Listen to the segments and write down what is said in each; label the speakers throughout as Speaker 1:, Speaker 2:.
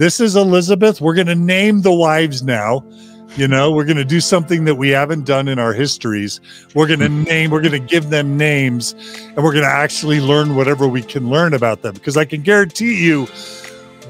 Speaker 1: this is Elizabeth. We're going to name the wives now. You know, we're going to do something that we haven't done in our histories. We're going to name, we're going to give them names, and we're going to actually learn whatever we can learn about them. Because I can guarantee you,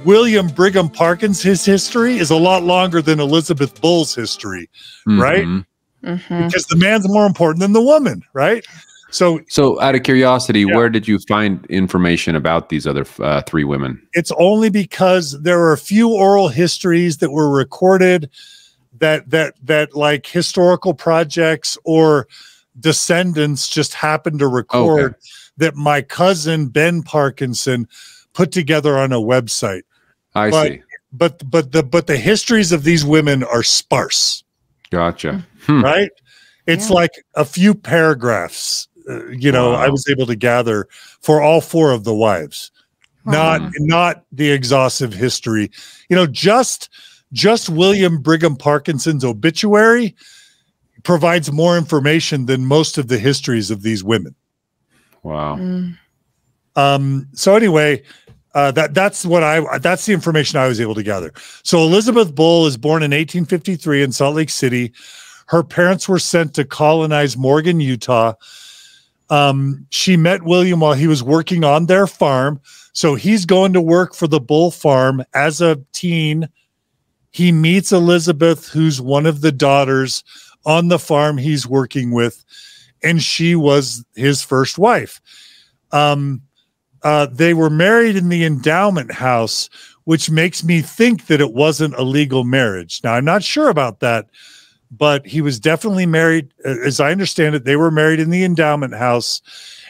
Speaker 1: William Brigham Parkins, his history is a lot longer than Elizabeth Bull's history,
Speaker 2: Mhm.
Speaker 1: right?
Speaker 3: Mhm.
Speaker 1: Because the man's more important than the woman, right? So
Speaker 2: So, out of curiosity,
Speaker 1: Yeah.
Speaker 2: where did you find information about these other uh, three women?
Speaker 1: it's only because there are a few oral histories that were recorded that that that like historical projects or descendants just happened to record that my cousin Ben Parkinson put together on a website.
Speaker 2: I
Speaker 1: But-
Speaker 2: see.
Speaker 1: But but the but the histories of these women are sparse,
Speaker 2: Gotcha. Hmm.
Speaker 1: right? It's
Speaker 3: Yeah.
Speaker 1: like a few paragraphs. Uh, you know, I was able to gather for all four of the wives. not not the exhaustive history you know just just william brigham parkinson's obituary provides more information than most of the histories of these women
Speaker 2: Wow.
Speaker 3: Mm.
Speaker 1: um so anyway uh, that that's what I that's the information I was able to gather. So Elizabeth Bull is born in 1853 in Salt Lake City. Her parents were sent to colonize Morgan, Utah. Um, she met William while he was working on their farm. So he's going to work for the Bull farm as a teen. He meets Elizabeth, who's one of the daughters on the farm he's working with, and she was his first wife. Um, uh, they were married in the endowment house, which makes me think that it wasn't a legal marriage. Now, I'm not sure about that, but he was definitely married. As I understand it, they were married in the endowment house.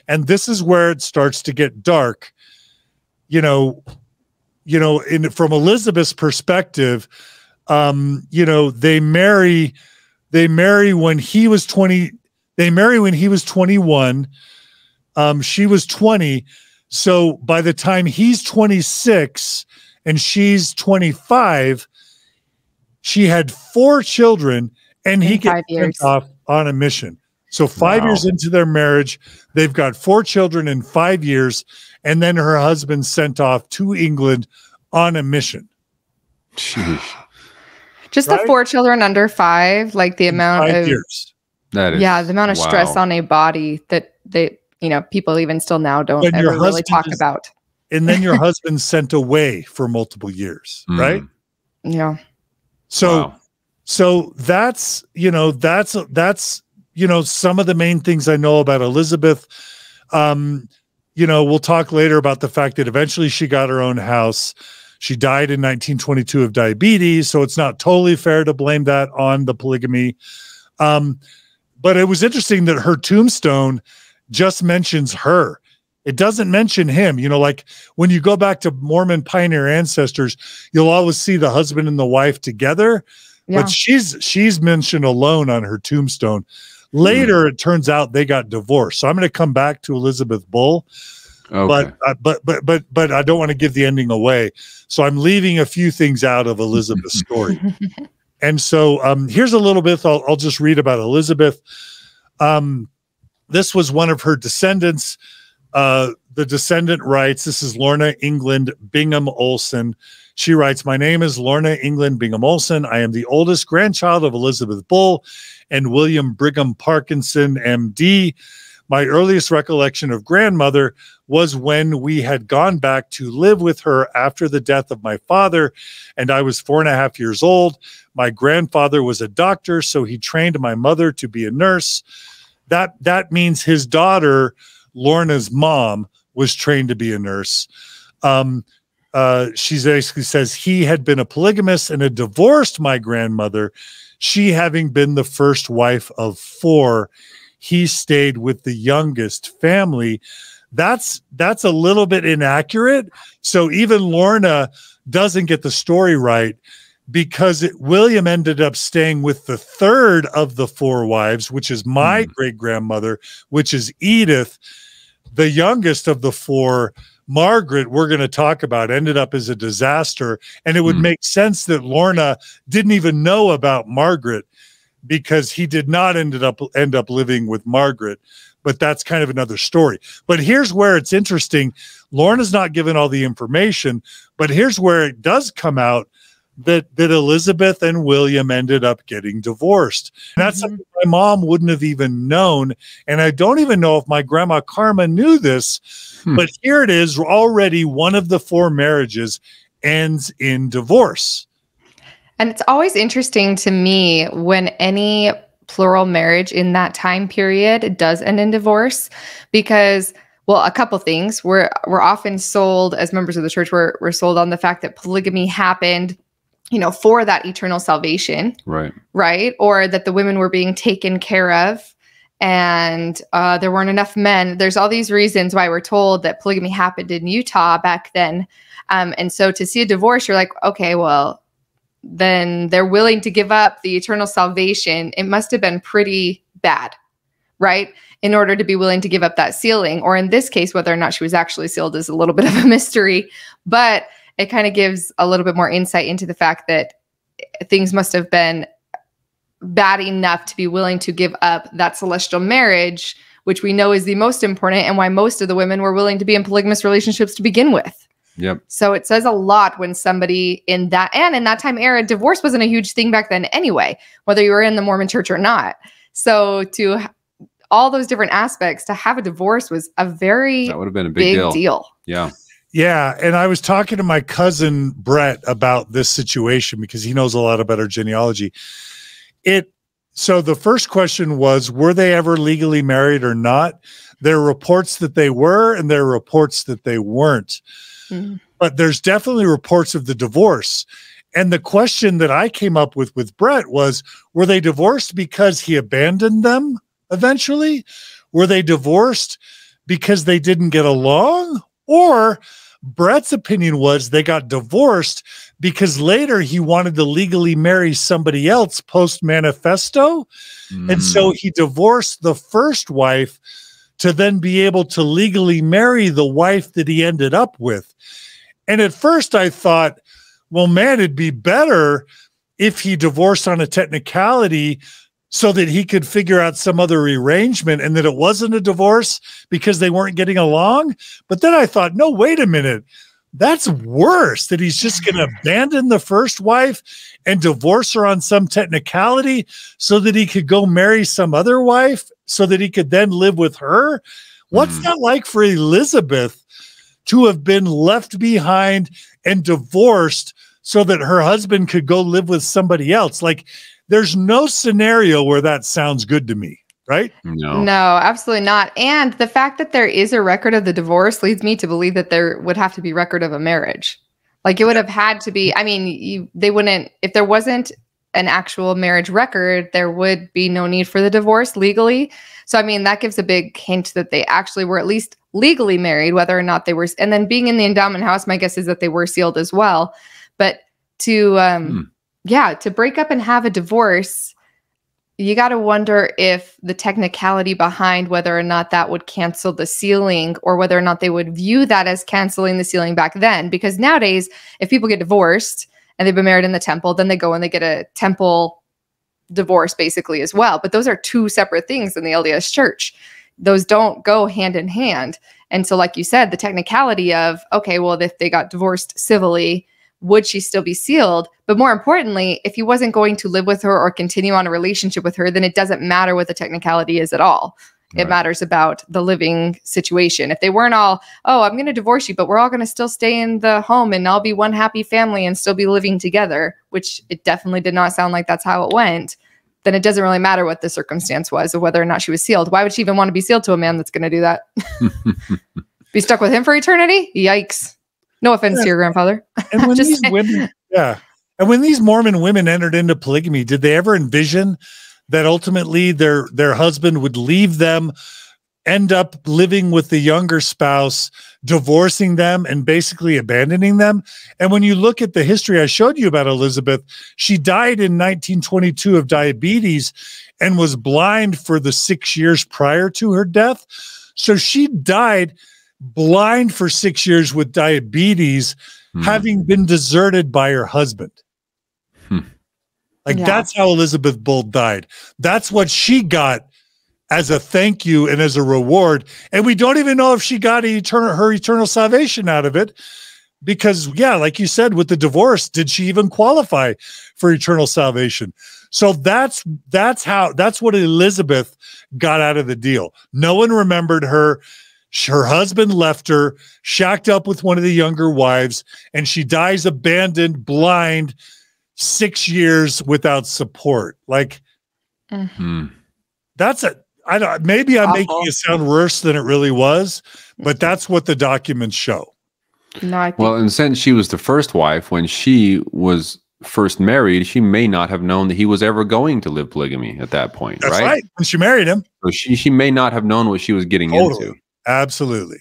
Speaker 1: And this is where it starts to get dark. You know, you know, in from Elizabeth's perspective, um, you know, they marry, they marry when he was 20, they marry when he was 21. Um, she was 20. So by the time he's 26 and she's 25, she had four children and he
Speaker 3: In five
Speaker 1: gets sent off on a mission. So five
Speaker 2: Wow.
Speaker 1: years into their marriage, they've got four children in five years, and then her husband sent off to England on a mission.
Speaker 2: Sheesh.
Speaker 3: Just
Speaker 1: Right?
Speaker 3: the four children under five, like the amount
Speaker 1: Five
Speaker 3: of
Speaker 1: years.
Speaker 2: That is
Speaker 3: yeah, the amount of stress on a body that they, you know, people even still now don't
Speaker 1: When
Speaker 3: ever really talk
Speaker 1: is-
Speaker 3: about.
Speaker 1: And then your husband sent away for multiple years,
Speaker 2: Mm.
Speaker 1: right?
Speaker 3: Yeah.
Speaker 1: So
Speaker 2: Wow.
Speaker 1: So that's you know that's that's you know some of the main things i know about elizabeth. Um you know we'll talk later about the fact that eventually she got her own house. She died in 1922 of diabetes so it's not totally fair to blame that on the polygamy. Um but it was interesting that her tombstone just mentions her. It doesn't mention him you know like when you go back to mormon pioneer ancestors you'll always see the husband and the wife together
Speaker 3: Yeah.
Speaker 1: but she's she's mentioned alone on her tombstone. Later, it turns out they got divorced. So I'm going to come back to Elizabeth Bull,
Speaker 2: Okay.
Speaker 1: but uh, but but but but I don't want to give the ending away. So I'm leaving a few things out of Elizabeth's story. And so um, here's a little bit. I'll, I'll just read about Elizabeth. Um, this was one of her descendants. Uh, the descendant writes, This is Lorna England Bingham Olson. She writes, My name is Lorna England Bingham Olson. I am the oldest grandchild of Elizabeth Bull and William Brigham Parkinson, MD. My earliest recollection of grandmother was when we had gone back to live with her after the death of my father, and I was four and a half years old. My grandfather was a doctor, so he trained my mother to be a nurse. That that means his daughter, Lorna's mom, was trained to be a nurse. Um, uh, she basically says he had been a polygamist and had divorced my grandmother. She having been the first wife of four, he stayed with the youngest family. That's that's a little bit inaccurate. So even Lorna doesn't get the story right because it, William ended up staying with the third of the four wives, which is my
Speaker 2: Hmm.
Speaker 1: great grandmother, which is Edith, the youngest of the four. Margaret, we're going to talk about, ended up as a disaster. And it would
Speaker 2: Hmm.
Speaker 1: make sense that Lorna didn't even know about Margaret because he did not ended up end up living with Margaret. but that's kind of another story. But here's where it's interesting. Lorna has not given all the information, but here's where it does come out that that Elizabeth and William ended up getting divorced. And that's
Speaker 3: Mhm.
Speaker 1: something my mom wouldn't have even known. And I don't even know if my grandma Karma knew this,
Speaker 2: Hmm.
Speaker 1: but here it is already one of the four marriages ends in divorce.
Speaker 3: And it's always interesting to me when any plural marriage in that time period does end in divorce because well a couple things we're we're often sold as members of the church we're, we're sold on the fact that polygamy happened you know for that eternal salvation
Speaker 2: Right.
Speaker 3: right? Or that the women were being taken care of and uh, there weren't enough men. There's all these reasons why we're told that polygamy happened in utah back then. Um, and so to see a divorce you're like okay well then they're willing to give up the eternal salvation. It must have been pretty bad right? In order to be willing to give up that sealing or in this case whether or not she was actually sealed is a little bit of a mystery. But it kind of gives a little bit more insight into the fact that things must have been bad enough to be willing to give up that celestial marriage, which we know is the most important and why most of the women were willing to be in polygamous relationships to begin with.
Speaker 2: Yep.
Speaker 3: So it says a lot when somebody in that and in that time era, divorce wasn't a huge thing back then anyway, whether you were in the Mormon church or not. So to all those different aspects, to have a divorce was a very
Speaker 2: That would have been a big,
Speaker 3: big
Speaker 2: deal.
Speaker 3: deal.
Speaker 2: Yeah.
Speaker 1: Yeah, and I was talking to my cousin Brett about this situation because he knows a lot about our genealogy. It so the first question was were they ever legally married or not? There are reports that they were and there are reports that they weren't.
Speaker 3: Mhm.
Speaker 1: But there's definitely reports of the divorce. And the question that I came up with with Brett was were they divorced because he abandoned them eventually? Were they divorced because they didn't get along? Or Brett's opinion was they got divorced because later he wanted to legally marry somebody else post manifesto. And
Speaker 2: Mm.
Speaker 1: so he divorced the first wife to then be able to legally marry the wife that he ended up with. And at first I thought, well, man, it'd be better if he divorced on a technicality so that he could figure out some other arrangement and that it wasn't a divorce because they weren't getting along. But then I thought, no, wait a minute. That's worse that he's just going to abandon the first wife and divorce her on some technicality so that he could go marry some other wife so that he could then live with her. What's
Speaker 2: Hmm.
Speaker 1: that like for Elizabeth to have been left behind and divorced so that her husband could go live with somebody else? Like, there's no scenario where that sounds good to me, right?
Speaker 2: no.
Speaker 3: No, absolutely not. And the fact that there is a record of the divorce leads me to believe that there would have to be record of a marriage. Like it would have had to be. I mean, you they wouldn't if there wasn't an actual marriage record, there would be no need for the divorce legally. So I mean, that gives a big hint that they actually were at least legally married, whether or not they were. And then being in the endowment house, my guess is that they were sealed as well. But to um,
Speaker 2: Hmm.
Speaker 3: Yeah, to break up and have a divorce you got to wonder if the technicality behind whether or not that would cancel the sealing or whether or not they would view that as canceling the sealing back then. Because nowadays, if people get divorced and they've been married in the temple, then they go and they get a temple divorce basically as well. But those are two separate things in the LDS church. Those don't go hand in hand. And so, like you said, the technicality of, okay, well, if they got divorced civilly, would she still be sealed? But more importantly, if he wasn't going to live with her or continue on a relationship with her, then it doesn't matter what the technicality is at all. It matters about the living situation. If they weren't all, oh, I'm going to divorce you, but we're all going to still stay in the home and all be one happy family and still be living together, which it definitely did not sound like that's how it went, then it doesn't really matter what the circumstance was of whether or not she was sealed. Why would she even want to be sealed to a man that's going to do that? be stuck with him for eternity? Yikes. No offense
Speaker 1: Yeah.
Speaker 3: to your grandfather.
Speaker 1: And when these
Speaker 3: saying.
Speaker 1: women, yeah, and when these Mormon women entered into polygamy, did they ever envision that ultimately their their husband would leave them, end up living with the younger spouse, divorcing them, and basically abandoning them? And when you look at the history I showed you about Elizabeth, she died in 1922 of diabetes and was blind for the six years prior to her death. So she died blind for six years with diabetes
Speaker 2: Hmm.
Speaker 1: having been deserted by her husband.
Speaker 2: Hmm.
Speaker 1: Like
Speaker 3: Yeah.
Speaker 1: that's how Elizabeth Bull died. That's what she got as a thank you and as a reward. And we don't even know if she got eternal, her eternal salvation out of it. Because, yeah, like you said, with the divorce, did she even qualify for eternal salvation? So that's that's how that's what Elizabeth got out of the deal. No one remembered her. Her husband left her, shacked up with one of the younger wives, and she dies abandoned, blind, six years without support. Like,
Speaker 2: Hmm.
Speaker 1: that's a I don't maybe I'm making it sound worse than it really was, but that's what the documents show.
Speaker 3: No, I think
Speaker 2: Well, and since she was the first wife, when she was first married, she may not have known that he was ever going to live polygamy at that point,
Speaker 1: That's
Speaker 2: right?
Speaker 1: right. When she married him.
Speaker 2: So she she may not have known what she was getting
Speaker 1: Totally.
Speaker 2: into.
Speaker 1: Absolutely.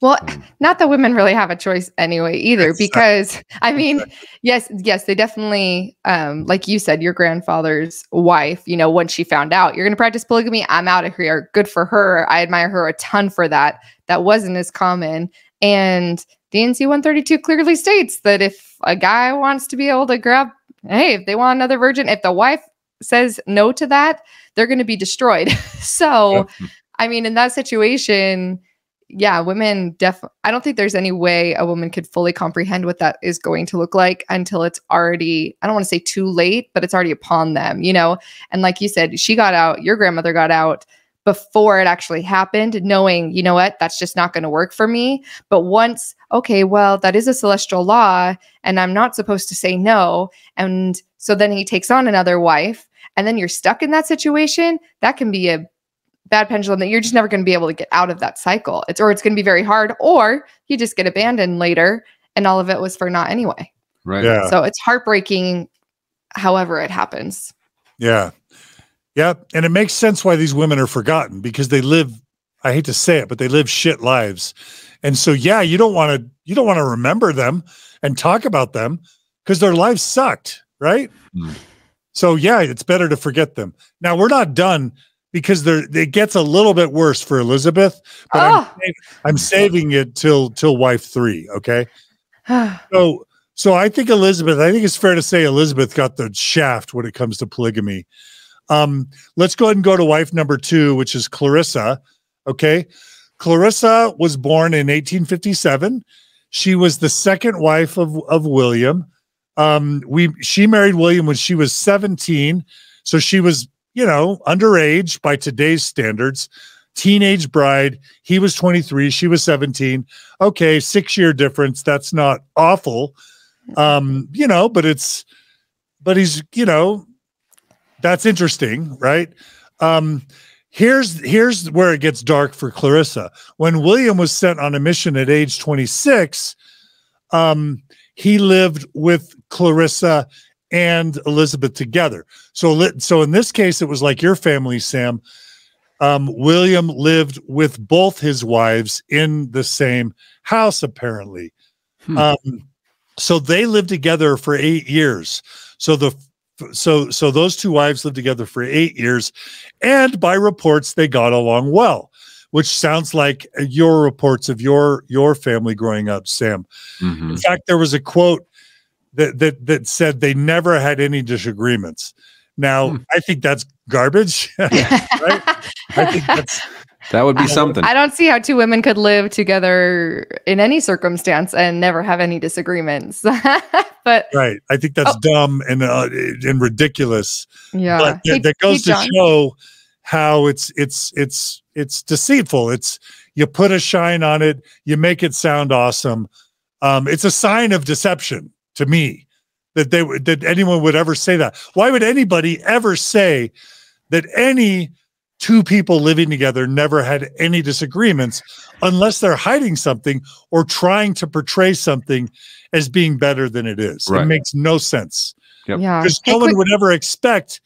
Speaker 3: Well,
Speaker 2: Mm.
Speaker 3: not that women really have a choice anyway either,
Speaker 1: Exactly.
Speaker 3: because I mean, yes, yes, they definitely, um, like you said, your grandfather's wife, you know, once she found out you're going to practice polygamy, I'm out of here. Good for her. I admire her a ton for that. That wasn't as common. And D&C 132 clearly states that if a guy wants to be able to grab, hey, if they want another virgin, if the wife says no to that, they're going to be destroyed. so, I mean, in that situation, yeah, women def I don't think there's any way a woman could fully comprehend what that is going to look like until it's already, I don't want to say too late, but it's already upon them, you know? And like you said, she got out, your grandmother got out before it actually happened, knowing, you know what, that's just not going to work for me. But once, okay, well, that is a celestial law, and I'm not supposed to say no. And so then he takes on another wife, and then you're stuck in that situation. That can be a bad pendulum that you're just never going to be able to get out of that cycle. It's or it's going to be very hard, or you just get abandoned later, and all of it was for naught anyway.
Speaker 2: Right.
Speaker 1: Yeah.
Speaker 3: So it's heartbreaking, however it happens.
Speaker 1: Yeah. Yeah. And it makes sense why these women are forgotten because they live, I hate to say it, but they live shit lives. And so, yeah, you don't want to, you don't want to remember them and talk about them because their lives sucked. Right.
Speaker 2: Hmm.
Speaker 1: So, yeah, it's better to forget them. Now, we're not done because there, it gets a little bit worse for Elizabeth, but I'm,
Speaker 3: Oh.
Speaker 1: I'm saving it till, till wife three. Okay. So, so I think Elizabeth. I think it's fair to say Elizabeth got the shaft when it comes to polygamy. Um, let's go ahead and go to wife number two, which is Clarissa. Okay, Clarissa was born in 1857. She was the second wife of of William. Um, we she married William when she was 17, so she was you know underage by today's standards. Teenage bride. He was 23. She was 17 okay, six year difference. That's not awful. Um, you know, but it's, but he's, you know, that's interesting, right? Um, here's here's where it gets dark for Clarissa. When William was sent on a mission at age 26, um, he lived with Clarissa and Elizabeth together. So, so in this case, it was like your family, Sam. Um, William lived with both his wives in the same house, apparently.
Speaker 2: Hmm.
Speaker 1: Um, so they lived together for eight years. So the so so those two wives lived together for eight years, and by reports they got along well, which sounds like your reports of your your family growing up, Sam.
Speaker 2: Mhm.
Speaker 1: In fact, there was a quote that that that said they never had any disagreements. Now,
Speaker 2: Hmm.
Speaker 1: I think that's garbage. I think that's
Speaker 2: That would be
Speaker 1: I-
Speaker 2: something.
Speaker 3: I don't see how two women could live together in any circumstance and never have any disagreements. but
Speaker 1: right. I think
Speaker 3: Oh.
Speaker 1: that's dumb and uh, and ridiculous.
Speaker 3: yeah,
Speaker 1: but
Speaker 3: Hey-
Speaker 1: that, that
Speaker 3: hey,
Speaker 1: goes to
Speaker 3: John.
Speaker 1: show how it's it's it's it's deceitful. It's you put a shine on it, you make it sound awesome. Um, it's a sign of deception to me that they would that anyone would ever say that. Why would anybody ever say that any two people living together never had any disagreements unless they're hiding something or trying to portray something as being better than it is? It makes no sense
Speaker 2: Yep.
Speaker 3: yeah.
Speaker 1: because no one would ever expect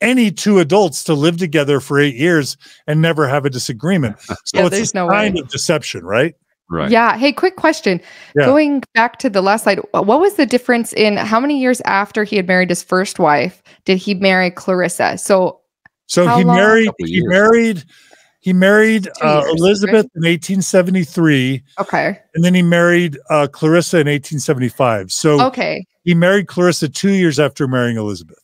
Speaker 1: any two adults to live together for eight years and never have a disagreement. So
Speaker 3: Yeah,
Speaker 1: it's
Speaker 3: there's
Speaker 1: a
Speaker 3: no
Speaker 1: kind
Speaker 3: way.
Speaker 1: of deception, right?
Speaker 2: Right.
Speaker 3: Yeah. Hey, quick question.
Speaker 1: Yeah.
Speaker 3: Going back to the last slide, what was the difference in how many years after he had married his first wife did he marry Clarissa? So,
Speaker 1: So he
Speaker 3: long?
Speaker 1: married. He married. He married uh,
Speaker 3: years,
Speaker 1: Elizabeth in 1873,
Speaker 3: okay.
Speaker 1: and then he married uh, Clarissa in 1875. So
Speaker 3: Okay.
Speaker 1: he married Clarissa two years after marrying Elizabeth.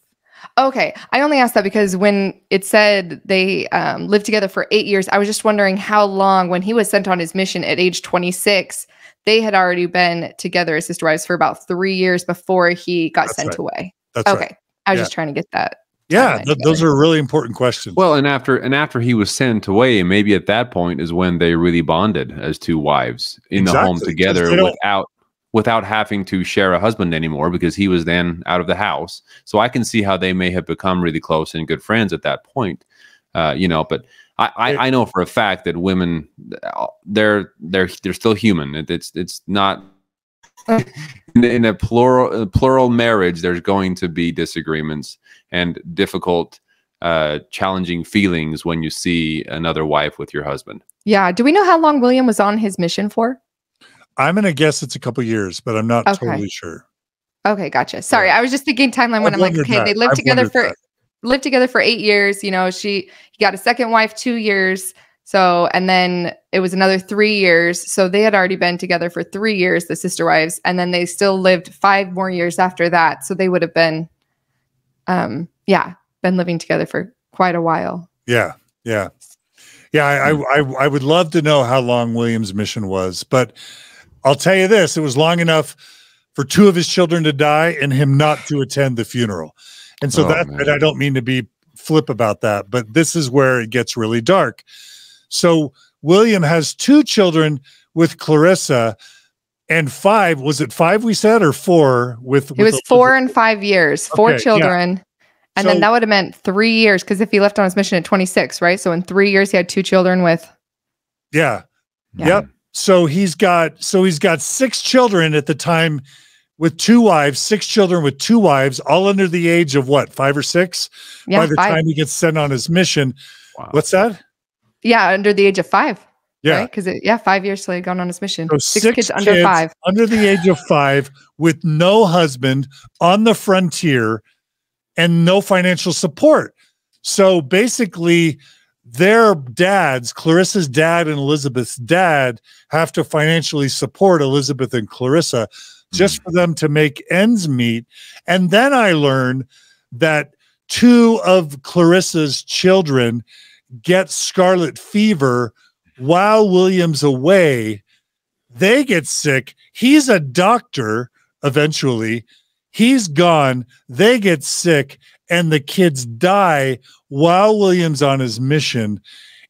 Speaker 3: Okay, I only asked that because when it said they um, lived together for eight years, I was just wondering how long. When he was sent on his mission at age 26, they had already been together as sister wives for about three years before he got
Speaker 1: That's
Speaker 3: sent
Speaker 1: right.
Speaker 3: away.
Speaker 1: That's
Speaker 3: okay,
Speaker 1: right.
Speaker 3: I was
Speaker 1: Yeah.
Speaker 3: just trying to get that.
Speaker 1: Yeah, th- those are really important questions.
Speaker 2: Well, and after and after he was sent away, maybe at that point is when they really bonded as two wives in the home together without without having to share a husband anymore because he was then out of the house. So I can see how they may have become really close and good friends at that point. Uh, you know, but I, I, I know for a fact that women they're they're they're still human. It, it's it's not in, in a plural a plural marriage. There's going to be disagreements and difficult uh, challenging feelings when you see another wife with your husband.
Speaker 3: Yeah. Do we know how long William was on his mission for?
Speaker 1: I'm going to guess it's a couple years, but I'm not
Speaker 3: Okay.
Speaker 1: totally sure.
Speaker 3: Okay, gotcha. Sorry,
Speaker 1: Yeah.
Speaker 3: I was just thinking timeline when
Speaker 1: I've
Speaker 3: I'm like, okay,
Speaker 1: that.
Speaker 3: they lived
Speaker 1: I've
Speaker 3: together for
Speaker 1: that.
Speaker 3: lived together for eight years. You know, she he got a second wife two years. So and then it was another three years. So they had already been together for three years, the sister wives, and then they still lived five more years after that. So they would have been, um, yeah, been living together for quite a while.
Speaker 1: Yeah, yeah, yeah. I, I, I, I would love to know how long William's mission was, but I'll tell you this: it was long enough for two of his children to die and him not to attend the funeral. And so
Speaker 2: Oh,
Speaker 1: that,
Speaker 2: man.
Speaker 1: and I don't mean to be flip about that, but this is where it gets really dark. So William has two children with Clarissa, and five. Was it five we said or four? With
Speaker 3: It was four and five years, four
Speaker 1: Okay, yeah.
Speaker 3: children. And
Speaker 1: So-
Speaker 3: then that would have meant three years because if he left on his mission at 26, right? So in three years, he had two children with.
Speaker 1: Yeah.
Speaker 3: Yeah.
Speaker 1: Yep. So he's got so he's got six children at the time with two wives, six children with two wives, all under the age of what, five or six?
Speaker 3: Yeah,
Speaker 1: by the
Speaker 3: five.
Speaker 1: time he gets sent on his mission.
Speaker 2: Wow.
Speaker 1: What's that?
Speaker 3: Yeah, under the age of five.
Speaker 1: Yeah.
Speaker 3: Because yeah, five years till he'd gone on his mission.
Speaker 1: So
Speaker 3: six,
Speaker 1: six
Speaker 3: kids under five.
Speaker 1: Under the age of five, with no husband on the frontier and no financial support. So basically, their dads, Clarissa's dad and Elizabeth's dad, have to financially support Elizabeth and Clarissa just mm. for them to make ends meet. And then I learned that two of Clarissa's children get scarlet fever while William's away. They get sick. He's a doctor eventually. He's gone. They get sick, and the kids die while William's on his mission.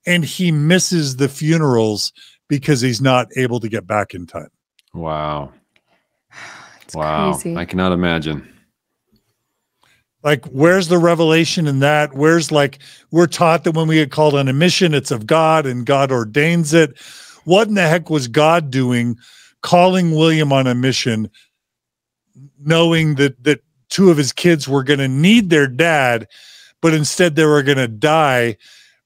Speaker 1: And he misses the funerals because he's not able to get back in time.
Speaker 2: Wow.
Speaker 3: It's
Speaker 2: wow.
Speaker 3: crazy.
Speaker 2: I cannot imagine.
Speaker 1: Like, where's the revelation in that? Where's like, we're taught that when we get called on a mission, it's of God and God ordains it. What in the heck was God doing calling William on a mission, knowing that that two of his kids were going to need their dad, but instead they were going to die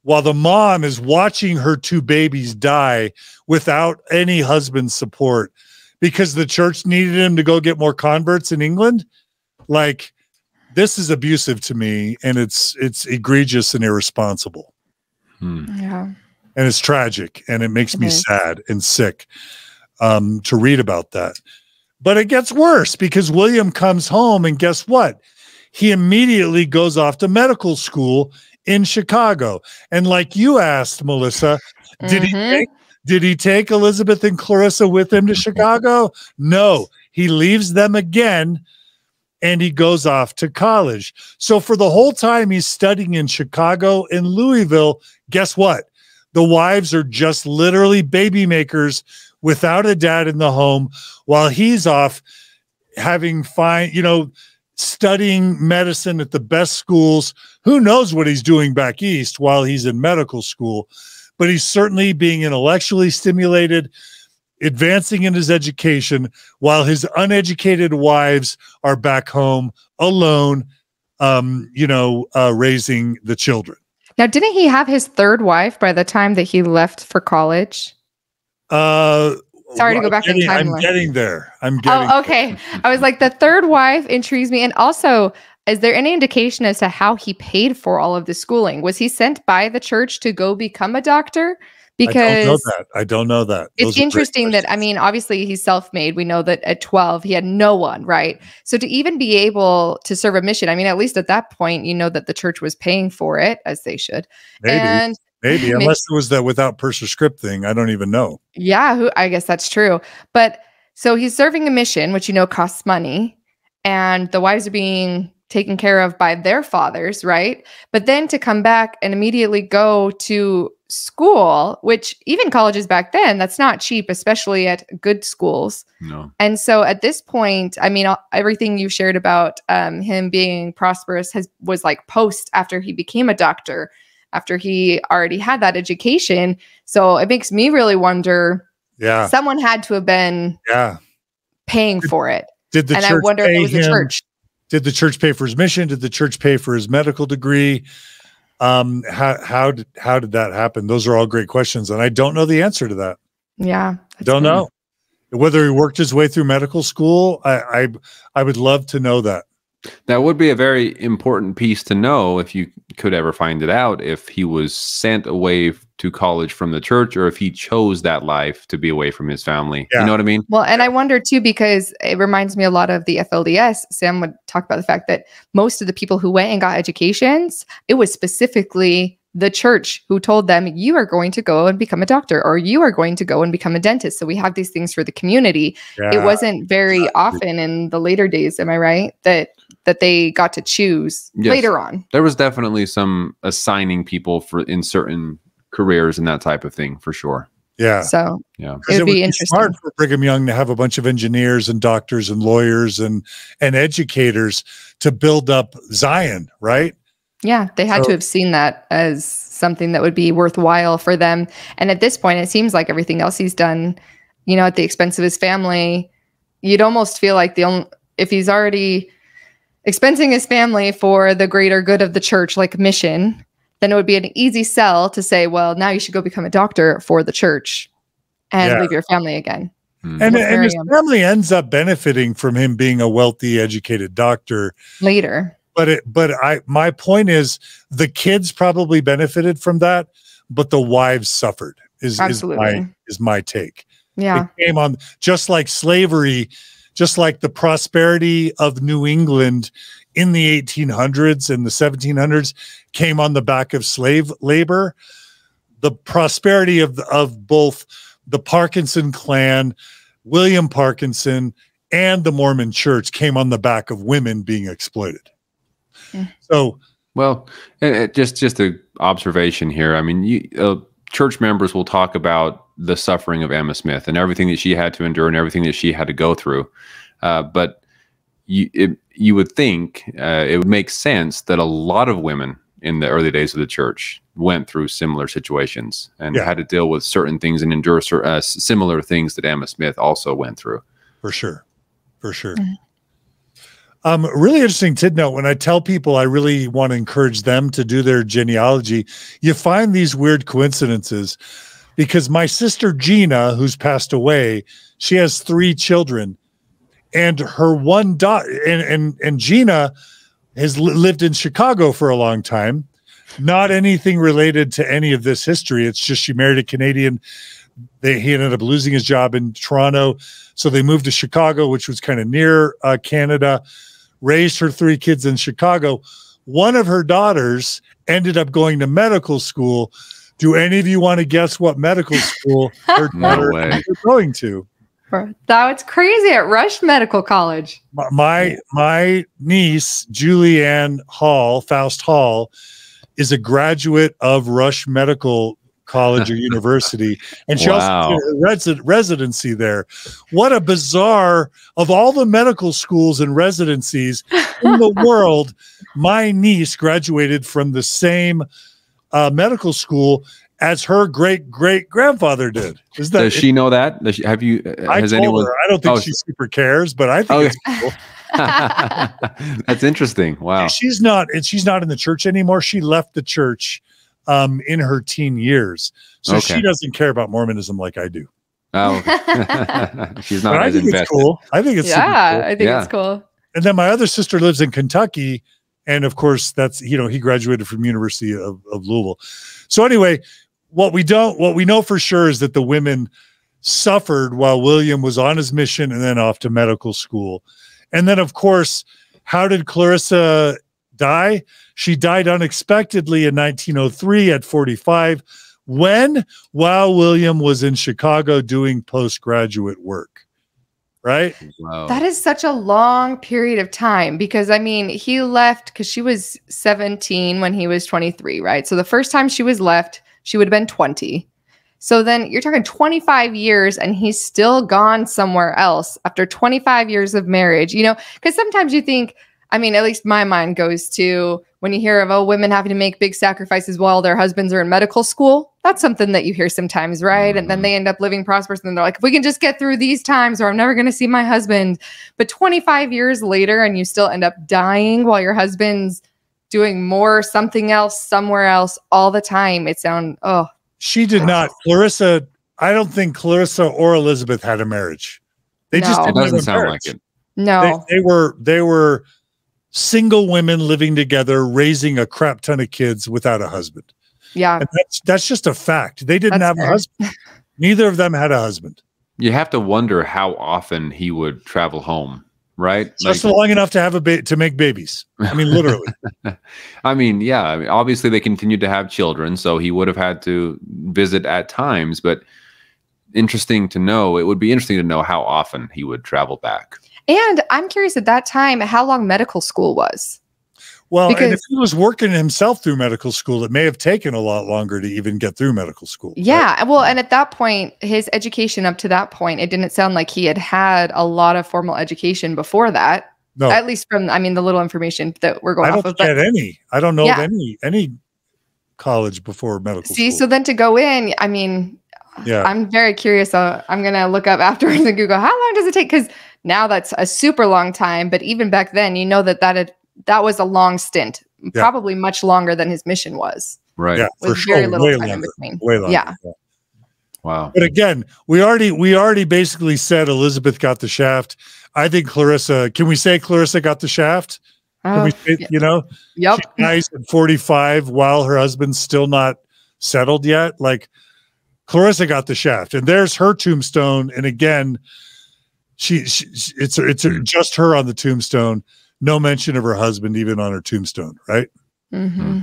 Speaker 1: while the mom is watching her two babies die without any husband support because the church needed him to go get more converts in England? Like, this is abusive to me and it's it's egregious and irresponsible
Speaker 2: Hmm.
Speaker 3: yeah.
Speaker 1: and it's tragic and it makes
Speaker 3: It
Speaker 1: me
Speaker 3: is.
Speaker 1: sad and sick um, to read about that but it gets worse because william comes home and guess what he immediately goes off to medical school in chicago and like you asked melissa did he
Speaker 3: Mhm.
Speaker 1: take, did he take elizabeth and clarissa with him to chicago no he leaves them again and he goes off to college. So for the whole time he's studying in Chicago and Louisville, guess what? The wives are just literally baby makers without a dad in the home while he's off having fine, you know, studying medicine at the best schools. Who knows what he's doing back east while he's in medical school? But he's certainly being intellectually stimulated, advancing in his education while his uneducated wives are back home alone um you know uh raising the children
Speaker 3: Now, didn't he have his third wife by the time that he left for college?
Speaker 1: Uh
Speaker 3: Sorry to go
Speaker 1: I'm
Speaker 3: back in
Speaker 1: getting, i'm
Speaker 3: timeline.
Speaker 1: getting there i'm getting
Speaker 3: Oh, okay. I was like, the third wife intrigues me. And also, is there any indication as to how he paid for all of the schooling? Was he sent by the church to go become a doctor? because
Speaker 1: I don't know that. I don't know that.
Speaker 3: it's
Speaker 1: Those great
Speaker 3: interesting that I mean, obviously he's self-made. We know that at 12 he had no one, right? So to even be able to serve a mission, I mean, at least at that point, you know that the church was paying for it as they should.
Speaker 1: maybe,
Speaker 3: And
Speaker 1: maybe,
Speaker 3: maybe-
Speaker 1: unless it was that without purse or scrip thing. I don't even know.
Speaker 3: yeah, who I guess that's true. But so he's serving a mission, which you know costs money, and the wives are being taken care of by their fathers, right? But then to come back and immediately go to school, which even colleges back then, that's not cheap, especially at good schools.
Speaker 2: No.
Speaker 3: And so at this point, I mean, everything you shared about um, him being prosperous has was like post after he became a doctor, after he already had that education. So it makes me really wonder.
Speaker 1: Yeah,
Speaker 3: Someone had to have been
Speaker 1: yeah.
Speaker 3: paying for it,
Speaker 1: Did the
Speaker 3: and I wonder if it was the church.
Speaker 1: Did the church pay for his mission? Did the church pay for his medical degree? Um, how how did how did that happen? Those are all great questions, and I don't know the answer to that.
Speaker 3: Yeah,
Speaker 1: I don't know whether he worked his way through medical school. I I, I would love to know that.
Speaker 2: That would be a very important piece to know if you could ever find it out if he was sent away to college from the church or if he chose that life to be away from his family.
Speaker 1: Yeah.
Speaker 2: You know what I mean?
Speaker 3: Well, and I wonder too because it reminds me a lot of the FLDS. Sam would talk about the fact that most of the people who went and got educations, it was specifically the church who told them you are going to go and become a doctor or you are going to go and become a dentist. So we have these things for the community.
Speaker 1: Yeah.
Speaker 3: it wasn't very often in the later days, am I right? That that they got to choose
Speaker 2: Yes.
Speaker 3: later on.
Speaker 2: There was definitely some assigning people for in certain careers and that type of thing for sure.
Speaker 1: yeah.
Speaker 3: So
Speaker 2: Yeah.
Speaker 1: 'Cause
Speaker 3: It would be
Speaker 1: smart
Speaker 3: interesting.
Speaker 1: for Brigham Young to have a bunch of engineers and doctors and lawyers and and educators to build up Zion, right?
Speaker 3: Yeah, they had
Speaker 1: So-
Speaker 3: to have seen that as something that would be worthwhile for them. And at this point, it seems like everything else he's done, you know, at the expense of his family, you'd almost feel like the only if he's already expensing his family for the greater good of the church, like mission, then it would be an easy sell to say, well, now you should go become a doctor for the church and
Speaker 1: Yeah.
Speaker 3: leave your family again.
Speaker 2: Mm.
Speaker 1: And,
Speaker 3: With
Speaker 1: and his family ends up benefiting from him being a wealthy, educated doctor.
Speaker 3: Later.
Speaker 1: But it, but I, my point is, the kids probably benefited from that, but the wives suffered. Is is my is my take.
Speaker 3: Yeah.
Speaker 1: It came on just like slavery, just like the prosperity of New England in the 1800s and the 1700s came on the back of slave labor. The prosperity of of both the Parkinson clan, William Parkinson, and the Mormon Church came on the back of women being exploited.
Speaker 3: Yeah.
Speaker 1: So
Speaker 2: Well, and it- just just a observation here. I mean, you, uh, church members will talk about the suffering of Emma Smith and everything that she had to endure and everything that she had to go through. Uh, but you it, you would think uh, it would make sense that a lot of women in the early days of the church went through similar situations and
Speaker 1: Yeah.
Speaker 2: had to deal with certain things and endure uh, similar things that Emma Smith also went through.
Speaker 1: for sure for sure
Speaker 3: Mhm.
Speaker 1: um really interesting tid note when i tell people i really want to encourage them to do their genealogy you find these weird coincidences because my sister gina who's passed away she has three children and her one daughter and and, and gina has li- lived in chicago for a long time not anything related to any of this history it's just she married a canadian they, he ended up losing his job in toronto so they moved to Chicago, which was kind of near uh, Canada, raised her three kids in Chicago. One of her daughters ended up going to medical school. Do any of you want to guess what medical school her
Speaker 2: No
Speaker 1: daughter
Speaker 2: way.
Speaker 1: ended going to?
Speaker 3: That's crazy at Rush Medical College.
Speaker 1: My, my my niece Julianne Hall, Faust Hall, is a graduate of Rush Medical College or University, and she
Speaker 2: Wow.
Speaker 1: also did her resi- residency there. What a bizarre of all the medical schools and residencies in the world, my niece graduated from the same uh, medical school as her great great grandfather did. Is that
Speaker 2: Does she know that? Does she, have you? uh,
Speaker 1: I
Speaker 2: has
Speaker 1: told
Speaker 2: anyone?
Speaker 1: her. I don't think
Speaker 2: Oh,
Speaker 1: she super cares, but I think
Speaker 2: Oh,
Speaker 1: it's cool.
Speaker 2: That's interesting. Wow.
Speaker 1: she's not and she's not in the church anymore she left the church um in her teen years so
Speaker 2: Okay.
Speaker 1: she doesn't care about mormonism like i do
Speaker 2: Oh, she's
Speaker 1: but
Speaker 2: not
Speaker 1: i think
Speaker 2: invested.
Speaker 1: it's cool i think it's super
Speaker 3: yeah,
Speaker 1: cool.
Speaker 3: I think
Speaker 2: Yeah.
Speaker 3: it's cool.
Speaker 1: and then my other sister lives in kentucky and of course that's you know he graduated from university of, of louisville so anyway what we don't, what we know for sure is that the women suffered while William was on his mission and then off to medical school. And then, of course, how did Clarissa die? She died unexpectedly in 1903 at 45. When? While William was in Chicago doing postgraduate work. Right?
Speaker 2: Wow.
Speaker 3: That is such a long period of time because I mean, he left because she was 17 when he was 23, right? So the first time she was left, she would have been 20. So then you're talking 25 years and he's still gone somewhere else after 25 years of marriage, you know, because sometimes you think, I mean, at least my mind goes to when you hear of oh women having to make big sacrifices while their husbands are in medical school. That's something that you hear sometimes, right? And then
Speaker 2: Mhm.
Speaker 3: they end up living prosperous and they're like, if we can just get through these times or I'm never going to see my husband. But 25 years later and you still end up dying while your husband's doing more something else somewhere else all the time. It sound oh
Speaker 1: She did not. Clarissa, I don't think Clarissa or Elizabeth had a marriage. They just
Speaker 3: No.
Speaker 2: it
Speaker 1: didn't have
Speaker 2: doesn't sound
Speaker 1: marriage.
Speaker 2: like it.
Speaker 3: no.
Speaker 1: They, they were they were single women living together, raising a crap ton of kids without a husband.
Speaker 3: Yeah.
Speaker 1: And that's that's just a fact. They didn't
Speaker 3: That's
Speaker 1: have
Speaker 3: fair.
Speaker 1: a husband. Neither of them had a husband.
Speaker 2: You have to wonder how often he would travel home, right?
Speaker 1: Just
Speaker 2: Like-
Speaker 1: long enough to have a ba- to make babies. I mean, literally.
Speaker 2: I mean, yeah. I mean, obviously, they continued to have children, so he would have had to visit at times. But interesting to know. It would be interesting to know how often he would travel back.
Speaker 3: And I'm curious at that time how long medical school was.
Speaker 1: Well, and if he was working himself through medical school, it may have taken a lot longer to even get through medical school. right?
Speaker 3: Yeah. Well, and at that point, his education up to that point, it didn't sound like he had had a lot of formal education before that.
Speaker 1: No,
Speaker 3: At least from, I mean, the little information that we're
Speaker 1: I
Speaker 3: going
Speaker 1: don't
Speaker 3: off of.
Speaker 1: think he
Speaker 3: But
Speaker 1: any. I don't know of
Speaker 3: Yeah.
Speaker 1: any any college before medical
Speaker 3: see,
Speaker 1: school.
Speaker 3: so then to go in, I mean,
Speaker 1: yeah.
Speaker 3: I'm very curious. Uh, I'm going to look up afterwards and Google how long does it take? Because now that's a super long time. But even back then, you know that that had, that was a long stint, probably much longer than his mission was.
Speaker 2: Right.
Speaker 1: yeah, for
Speaker 3: With
Speaker 1: sure.
Speaker 3: very little
Speaker 1: way
Speaker 3: time in between.
Speaker 1: Way longer.
Speaker 3: Yeah.
Speaker 2: Wow.
Speaker 1: But again, we already we already basically said Elizabeth got the shaft. I think Clarissa. Can we say Clarissa got the shaft? Can
Speaker 3: Oh,
Speaker 1: we uh, say,
Speaker 3: yeah.
Speaker 1: you know,
Speaker 3: yep.
Speaker 1: she dies at 45 while her husband's still not settled yet. Like Clarissa got the shaft, and there's her tombstone. And again, she, she she- it's it's just her on the tombstone. No mention of her husband even on her tombstone. Right?
Speaker 3: hmm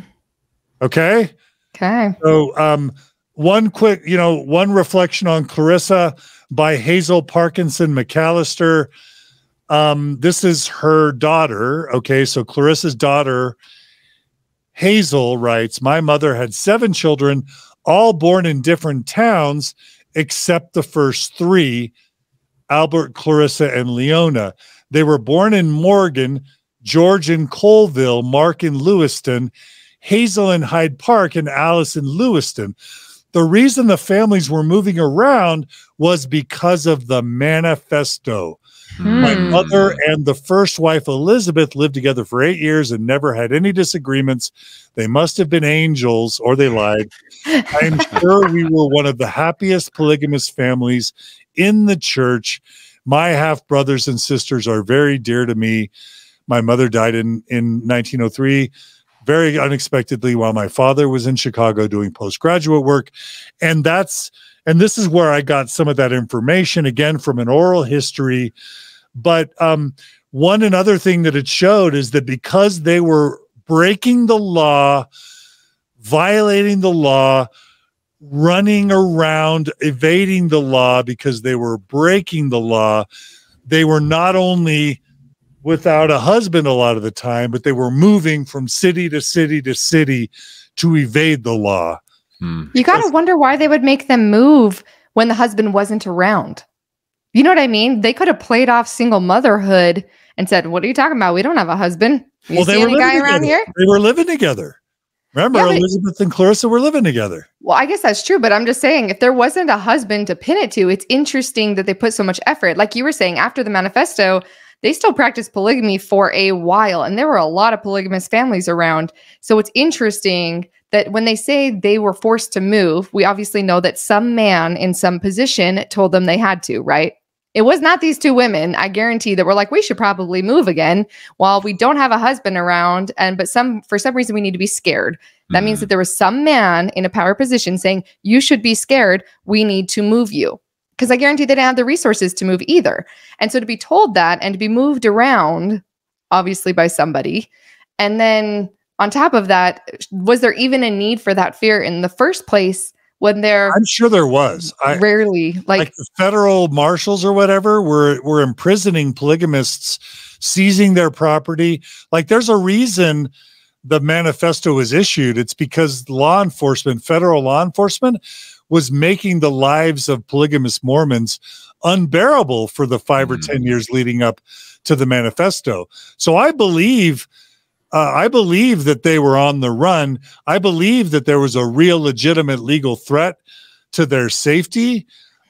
Speaker 1: Okay.
Speaker 3: Okay.
Speaker 1: So, um, one quick, you know, one reflection on Clarissa by Hazel Parkinson McAllister. Um, this is her daughter. Okay, so Clarissa's daughter, Hazel, writes My mother had seven children, all born in different towns, except the first three Albert, Clarissa, and Leona. They were born in Morgan, George in Coalville, Mark in Lewiston, Hazel in Hyde Park, and Alice in Lewiston. The reason the families were moving around was because of the manifesto. My
Speaker 3: Hmm.
Speaker 1: mother and the first wife, Elizabeth, lived together for eight years and never had any disagreements. They must have been angels or they lied. I am sure we were one of the happiest polygamous families in the church. My half brothers and sisters are very dear to me. My mother died in, in 1903 very unexpectedly while my father was in Chicago doing postgraduate work. And that's, and this is where I got some of that information again from an oral history. But um, one another thing that it showed is that because they were breaking the law, violating the law, running around, evading the law because they were breaking the law, they were not only without a husband a lot of the time, but they were moving from city to city to city to evade the law.
Speaker 2: Hmm.
Speaker 3: You got to wonder why they would make them move when the husband wasn't around. You know what I mean? They could have played off single motherhood and said, "What are you talking about? We don't have a husband. You see any guy around
Speaker 1: together.
Speaker 3: here?"
Speaker 1: They were living together. Remember,
Speaker 3: Yeah, but-
Speaker 1: Elizabeth and Clarissa were living together.
Speaker 3: Well, I guess that's true, but I'm just saying if there wasn't a husband to pin it to, it's interesting that they put so much effort. Like you were saying, after the manifesto, they still practiced polygamy for a while, and there were a lot of polygamous families around. So it's interesting that when they say they were forced to move, we obviously know that some man in some position told them they had to, right? It was not these two women. I guarantee that we're like, we should probably move again while we don't have a husband around. And but some for some reason we need to be scared. That means
Speaker 2: Mhm.
Speaker 3: that there was some man in a power position saying, You should be scared. We need to move you. Because I guarantee they didn't have the resources to move either. And so to be told that and to be moved around, obviously by somebody, and then on top of that, was there even a need for that fear in the first place when they're
Speaker 1: I'm sure there was. I,
Speaker 3: rarely like,
Speaker 1: like, the federal marshals or whatever were were imprisoning polygamists, seizing their property. Like there's a reason the manifesto was issued. It's because law enforcement, federal law enforcement, was making the lives of polygamous Mormons unbearable for the 5 or
Speaker 2: Mhm.
Speaker 1: ten years leading up to the manifesto. So I believe. Uh, I believe that they were on the run. I believe that there was a real legitimate legal threat to their safety.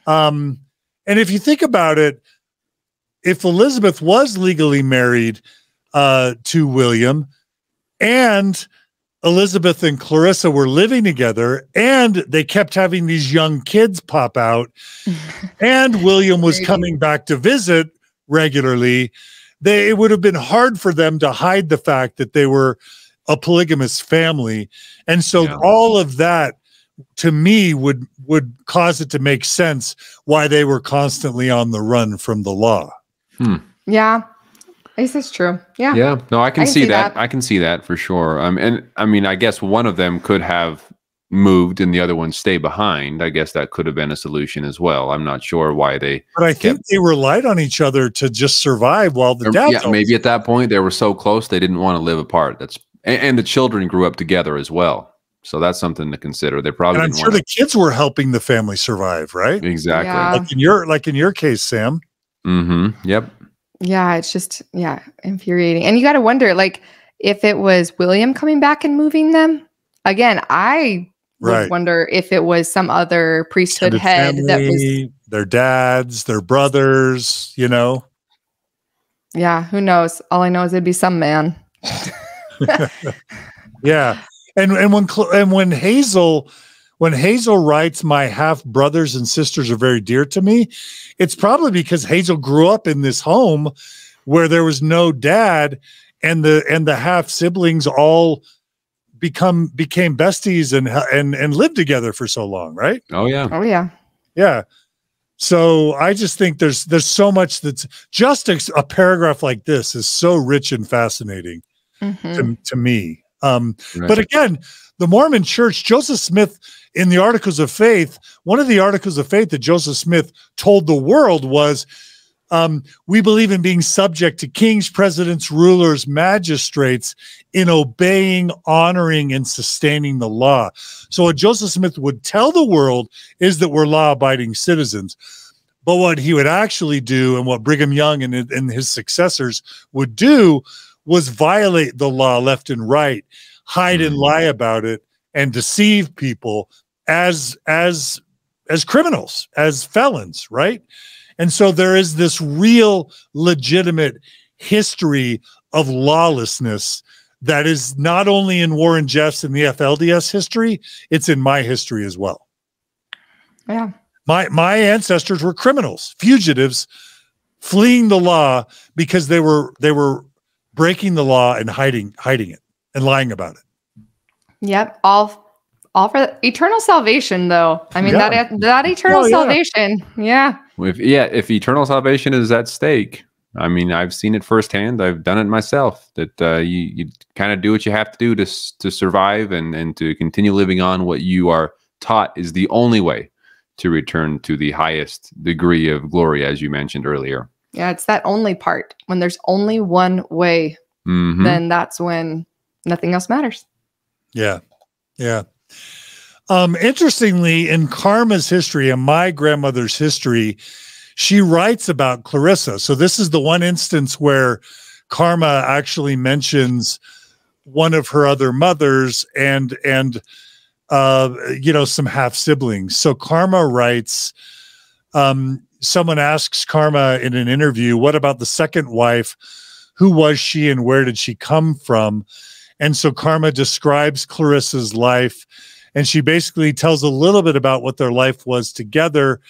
Speaker 1: Um, and if you think about it, if Elizabeth was legally married uh, to William and Elizabeth and Clarissa were living together and they kept having these young kids pop out and William was coming back to visit regularly, they it would have been hard for them to hide the fact that they were a polygamous family. And so
Speaker 2: Yeah.
Speaker 1: all of that to me would would cause it to make sense why they were constantly on the run from the law.
Speaker 3: yeah, I guess that's true. Yeah.
Speaker 2: Yeah, no, I can,
Speaker 3: I can
Speaker 2: see,
Speaker 3: see
Speaker 2: that.
Speaker 3: that.
Speaker 2: I can see that for sure. Um, and I mean, I guess one of them could have moved and the other one stay behind. I guess that could have been a solution as well. I'm not sure why they.
Speaker 1: But I think they relied on each other to just survive while the
Speaker 2: or-
Speaker 1: dads
Speaker 2: yeah, maybe at that point they were so close they didn't want to live apart. That's and, and the children grew up together as well. So that's something to consider. They probably
Speaker 1: and I'm
Speaker 2: didn't
Speaker 1: sure
Speaker 2: want
Speaker 1: the kids were helping the family survive, right?
Speaker 2: exactly.
Speaker 3: Yeah.
Speaker 1: Like in your like in your case, Sam.
Speaker 2: Mm-hmm. Yep.
Speaker 3: Yeah, it's just yeah, infuriating. And you got to wonder like if it was William coming back and moving them. Again, I would
Speaker 1: Right.
Speaker 3: wonder if it was some other priesthood head that was
Speaker 1: their dads, their brothers, you know.
Speaker 3: yeah, who knows? All I know is it'd be some man.
Speaker 1: Yeah. And and when and when Hazel when Hazel writes my half brothers and sisters are very dear to me, it's probably because Hazel grew up in this home where there was no dad and the and the half siblings all become became besties and and and lived together for so long, right?
Speaker 2: Oh yeah.
Speaker 3: Oh yeah.
Speaker 1: Yeah. So I just think there's there's so much that's just a, a paragraph like this is so rich and fascinating
Speaker 3: Mhm.
Speaker 1: to, to me. Um,
Speaker 2: Right.
Speaker 1: but again, the Mormon Church, Joseph Smith, in the Articles of Faith, one of the Articles of Faith that Joseph Smith told the world was um, we believe in being subject to kings, presidents, rulers, magistrates in obeying, honoring, and sustaining the law. So, what Joseph Smith would tell the world is that we're law abiding citizens. But what he would actually do, and what Brigham Young and, and his successors would do, was violate the law left and right, hide and
Speaker 2: Mhm.
Speaker 1: lie about it, and deceive people as as as criminals, as felons, right? And so there is this real legitimate history of lawlessness that is not only in Warren Jeffs and the FLDS history, it's in my history as well.
Speaker 3: Yeah.
Speaker 1: My my ancestors were criminals, fugitives, fleeing the law because they were they were breaking the law and hiding hiding it and lying about it.
Speaker 3: Yep. All all for eternal salvation though. I mean
Speaker 1: Yeah.
Speaker 3: that that eternal
Speaker 1: Oh, yeah.
Speaker 3: salvation. Yeah.
Speaker 2: If yeah, if eternal salvation is at stake, I mean, I've seen it firsthand. I've done it myself. That uh, you you kind of do what you have to do to to survive and and to continue living on what you are taught is the only way to return to the highest degree of glory, as you mentioned earlier.
Speaker 3: Yeah, it's that only part. When there's only one way,
Speaker 2: Mhm.
Speaker 3: then that's when nothing else matters.
Speaker 1: Yeah. Yeah. Um, interestingly, in Karma's history and my grandmother's history, she writes about Clarissa. So this is the one instance where Karma actually mentions one of her other mothers and and uh you know some half siblings. So Karma writes um someone asks Karma in an interview, what about the second wife? Who was she and where did she come from? And so Karma describes Clarissa's life, and she basically tells a little bit about what their life was together.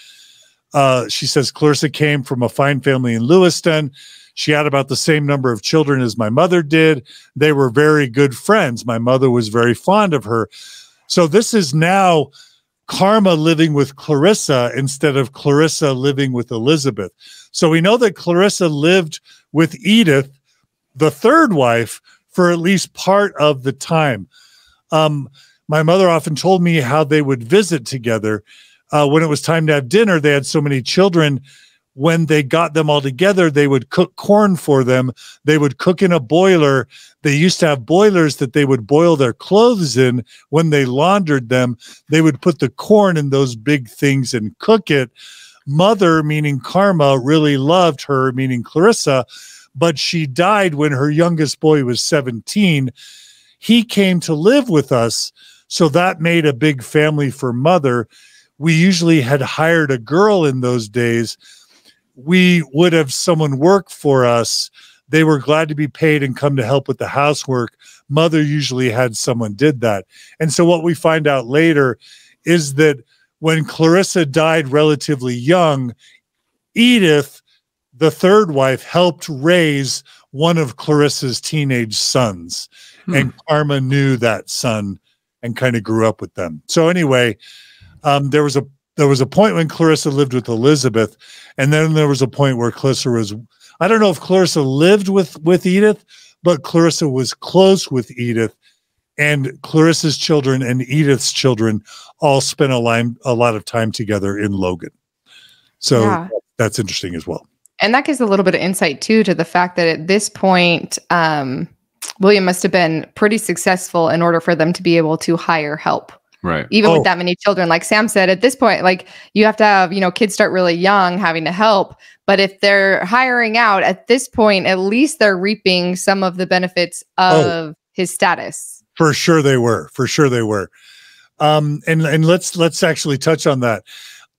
Speaker 1: Uh, she says Clarissa came from a fine family in Lewiston. She had about the same number of children as my mother did. They were very good friends. My mother was very fond of her. So this is now Karma living with Clarissa instead of Clarissa living with Elizabeth. So we know that Clarissa lived with Edith, the third wife, for at least part of the time. Um, my mother often told me how they would visit together. Uh, when it was time to have dinner, they had so many children. When they got them all together, they would cook corn for them. They would cook in a boiler. They used to have boilers that they would boil their clothes in when they laundered them. They would put the corn in those big things and cook it. Mother, meaning Karma, really loved her, meaning Clarissa, but she died when her youngest boy was 17. He came to live with us. So that made a big family for mother. We usually had hired a girl in those days. We would have someone work for us. They were glad to be paid and come to help with the housework. Mother usually had someone did that. And so what we find out later is that when Clarissa died relatively young, Edith, the third wife, helped raise one of Clarissa's teenage sons. Hmm. And Karma knew that son and kind of grew up with them. So anyway, um, there was a there was a point when Clarissa lived with Elizabeth, and then there was a point where Clarissa was I don't know if Clarissa lived with with Edith, but Clarissa was close with Edith, and Clarissa's children and Edith's children all spent a line a lot of time together in Logan. So yeah. that's interesting as well.
Speaker 3: And that gives a little bit of insight too to the fact that at this point, um, William must have been pretty successful in order for them to be able to hire help.
Speaker 2: Right.
Speaker 3: Even oh. with that many children. Like Sam said, at this point, like you have to have, you know, kids start really young having to help. But if they're hiring out at this point, at least they're reaping some of the benefits oh. of oh. his status.
Speaker 1: For sure they were. For sure they were. Um, and and let's let's actually touch on that.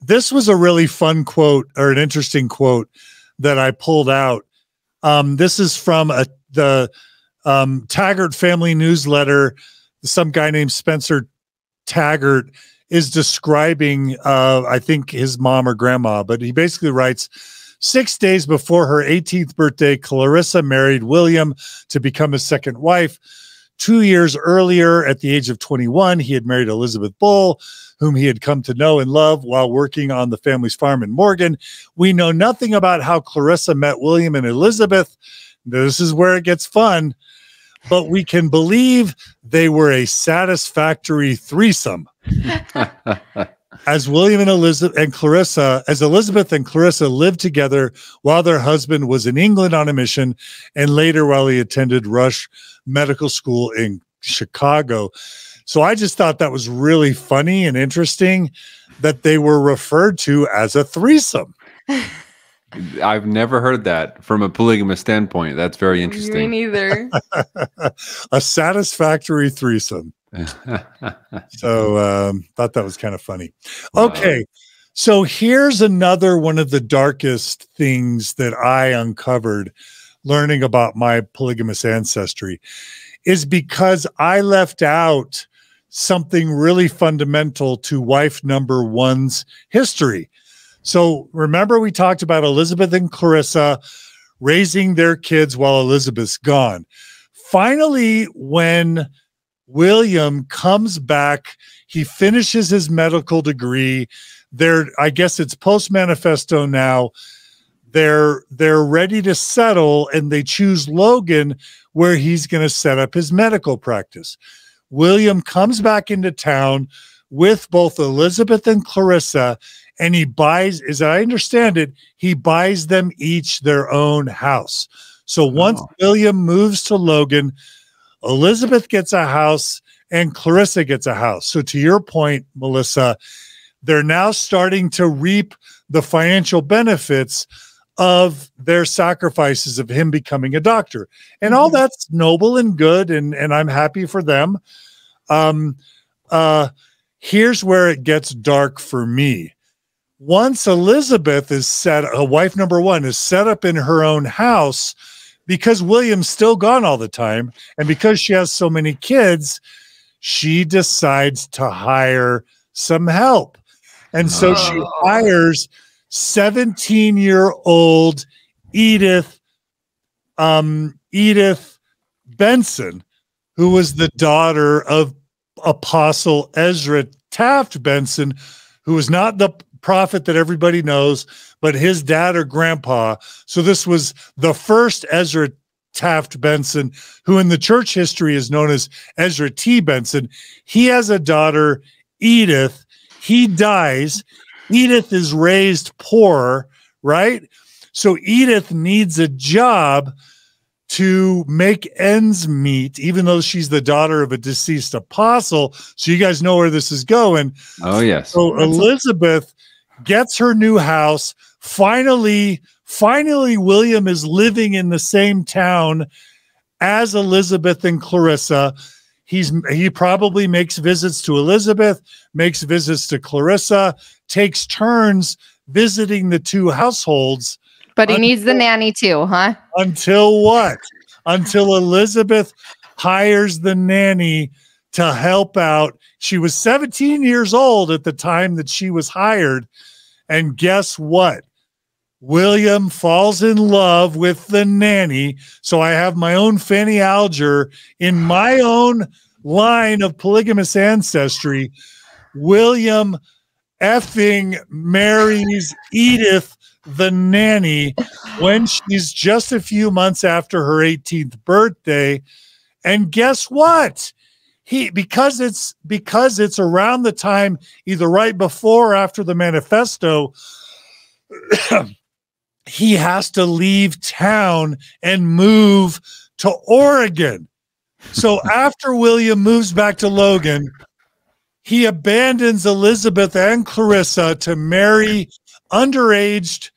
Speaker 1: This was a really fun quote or an interesting quote that I pulled out. Um, this is from a the um, Taggart family newsletter. Some guy named Spencer Taggart is describing, uh, I think his mom or grandma, but he basically writes Six days before her 18th birthday, Clarissa married William to become his second wife. Two years earlier, at the age of 21, he had married Elizabeth Bull, whom he had come to know and love while working on the family's farm in Morgan. We know nothing about how Clarissa met William and Elizabeth. This is where it gets fun but we can believe they were a satisfactory threesome. as William and Elizabeth and Clarissa, as Elizabeth and Clarissa lived together while their husband was in England on a mission, and later while he attended Rush Medical School in Chicago. So I just thought that was really funny and interesting that they were referred to as a threesome.
Speaker 2: I've never heard that from a polygamous standpoint. That's very interesting.
Speaker 3: Me neither.
Speaker 1: a satisfactory threesome. so um, thought that was kind of funny. Okay. So here's another one of the darkest things that I uncovered learning about my polygamous ancestry is because I left out something really fundamental to wife number one's history. So remember, we talked about Elizabeth and Clarissa raising their kids while Elizabeth's gone. Finally, when William comes back, he finishes his medical degree. There, I guess it's post manifesto now. They're they're ready to settle, and they choose Logan, where he's going to set up his medical practice. William comes back into town with both Elizabeth and Clarissa, and he buys, as I understand it, he buys them each their own house. So once oh. William moves to Logan, Elizabeth gets a house and Clarissa gets a house. So to your point, Melissa, they're now starting to reap the financial benefits of their sacrifices of him becoming a doctor. And all mm-hmm. that's noble and good and and I'm happy for them. Um uh here's where it gets dark for me once Elizabeth is set, a wife number one is set up in her own house because William's still gone all the time. And because she has so many kids, she decides to hire some help. And so oh. she hires 17 year old Edith, um, Edith Benson, who was the daughter of Apostle Ezra Taft Benson, who was not the prophet that everybody knows, but his dad or grandpa. So this was the first Ezra Taft Benson, who in the church history is known as Ezra T. Benson. He has a daughter, Edith. He dies. Edith is raised poor, right? So Edith needs a job to make ends meet, even though she's the daughter of a deceased apostle. So you guys know where this is going.
Speaker 2: Oh, yes.
Speaker 1: So Elizabeth gets her new house. Finally, finally, William is living in the same town as Elizabeth and Clarissa. He's he probably makes visits to Elizabeth, makes visits to Clarissa, takes turns visiting the two households.
Speaker 3: But he until, needs the nanny too, huh?
Speaker 1: Until what? until Elizabeth hires the nanny to help out. She was 17 years old at the time that she was hired. And guess what? William falls in love with the nanny. So I have my own Fanny Alger in my own line of polygamous ancestry. William effing marries Edith the nanny when she's just a few months after her 18th birthday. And guess what? He because it's because it's around the time either right before or after the manifesto he has to leave town and move to Oregon. So after William moves back to Logan, he abandons Elizabeth and Clarissa to marry underaged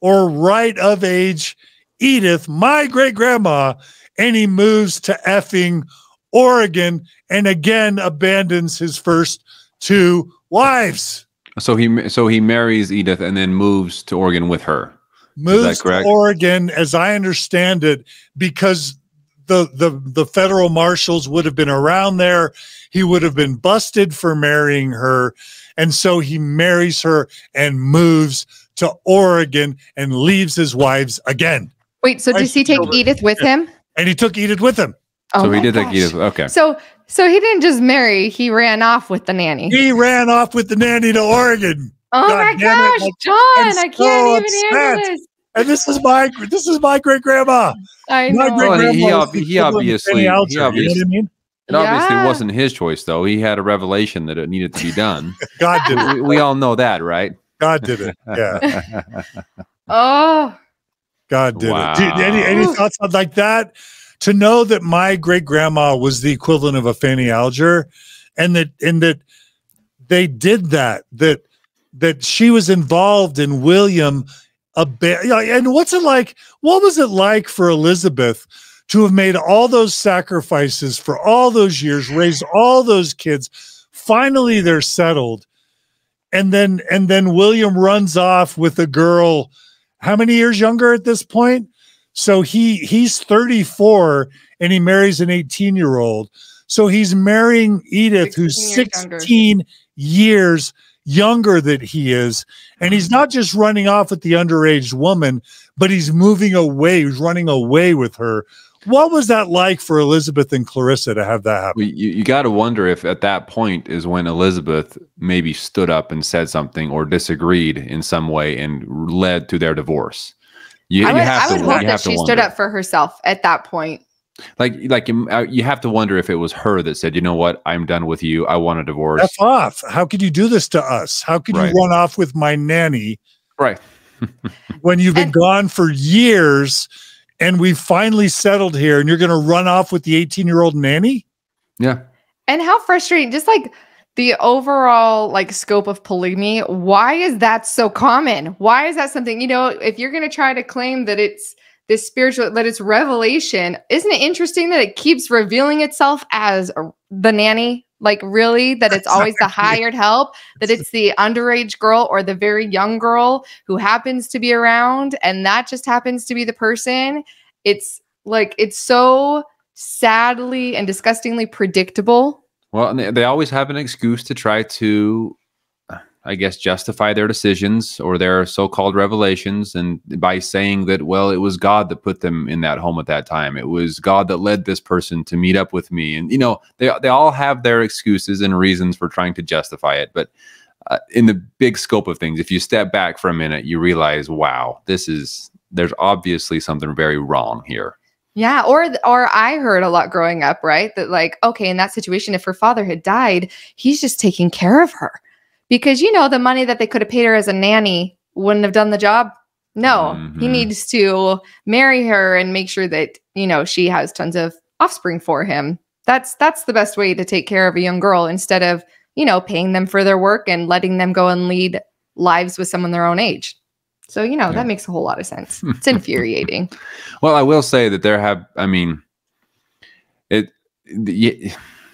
Speaker 1: or right of age Edith, my great grandma, and he moves to effing Oregon and again abandons his first two wives.
Speaker 2: So he so he marries Edith and then moves to Oregon with her.
Speaker 1: Moves to Oregon, as I understand it, because the the the federal marshals would have been around there. He would have been busted for marrying her, and so he marries her and moves to Oregon and leaves his wives again.
Speaker 3: Wait, so does he take Edith with him?
Speaker 1: And he took Edith with him.
Speaker 2: Oh so he did gosh. take Edith. Okay.
Speaker 3: So so he didn't just marry, he ran off with the nanny.
Speaker 1: He ran off with the nanny to Oregon.
Speaker 3: Oh God my gosh, it. John, I can't even handle this.
Speaker 1: And this is my this is my great grandma.
Speaker 3: I know.
Speaker 2: Well, he, he, he obviously he obviously you know I mean? It yeah. obviously wasn't his choice, though. He had a revelation that it needed to be done.
Speaker 1: God did it.
Speaker 2: We, we, all know that, right?
Speaker 1: God did it. Yeah.
Speaker 3: oh.
Speaker 1: God did wow. it. any, any thoughts on like that? To know that my great grandma was the equivalent of a Fanny Alger, and that and that they did that. That that she was involved in William a bit. And what's it like? What was it like for Elizabeth? to have made all those sacrifices for all those years, raised all those kids. Finally, they're settled. And then and then William runs off with a girl how many years younger at this point? So he he's 34 and he marries an 18-year-old. So he's marrying Edith who's 16 younger. years younger than he is. And he's not just running off with the underage woman, but he's moving away, he's running away with her what was that like for Elizabeth and Clarissa to have that happen?
Speaker 2: Well, you, you got to wonder if at that point is when Elizabeth maybe stood up and said something or disagreed in some way and led to their divorce.
Speaker 3: You, I would, you have I would to, hope that she stood up for herself at that point.
Speaker 2: Like, like you, uh, you have to wonder if it was her that said, "You know what? I'm done with you. I want a divorce."
Speaker 1: F off! How could you do this to us? How could right. you run off with my nanny?
Speaker 2: Right.
Speaker 1: when you've been and, gone for years and we've finally settled here and you're going to run off with the 18 year old nanny
Speaker 2: yeah
Speaker 3: and how frustrating just like the overall like scope of polygamy why is that so common why is that something you know if you're going to try to claim that it's this spiritual that it's revelation. Isn't it interesting that it keeps revealing itself as the nanny? Like, really, that it's always the hired help, that it's the underage girl or the very young girl who happens to be around, and that just happens to be the person. It's like, it's so sadly and disgustingly predictable.
Speaker 2: Well, they always have an excuse to try to I guess, justify their decisions or their so-called revelations, and by saying that, well, it was God that put them in that home at that time. It was God that led this person to meet up with me, and you know, they they all have their excuses and reasons for trying to justify it. But uh, in the big scope of things, if you step back for a minute, you realize, wow, this is there's obviously something very wrong here.
Speaker 3: Yeah, or or I heard a lot growing up, right? That like, okay, in that situation, if her father had died, he's just taking care of her because you know the money that they could have paid her as a nanny wouldn't have done the job. No, mm-hmm. he needs to marry her and make sure that you know she has tons of offspring for him. That's that's the best way to take care of a young girl instead of you know paying them for their work and letting them go and lead lives with someone their own age. So you know yeah. that makes a whole lot of sense. It's infuriating.
Speaker 2: well, I will say that there have. I mean, it. The,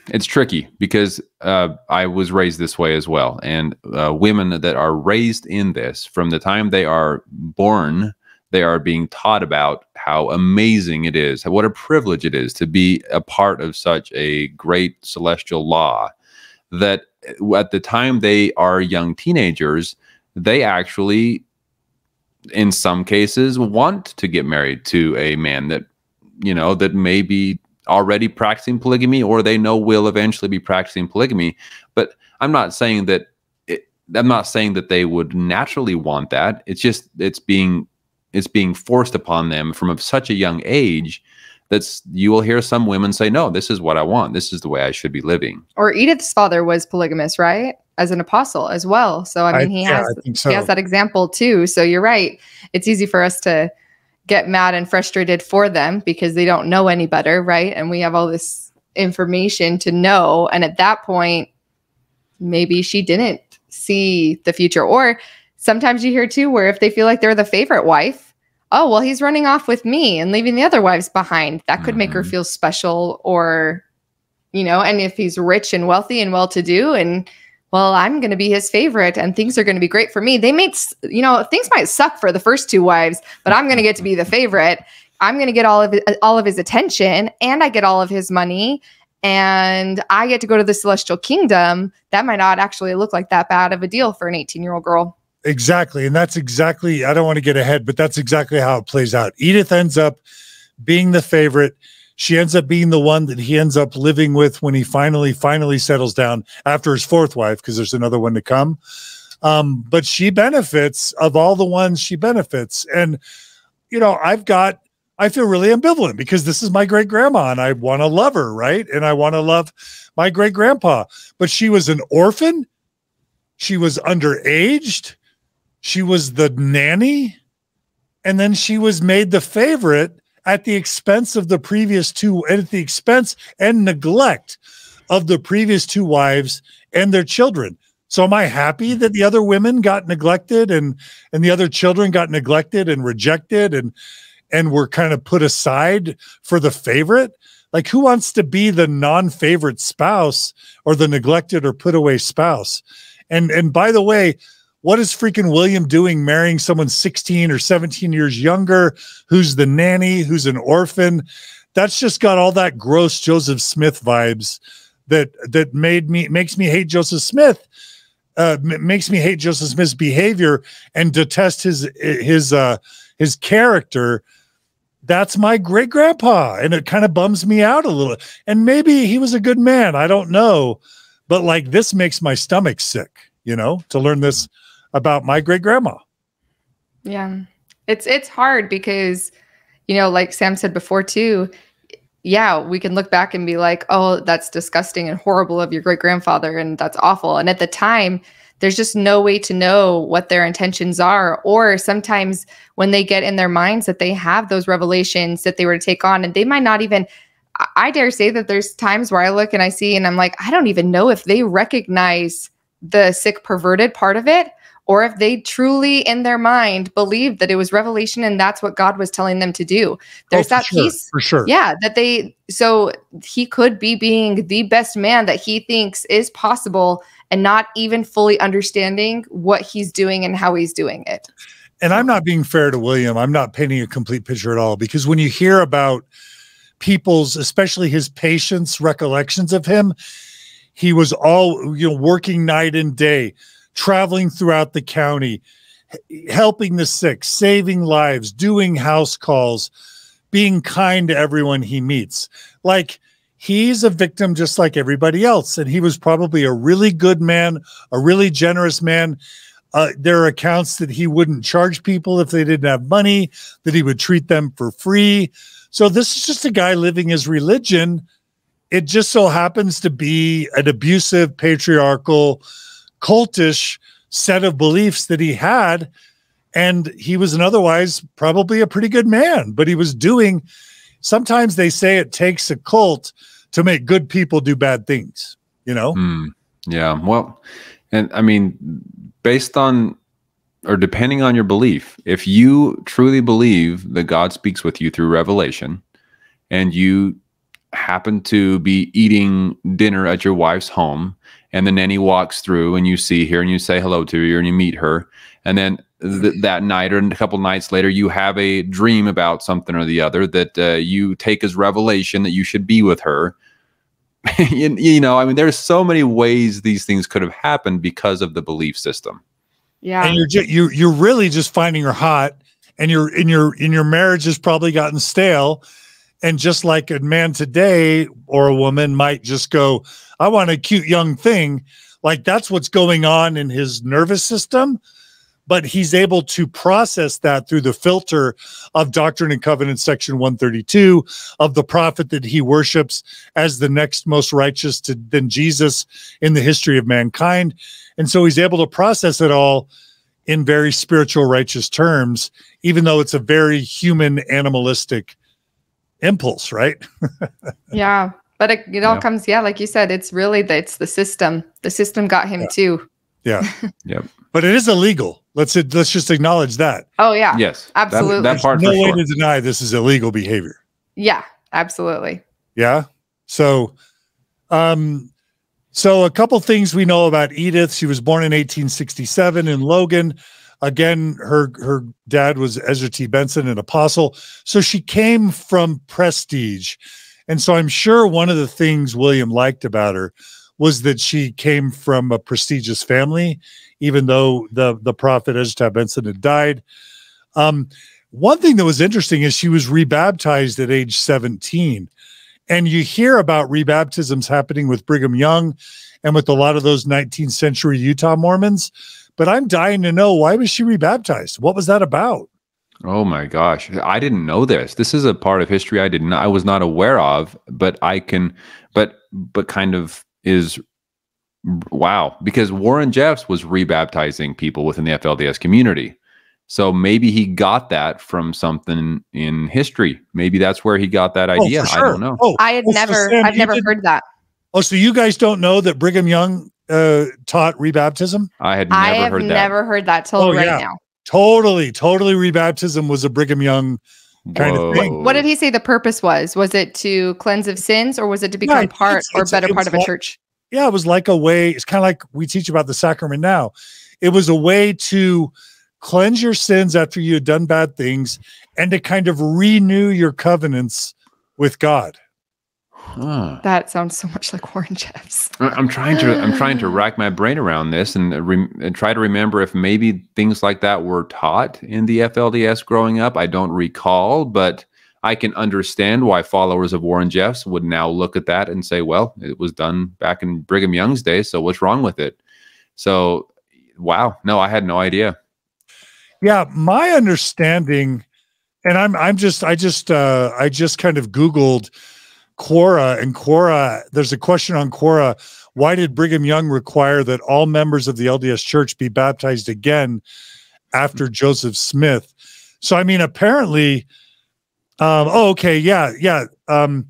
Speaker 2: it's tricky because uh, I was raised this way as well, and uh, women that are raised in this from the time they are born, they are being taught about how amazing it is, what a privilege it is to be a part of such a great celestial law. That uh, at the time they are young teenagers, they actually, in some cases, want to get married to a man that you know that may be already practicing polygamy or they know will eventually be practicing polygamy. But I'm not saying that it, I'm not saying that they would naturally want that. It's just it's being it's being forced upon them from such a young age that's you will hear some women say no this is what i want this is the way i should be living
Speaker 3: or edith's father was polygamous right as an apostle as well so i mean I, he has so. he has that example too so you're right it's easy for us to get mad and frustrated for them because they don't know any better, right? And we have all this information to know. And at that point, maybe she didn't see the future. Or sometimes you hear too, where if they feel like they're the favorite wife, oh, well, he's running off with me and leaving the other wives behind. That could mm-hmm. make her mm-hmm. feel special or, you know, and if he's rich and wealthy and well to do and well, I'm going to be his favorite and things are going to be great for me. They might, you know, things might suck for the first two wives, but I'm going to get to be the favorite. I'm going to get all of it, all of his attention and I get all of his money and I get to go to the celestial kingdom. That might not actually look like that bad of a deal for an 18 year old girl.
Speaker 1: Exactly. And that's exactly, I don't want to get ahead, but that's exactly how it plays out. Edith ends up being the favorite she ends up being the one that he ends up living with when he finally finally settles down after his fourth wife because there's another one to come. Um, but she benefits of all the ones she benefits. And you know i've got i feel really ambivalent because this is my great grandma and i want to love her right? And i want to love my great grandpa but she was an orphan. She was underaged. She was the nanny. And then she was made the favorite at the expense of the previous two, and at the expense and neglect of the previous two wives and their children. So am I happy that the other women got neglected and and the other children got neglected and rejected and and were kind of put aside for the favorite? Like who wants to be the non-favorite spouse or the neglected or put away spouse? And and by the way, what is freaking William doing marrying someone 16 or 17 years younger who's the nanny, who's an orphan? That's just got all that gross Joseph Smith vibes that that made me makes me hate Joseph Smith. Uh, makes me hate Joseph Smith's behavior and detest his his uh, his character. That's my great grandpa, and it kind of bums me out a little. And maybe he was a good man. I don't know, but like this makes my stomach sick. You know, to learn this about my great grandma.
Speaker 3: Yeah. It's it's hard because you know, like Sam said before too, yeah, we can look back and be like, "Oh, that's disgusting and horrible of your great grandfather and that's awful." And at the time, there's just no way to know what their intentions are or sometimes when they get in their minds that they have those revelations that they were to take on and they might not even I dare say that there's times where I look and I see and I'm like, I don't even know if they recognize the sick perverted part of it or if they truly in their mind believed that it was revelation and that's what God was telling them to do. There's oh, that
Speaker 1: sure,
Speaker 3: piece
Speaker 1: for sure.
Speaker 3: Yeah, that they so he could be being the best man that he thinks is possible and not even fully understanding what he's doing and how he's doing it.
Speaker 1: And I'm not being fair to William. I'm not painting a complete picture at all because when you hear about people's especially his patients recollections of him, he was all you know working night and day traveling throughout the county, helping the sick, saving lives, doing house calls, being kind to everyone he meets. Like he's a victim just like everybody else. And he was probably a really good man, a really generous man. Uh, there are accounts that he wouldn't charge people if they didn't have money, that he would treat them for free. So this is just a guy living his religion. It just so happens to be an abusive, patriarchal, cultish set of beliefs that he had. And he was an otherwise probably a pretty good man, but he was doing. Sometimes they say it takes a cult to make good people do bad things, you know?
Speaker 2: Hmm. yeah. Well, and I mean, based on or depending on your belief, if you truly believe that God speaks with you through revelation and you happen to be eating dinner at your wife's home and the nanny walks through and you see her and you say hello to her and you meet her. And then th- that night or a couple nights later you have a dream about something or the other that uh, you take as revelation that you should be with her. You, you know i mean there's so many ways these things could have happened because of the belief system.
Speaker 3: Yeah.
Speaker 1: and you're just you you're really just finding her hot and your in your in your marriage has probably gotten stale. And just like a man today or a woman might just go i want a cute young thing like that's what's going on in his nervous system but he's able to process that through the filter of doctrine and covenant section 132 of the prophet that he worships as the next most righteous to, than jesus in the history of mankind and so he's able to process it all in very spiritual, righteous terms, even though it's a very human, animalistic impulse, right?
Speaker 3: Yeah. But it, it all
Speaker 2: Yeah.
Speaker 3: comes, yeah, like you said, it's really the, it's the system. The system got him
Speaker 1: Yeah.
Speaker 3: too.
Speaker 1: Yeah.
Speaker 2: Yep.
Speaker 1: But it is illegal. Let's let's just acknowledge that.
Speaker 3: Oh yeah.
Speaker 2: yes
Speaker 3: absolutely.
Speaker 2: that, part
Speaker 1: no way
Speaker 2: sure
Speaker 1: to deny this is illegal behavior.
Speaker 3: Yeah, absolutely.
Speaker 1: Yeah. So, um, so a couple things we know about Edith. She was born in 1867 in Logan. Again, her her dad was Ezra T. Benson, an apostle. So she came from prestige, and so I'm sure one of the things William liked about her was that she came from a prestigious family, even though the the prophet Ezra. Benson had died. Um, one thing that was interesting is she was rebaptized at age 17. And you hear about rebaptisms happening with Brigham Young and with a lot of those 19th century Utah Mormons. But I'm dying to know why was she rebaptized? What was that about?
Speaker 2: Oh my gosh, I didn't know this. This is a part of history I didn't I was not aware of, but I can but but kind of is wow, because Warren Jeffs was rebaptizing people within the FLDS community. So maybe he got that from something in history. Maybe that's where he got that idea.
Speaker 1: Oh, for
Speaker 2: I don't know.
Speaker 1: Oh,
Speaker 3: I had
Speaker 1: oh, so
Speaker 3: never,
Speaker 1: Sam,
Speaker 3: I've never
Speaker 1: did-
Speaker 3: heard that.
Speaker 1: Oh, so you guys don't know that Brigham Young uh, taught rebaptism?
Speaker 2: I had never
Speaker 3: I have
Speaker 2: heard that.
Speaker 3: never heard that till
Speaker 1: Oh,
Speaker 3: right
Speaker 1: yeah.
Speaker 3: now.
Speaker 1: Totally, totally. Rebaptism was a Brigham Young. kind of thing.
Speaker 3: What did he say the purpose was? Was it to cleanse of sins or was it to become
Speaker 1: it's-
Speaker 3: part
Speaker 1: it's-
Speaker 3: or
Speaker 1: it's-
Speaker 3: better
Speaker 1: it
Speaker 3: part
Speaker 1: was
Speaker 3: of a
Speaker 1: like-
Speaker 3: church?
Speaker 1: Yeah, it was like a way. It's kind of like we teach about the sacrament now. It was a way to cleanse your sins after you had done bad things and to kind of renew your covenants with God.
Speaker 2: Huh.
Speaker 3: That sounds so much like Warren Jeffs.
Speaker 2: I- I'm trying to I'm trying to rack my brain around this and, rem- and try to remember if maybe things like that were taught in the FLDS growing up. I don't recall, but I can understand why followers of Warren Jeffs would now look at that and say, "Well, it was done back in Brigham Young's day, so what's wrong with it?" So, wow, no, I had no idea.
Speaker 1: Yeah, my understanding, and I'm I'm just I just uh I just kind of Googled Quora and Quora. There's a question on Quora. Why did Brigham Young require that all members of the LDS Church be baptized again after Joseph Smith? So I mean, apparently, um, oh, okay, yeah, yeah. Um,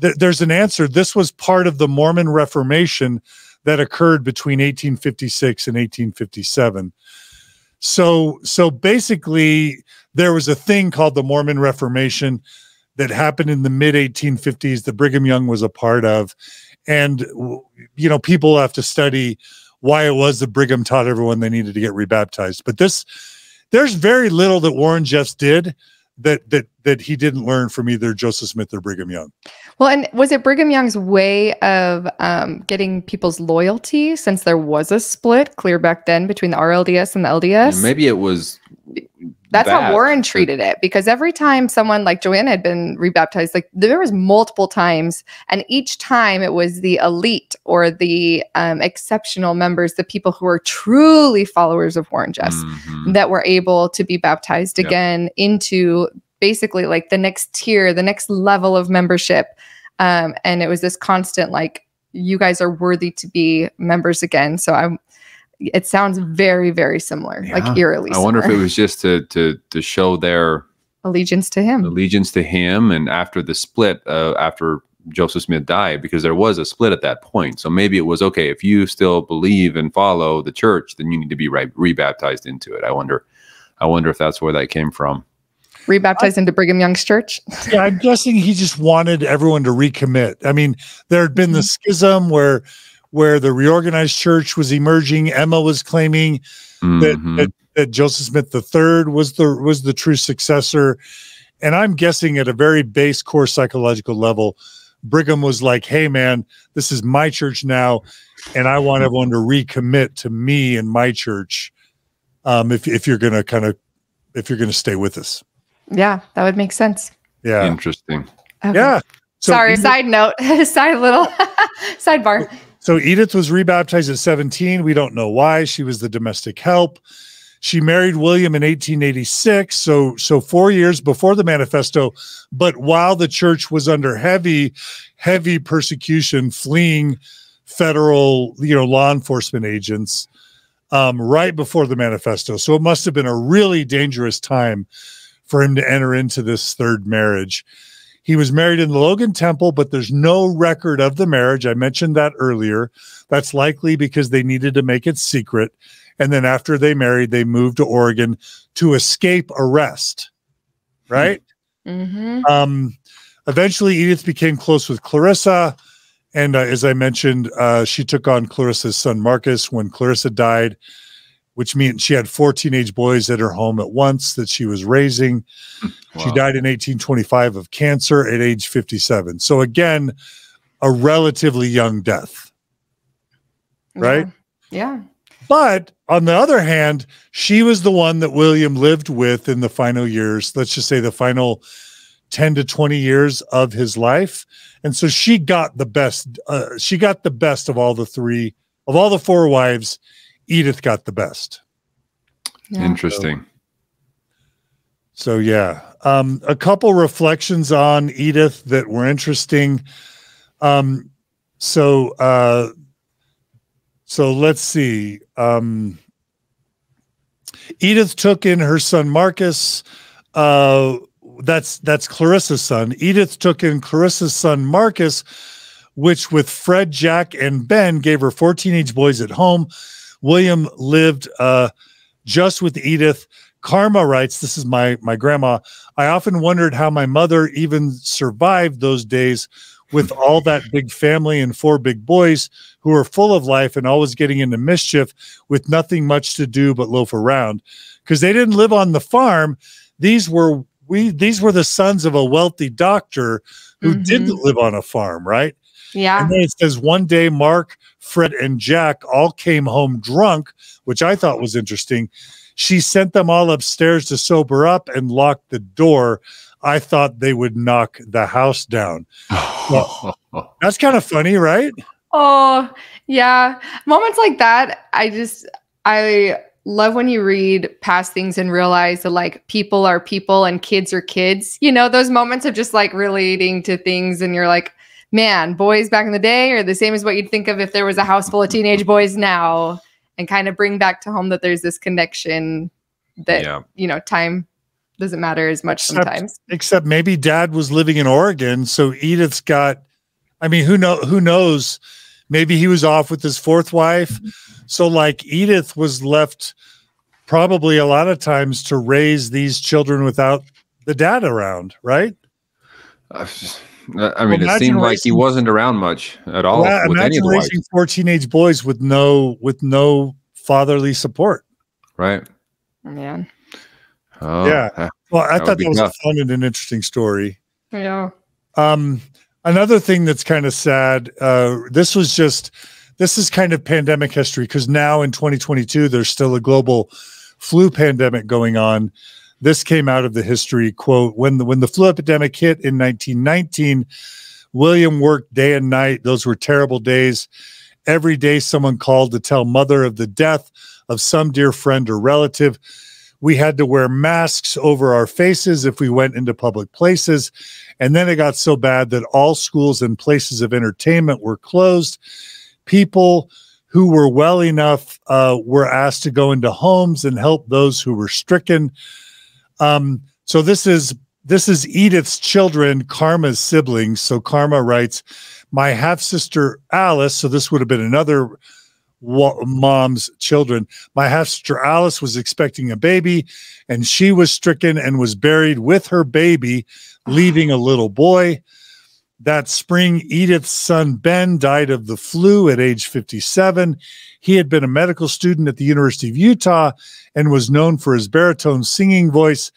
Speaker 1: th- there's an answer. This was part of the Mormon Reformation that occurred between 1856 and 1857 so so basically there was a thing called the mormon reformation that happened in the mid 1850s that brigham young was a part of and you know people have to study why it was that brigham taught everyone they needed to get rebaptized but this there's very little that warren jeffs did that that that he didn't learn from either Joseph Smith or Brigham Young.
Speaker 3: Well, and was it Brigham Young's way of um, getting people's loyalty since there was a split clear back then between the RLDS and the LDS?
Speaker 2: Maybe it was.
Speaker 3: That's how Warren treated it because every time someone like Joanna had been rebaptized, like there was multiple times, and each time it was the elite or the um, exceptional members, the people who were truly followers of Warren Jeffs,
Speaker 2: Mhm.
Speaker 3: that were able to be baptized
Speaker 2: Yep.
Speaker 3: again into basically like the next tier, the next level of membership. Um, and it was this constant like, you guys are worthy to be members again. So I'm. It sounds very, very similar,
Speaker 2: Yeah.
Speaker 3: like eerily.
Speaker 2: I wonder if it was just to to to show their
Speaker 3: allegiance to him.
Speaker 2: allegiance to him, and after the split, uh, after Joseph Smith died, because there was a split at that point. So maybe it was okay if you still believe and follow the church, then you need to be re- rebaptized into it. I wonder. I wonder if that's where that came from.
Speaker 3: rebaptized into Brigham Young's church.
Speaker 1: Yeah, I'm guessing he just wanted everyone to recommit. I mean, there had been the schism where where the reorganized church was emerging. Emma was claiming that,
Speaker 2: Mhm.
Speaker 1: that that Joseph Smith III was the was the true successor. And I'm guessing at a very base core psychological level, Brigham was like, "Hey, man, this is my church now, and I want everyone to recommit to me and my church. Um, if if you're gonna kind of if you're gonna stay with us,
Speaker 3: Yeah, that would make sense.
Speaker 1: yeah,
Speaker 2: Interesting.
Speaker 3: Okay.
Speaker 1: yeah." So
Speaker 3: Sorry,
Speaker 1: Edith-
Speaker 3: side note, side little sidebar.
Speaker 1: So Edith was rebaptized at 17. We don't know why. She was the domestic help. She married William in 1886, so so 4 years before the manifesto, but while the church was under heavy heavy persecution fleeing federal, you know, law enforcement agents um, right before the manifesto. So it must have been a really dangerous time for him to enter into this third marriage. He was married in the Logan Temple, but there's no record of the marriage. I mentioned that earlier. That's likely because they needed to make it secret. And then after they married, they moved to Oregon to escape arrest. Right.
Speaker 3: hmm
Speaker 1: Um, eventually, Edith became close with Clarissa. And uh, as I mentioned, uh, she took on Clarissa's son Marcus when Clarissa died, which means she had four teenage boys at her home at once that she was raising. She died in 1825 of cancer at age 57. So, again, a relatively young death. Right?
Speaker 3: Yeah.
Speaker 1: But on the other hand, she was the one that William lived with in the final years, let's just say the final 10 to 20 years of his life. And so she got the best, uh, she got the best of all the three, of all the four wives. Edith got the best.
Speaker 3: yeah.
Speaker 2: Interesting.
Speaker 1: So yeah, um, a couple reflections on Edith that were interesting. Um, so uh, so let's see. Um, Edith took in her son Marcus. Uh, that's that's Clarissa's son. Edith took in Clarissa's son Marcus, which with Fred, Jack, and Ben gave her four teenage boys at home. William lived uh, just with Edith. Karma writes, "This is my my grandma. I often wondered how my mother even survived those days with all that big family and four big boys who were full of life and always getting into mischief with nothing much to do but loaf around because they didn't live on the farm. These were we these were the sons of a wealthy doctor who
Speaker 3: Mhm.
Speaker 1: didn't live on a farm, right?
Speaker 3: Yeah.
Speaker 1: And then it says one day Mark, Fred, and Jack all came home drunk, which I thought was interesting. She sent them all upstairs to sober up and locked the door. I thought they would knock the house down. That's kind of funny, right?
Speaker 3: Oh, yeah. Moments like that, I just I love when you read past things and realize that like people are people and kids are kids. You know, those moments of just like relating to things and you're like, man, boys back in the day are the same as what you'd think of if there was a house full of teenage boys now and kind of bring back to home that there's this connection that
Speaker 2: yeah.
Speaker 3: you know, time doesn't matter as much
Speaker 1: Except-
Speaker 3: sometimes.
Speaker 1: Except maybe dad was living in Oregon, so Edith's got I mean, who know who knows? Maybe he was off with his fourth wife. So like Edith was left probably a lot of times to raise these children without the dad around, right?
Speaker 2: I just- I mean, it
Speaker 1: imagine
Speaker 2: seemed like he wasn't around much at all
Speaker 1: Yeah,
Speaker 2: with any
Speaker 1: imagine
Speaker 2: of the wives,
Speaker 1: raising four teenage boys with no with no fatherly support.
Speaker 2: right?
Speaker 3: Man.
Speaker 2: Oh,
Speaker 1: Yeah. Well, I
Speaker 2: That
Speaker 1: thought that was a
Speaker 2: tough.
Speaker 1: fun and an interesting story.
Speaker 3: Yeah.
Speaker 1: Um, another thing that's kind of sad. Uh, this was just this is kind of pandemic history because now in 2022 there's still a global flu pandemic going on. This came out of the history quote when the when the flu epidemic hit in 1919. William worked day and night. Those were terrible days. Every day, someone called to tell mother of the death of some dear friend or relative. We had to wear masks over our faces if we went into public places. And then it got so bad that all schools and places of entertainment were closed. People who were well enough uh, were asked to go into homes and help those who were stricken. Um, so this is this is Edith's children, Karma's siblings. So Karma writes, "My half sister Alice." So this would have been another mom's children. My half sister Alice was expecting a baby, and she was stricken and was buried with her baby, leaving a little boy. That spring, Edith's son Ben died of the flu at age 57. He had been a medical student at the University of Utah and was known for his baritone singing voice.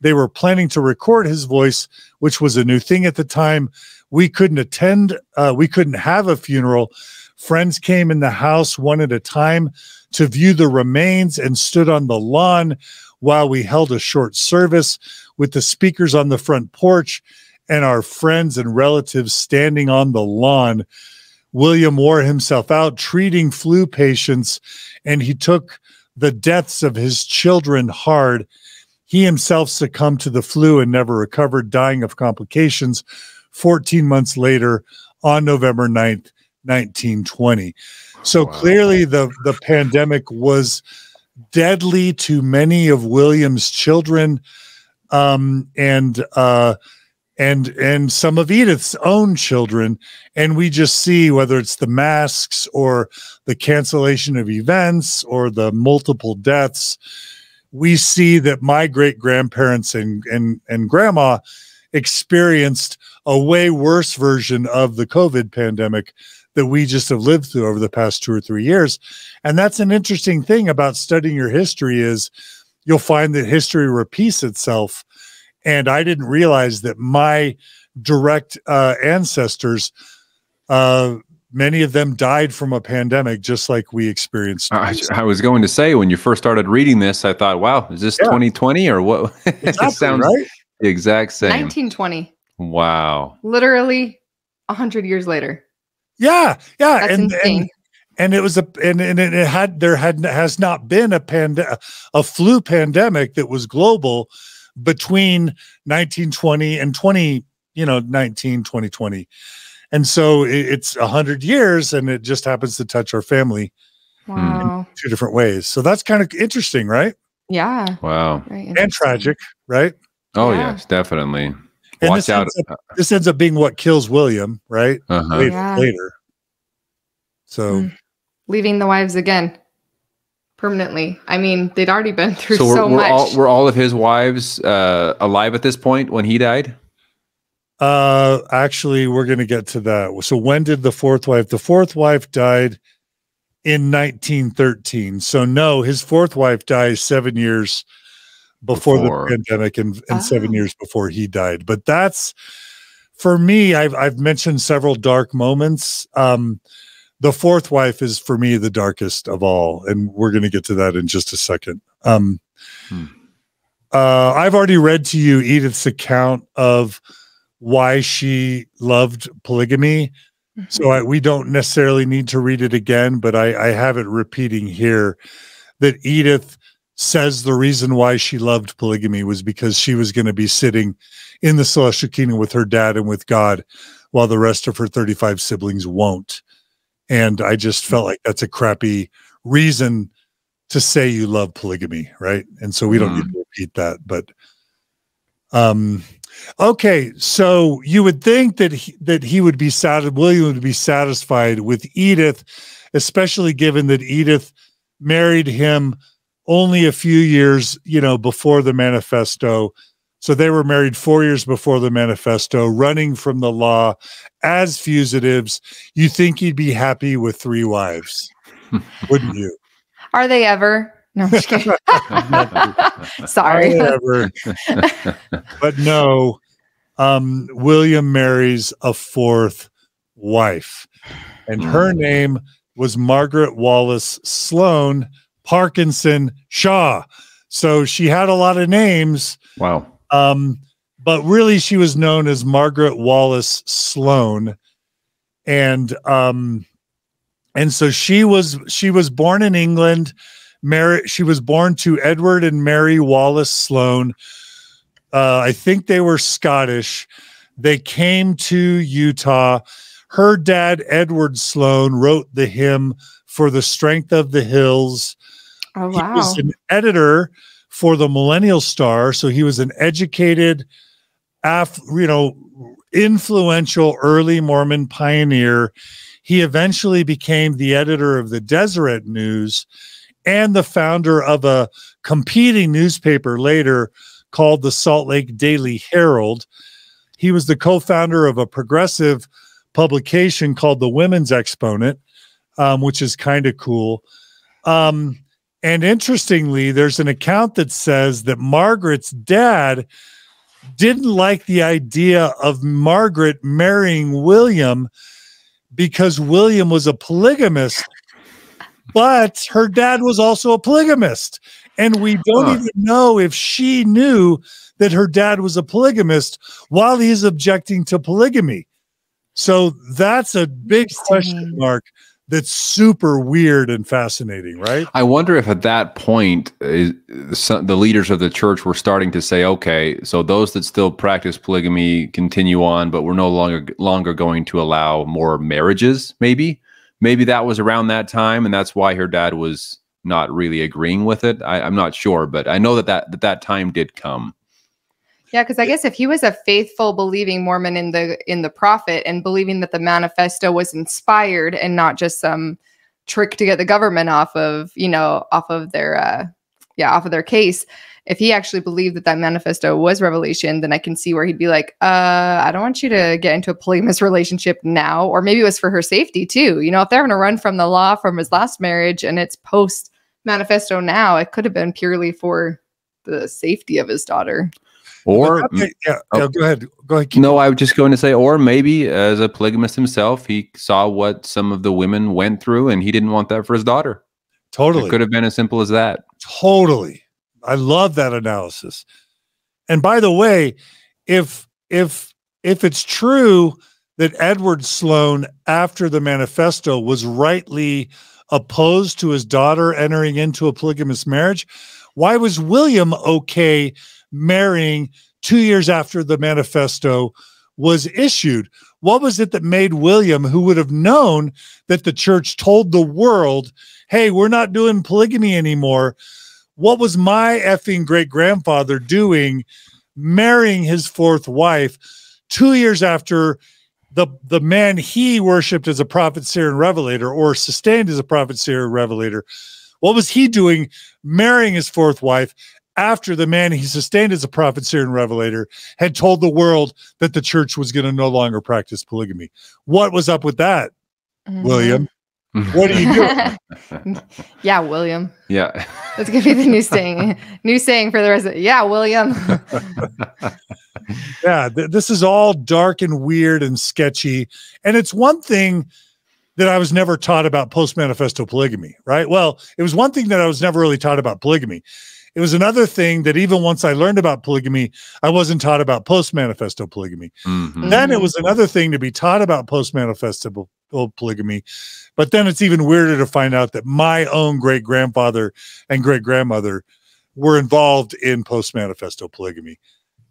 Speaker 1: They were planning to record his voice, which was a new thing at the time. We couldn't attend, uh, we couldn't have a funeral. Friends came in the house one at a time to view the remains and stood on the lawn while we held a short service with the speakers on the front porch and our friends and relatives standing on the lawn. William wore himself out treating flu patients, and he took the deaths of his children hard. He himself succumbed to the flu and never recovered, dying of complications 14 months later on November 9th, 1920. So
Speaker 2: Wow.
Speaker 1: clearly, the, the pandemic was deadly to many of William's children. Um, and uh, and and some of Edith's own children, and we just see whether it's the masks or the cancellation of events or the multiple deaths, we see that my great grandparents and and and grandma experienced a way worse version of the COVID pandemic that we just have lived through over the past two or three years. And that's an interesting thing about studying your history is you'll find that history repeats itself. And I didn't realize that my direct uh, ancestors, uh, many of them died from a pandemic, just like we experienced.
Speaker 2: I, I was going to say when you first started reading this, I thought, "Wow, is this
Speaker 1: Yeah.
Speaker 2: 2020 or what?" it sounds
Speaker 1: right?
Speaker 2: the exact same.
Speaker 3: 1920,
Speaker 2: Wow.
Speaker 3: literally a hundred years later.
Speaker 1: Yeah, yeah,
Speaker 3: That's
Speaker 1: and,
Speaker 3: insane.
Speaker 1: and and it was a and, and it had there had has not been a pand a flu pandemic that was global between 1920 and 20 you know 19 2020 and so it, it's a hundred years and it just happens to touch our family
Speaker 3: Wow.
Speaker 1: two different ways so that's kind of interesting right
Speaker 3: Yeah.
Speaker 2: Wow.
Speaker 1: And tragic right
Speaker 2: Oh
Speaker 3: Yeah.
Speaker 2: yes, definitely.
Speaker 1: And
Speaker 2: Watch
Speaker 1: this
Speaker 2: out.
Speaker 1: ends this ends up being what kills william right
Speaker 2: Uh-huh.
Speaker 1: later,
Speaker 3: Yeah.
Speaker 1: later so
Speaker 3: Mm. Leaving the wives again permanently. I mean, they'd already been through
Speaker 2: So,
Speaker 3: so,
Speaker 2: were, were
Speaker 3: much.
Speaker 2: all were all of his wives uh, alive at this point when he died?
Speaker 1: Uh, actually, we're going to get to that. So, when did the fourth wife? The fourth wife died in 1913. So, no, his fourth wife dies seven years before,
Speaker 2: Before.
Speaker 1: the pandemic and, and seven
Speaker 3: Oh.
Speaker 1: years before he died. But that's for me. I've I've mentioned several dark moments. Um, the fourth wife is for me the darkest of all, and we're going to get to that in just a second. Um,
Speaker 2: Hmm.
Speaker 1: uh, I've already read to you Edith's account of why she loved polygamy. So I, we don't necessarily need to read it again, but I, I have it repeating here that Edith says the reason why she loved polygamy was because she was going to be sitting in the celestial kingdom with her dad and with God, while the rest of her 35 siblings won't. And I just felt like that's a crappy reason to say you love polygamy, right? And so we don't need to repeat that, but um okay, so you would think that he, that he would be satisfied William would be satisfied with Edith, especially given that Edith married him only a few years, you know, before the manifesto. So they were married 4 years before the manifesto, running from the law as fugitives. You think he'd be happy with three wives, wouldn't you?
Speaker 3: Are they ever? No, I'm just kidding. Sorry.
Speaker 1: However, but no, um, William marries a fourth wife, and her
Speaker 2: Mm.
Speaker 1: name was Margaret Wallace Sloan Parkinson Shaw. So she had a lot of names,
Speaker 2: Wow.
Speaker 1: Um, but really she was known as Margaret Wallace Sloan, and um, and so she was she was born in England. Mary, she was born to Edward and Mary Wallace Sloan. Uh, I think they were Scottish. They came to Utah. Her dad, Edward Sloan, wrote the hymn for the strength of the hills.
Speaker 3: Oh wow.
Speaker 1: He was an editor for the Millennial Star, so he was an educated, af, you know, influential early Mormon pioneer. He eventually became the editor of the Deseret News and the founder of a competing newspaper later called the Salt Lake Daily Herald. He was the co-founder of a progressive publication called the Women's Exponent, um, which is kind of cool. Um, and interestingly, there's an account that says that Margaret's dad didn't like the idea of Margaret marrying William because William was a polygamist, but her dad was also a polygamist. And we don't
Speaker 2: Huh.
Speaker 1: even know if she knew that her dad was a polygamist while he's objecting to polygamy. So that's a big question mark that's super weird and fascinating, right?
Speaker 2: I wonder if at that point uh, some, the leaders of the church were starting to say, okay, so those that still practice polygamy continue on, but we're no longer longer going to allow more marriages. Maybe, maybe that was around that time, and that's why her dad was not really agreeing with it. I, I'm not sure, but I know that that that, that time did come.
Speaker 3: Yeah, because I guess if he was a faithful, believing Mormon in the in the prophet and believing that the manifesto was inspired and not just some trick to get the government off of, you know, off of their, uh, yeah, off of their case. If he actually believed that that manifesto was revelation, then I can see where he'd be like, uh, I don't want you to get into a polygamous relationship now. Or maybe it was for her safety too. You know, if they're going to run from the law from his last marriage and it's post manifesto now, it could have been purely for the safety of his daughter.
Speaker 2: Or
Speaker 1: Okay, yeah,
Speaker 2: oh.
Speaker 1: go ahead. Go ahead.
Speaker 2: No, I was just going to say, or maybe as a polygamist himself, he saw what some of the women went through and he didn't want that for his daughter.
Speaker 1: Totally.
Speaker 2: It could have been as simple as that.
Speaker 1: Totally. I love that analysis. And by the way, if if if it's true that Edward Sloan after the manifesto was rightly opposed to his daughter entering into a polygamous marriage, why was William okay marrying 2 years after the manifesto was issued? What was it that made William who would have known that the church told the world, "Hey, we're not doing polygamy anymore." what was my effing great grandfather doing marrying his fourth wife two years after the the man he worshipped as a prophet seer and revelator or sustained as a prophet seer and revelator what was he doing marrying his fourth wife after the man he sustained as a prophet seer and revelator had told the world that the church was going to no longer practice polygamy what was up with that mm-hmm. william what are you doing
Speaker 3: yeah, William.
Speaker 2: yeah.
Speaker 3: That's gonna be the new saying. new saying for the rest of it. Yeah, William.
Speaker 1: yeah th- this is all dark and weird and sketchy and it's one thing that i was never taught about post manifesto polygamy right well it was one thing that i was never really taught about polygamy it was another thing that even once i learned about polygamy i wasn't taught about post manifesto polygamy
Speaker 2: Mhm.
Speaker 1: then it
Speaker 3: Mhm.
Speaker 1: was another thing to be taught about post manifesto polygamy but then it's even weirder to find out that my own great grandfather and great grandmother were involved in post manifesto polygamy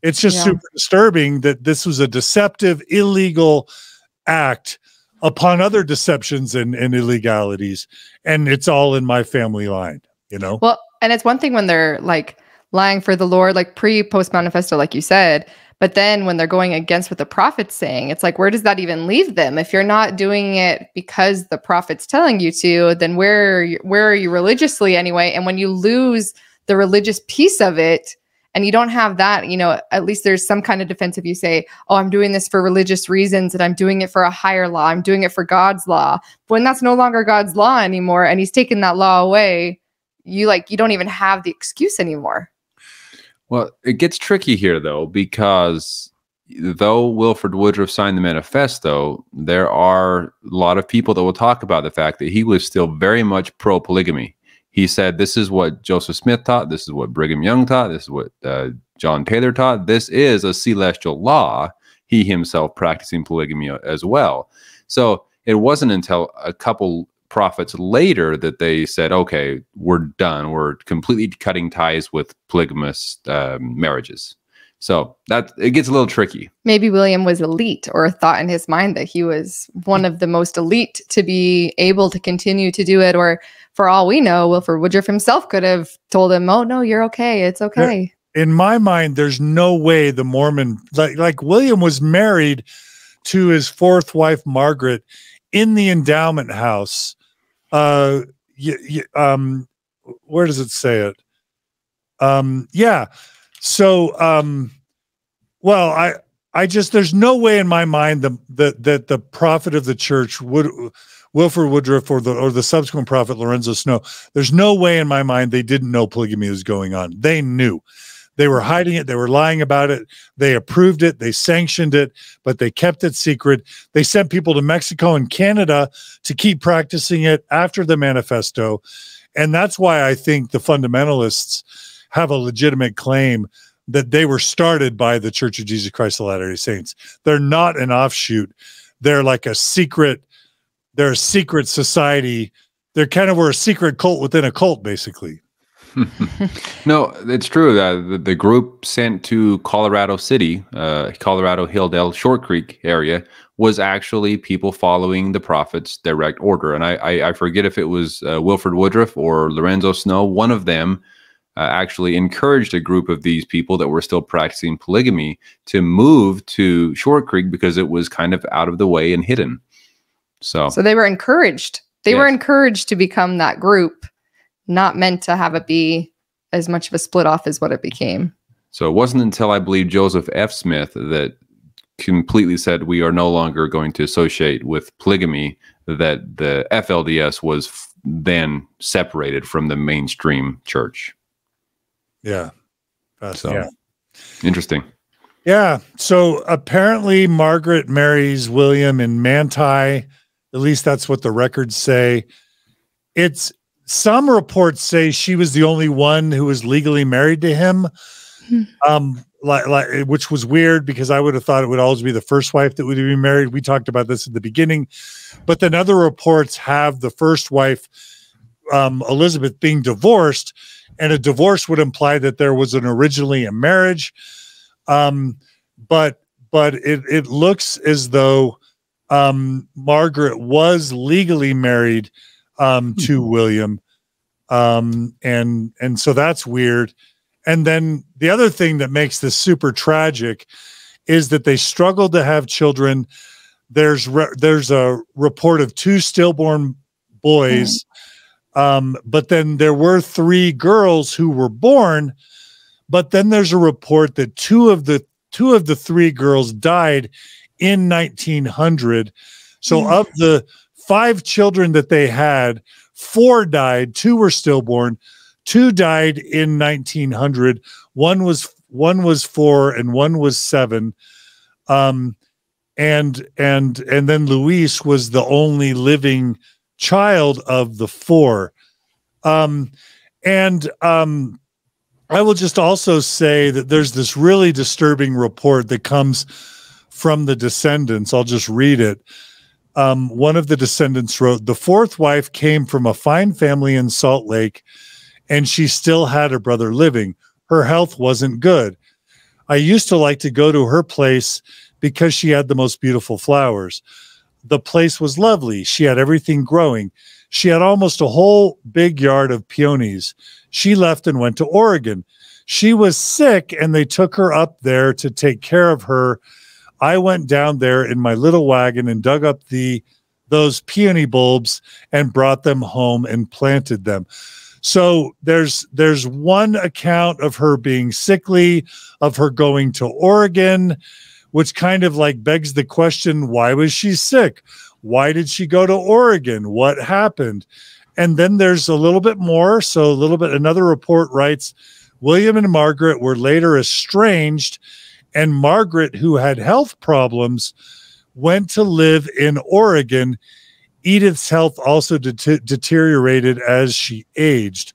Speaker 1: it's just
Speaker 3: Yeah.
Speaker 1: super disturbing that this was a deceptive illegal act upon other deceptions and, and illegalities and it's all in my family line you know
Speaker 3: Well, and it's one thing when they're like lying for the Lord, like pre post manifesto, like you said. But then when they're going against what the prophet's saying, it's like, where does that even leave them? If you're not doing it because the prophet's telling you to, then where where are you religiously anyway? And when you lose the religious piece of it, and you don't have that, you know, at least there's some kind of defense if you say, oh, I'm doing this for religious reasons and I'm doing it for a higher law, I'm doing it for God's law. When that's no longer God's law anymore, and He's taken that law away, you like you don't even have the excuse anymore.
Speaker 2: Well, it gets tricky here though because though Wilford Woodruff signed the manifesto, there are a lot of people that will talk about the fact that he was still very much pro polygamy. He said, This is what Joseph Smith taught. This is what Brigham Young taught. This is what uh, John Taylor taught. This is a celestial law. He himself practicing polygamy as well. So it wasn't until a couple prophets later that they said, okay, we're done. We're completely cutting ties with polygamous um, marriages. So that it gets a little tricky.
Speaker 3: Maybe William was elite or thought in his mind that he was one of the most elite to be able to continue to do it. Or for all we know, Wilford Woodruff himself could have told him, Oh no, you're okay. It's okay.
Speaker 1: In my mind, there's no way the Mormon like like William was married to his fourth wife, Margaret, in the endowment house. Uh y- y- um where does it say it? Um yeah so, um, well, I, I just there's no way in my mind the, the that the prophet of the church would Wilford Woodruff or the or the subsequent prophet Lorenzo Snow. There's no way in my mind they didn't know polygamy was going on. They knew. They were hiding it. They were lying about it. They approved it. They sanctioned it, but they kept it secret. They sent people to Mexico and Canada to keep practicing it after the manifesto. And that's why I think the fundamentalists have a legitimate claim that they were started by the Church of Jesus Christ of Latter-day Saints. They're not an offshoot. They're like a secret, they're a secret society. They're kind of were a secret cult within a cult, basically.
Speaker 2: no, it's true. that the, the, group sent to Colorado City, uh, Colorado Hildale, Short Creek area, was actually people following the prophet's direct order. And I, I, I forget if it was uh, Wilford Woodruff or Lorenzo Snow. One of them uh, actually encouraged a group of these people that were still practicing polygamy to move to Short Creek because it was kind of out of the way and hidden. So,
Speaker 3: so they were encouraged. They yes. were encouraged to become that group, not meant to have it be as much of a split off as what it became.
Speaker 2: So it wasn't until I believe Joseph F. Smith that completely said we are no longer going to associate with polygamy that the FLDS was f- then separated from the mainstream church.
Speaker 1: Yeah.
Speaker 2: so yeah. interesting.
Speaker 1: Yeah. So apparently Margaret marries William in Manti. At least that's what the records say. It's some reports say she was the only one who was legally married to him. Hmm. Um, like, like, which was weird because I would have thought it would always be the first wife that would be married. We talked about this at the beginning, but then other reports have the first wife, um, Elizabeth, being divorced and a divorce would imply that there was an originally a marriage. Um, but but it it looks as though um, Margaret was legally married um, to hmm. William, um, and and so that's weird. And then the other thing that makes this super tragic is that they struggled to have children. There's re- there's a report of two stillborn boys um, but then there were three girls who were born. But then there's a report that two of the two of the three girls died in 1900. So mm. of the five children that they had, four died, two were stillborn, two died in 1900. One was one was four and one was seven. Um, and and and then Louise was the only living child of the four. Um, and um, I will just also say that there's this really disturbing report that comes from the descendants. I'll just read it. Um, one of the descendants wrote The fourth wife came from a fine family in Salt Lake, and she still had a brother living. Her health wasn't good. I used to like to go to her place because she had the most beautiful flowers the place was lovely. She had everything growing. She had almost a whole big yard of peonies. She left and went to Oregon. She was sick and they took her up there to take care of her. I went down there in my little wagon and dug up the those peony bulbs and brought them home and planted them. So there's there's one account of her being sickly, of her going to Oregon which kind of like begs the question why was she sick? Why did she go to Oregon? What happened? And then there's a little bit more. So a little bit, another report writes William and Margaret were later estranged, and Margaret, who had health problems, went to live in Oregon. Edith's health also de- deteriorated as she aged.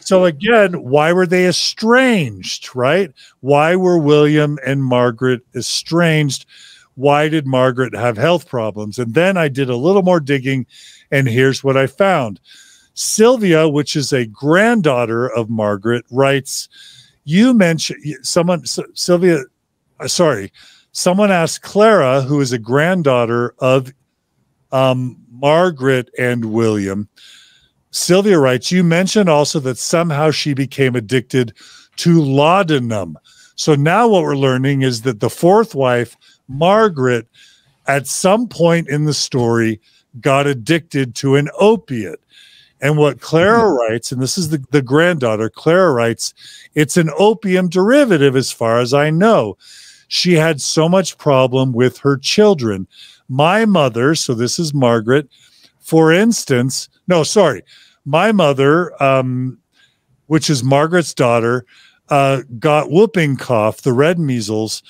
Speaker 1: So again, why were they estranged, right? Why were William and Margaret estranged? Why did Margaret have health problems? And then I did a little more digging, and here's what I found. Sylvia, which is a granddaughter of Margaret, writes, You mentioned someone, Sylvia, sorry, someone asked Clara, who is a granddaughter of um, Margaret and William, Sylvia writes, You mentioned also that somehow she became addicted to laudanum. So now what we're learning is that the fourth wife, Margaret, at some point in the story, got addicted to an opiate. And what Clara mm-hmm. writes, and this is the, the granddaughter, Clara writes, it's an opium derivative as far as I know. She had so much problem with her children. My mother, so this is Margaret, for instance, no, sorry, my mother, um, which is Margaret's daughter, uh, got whooping cough, the red measles,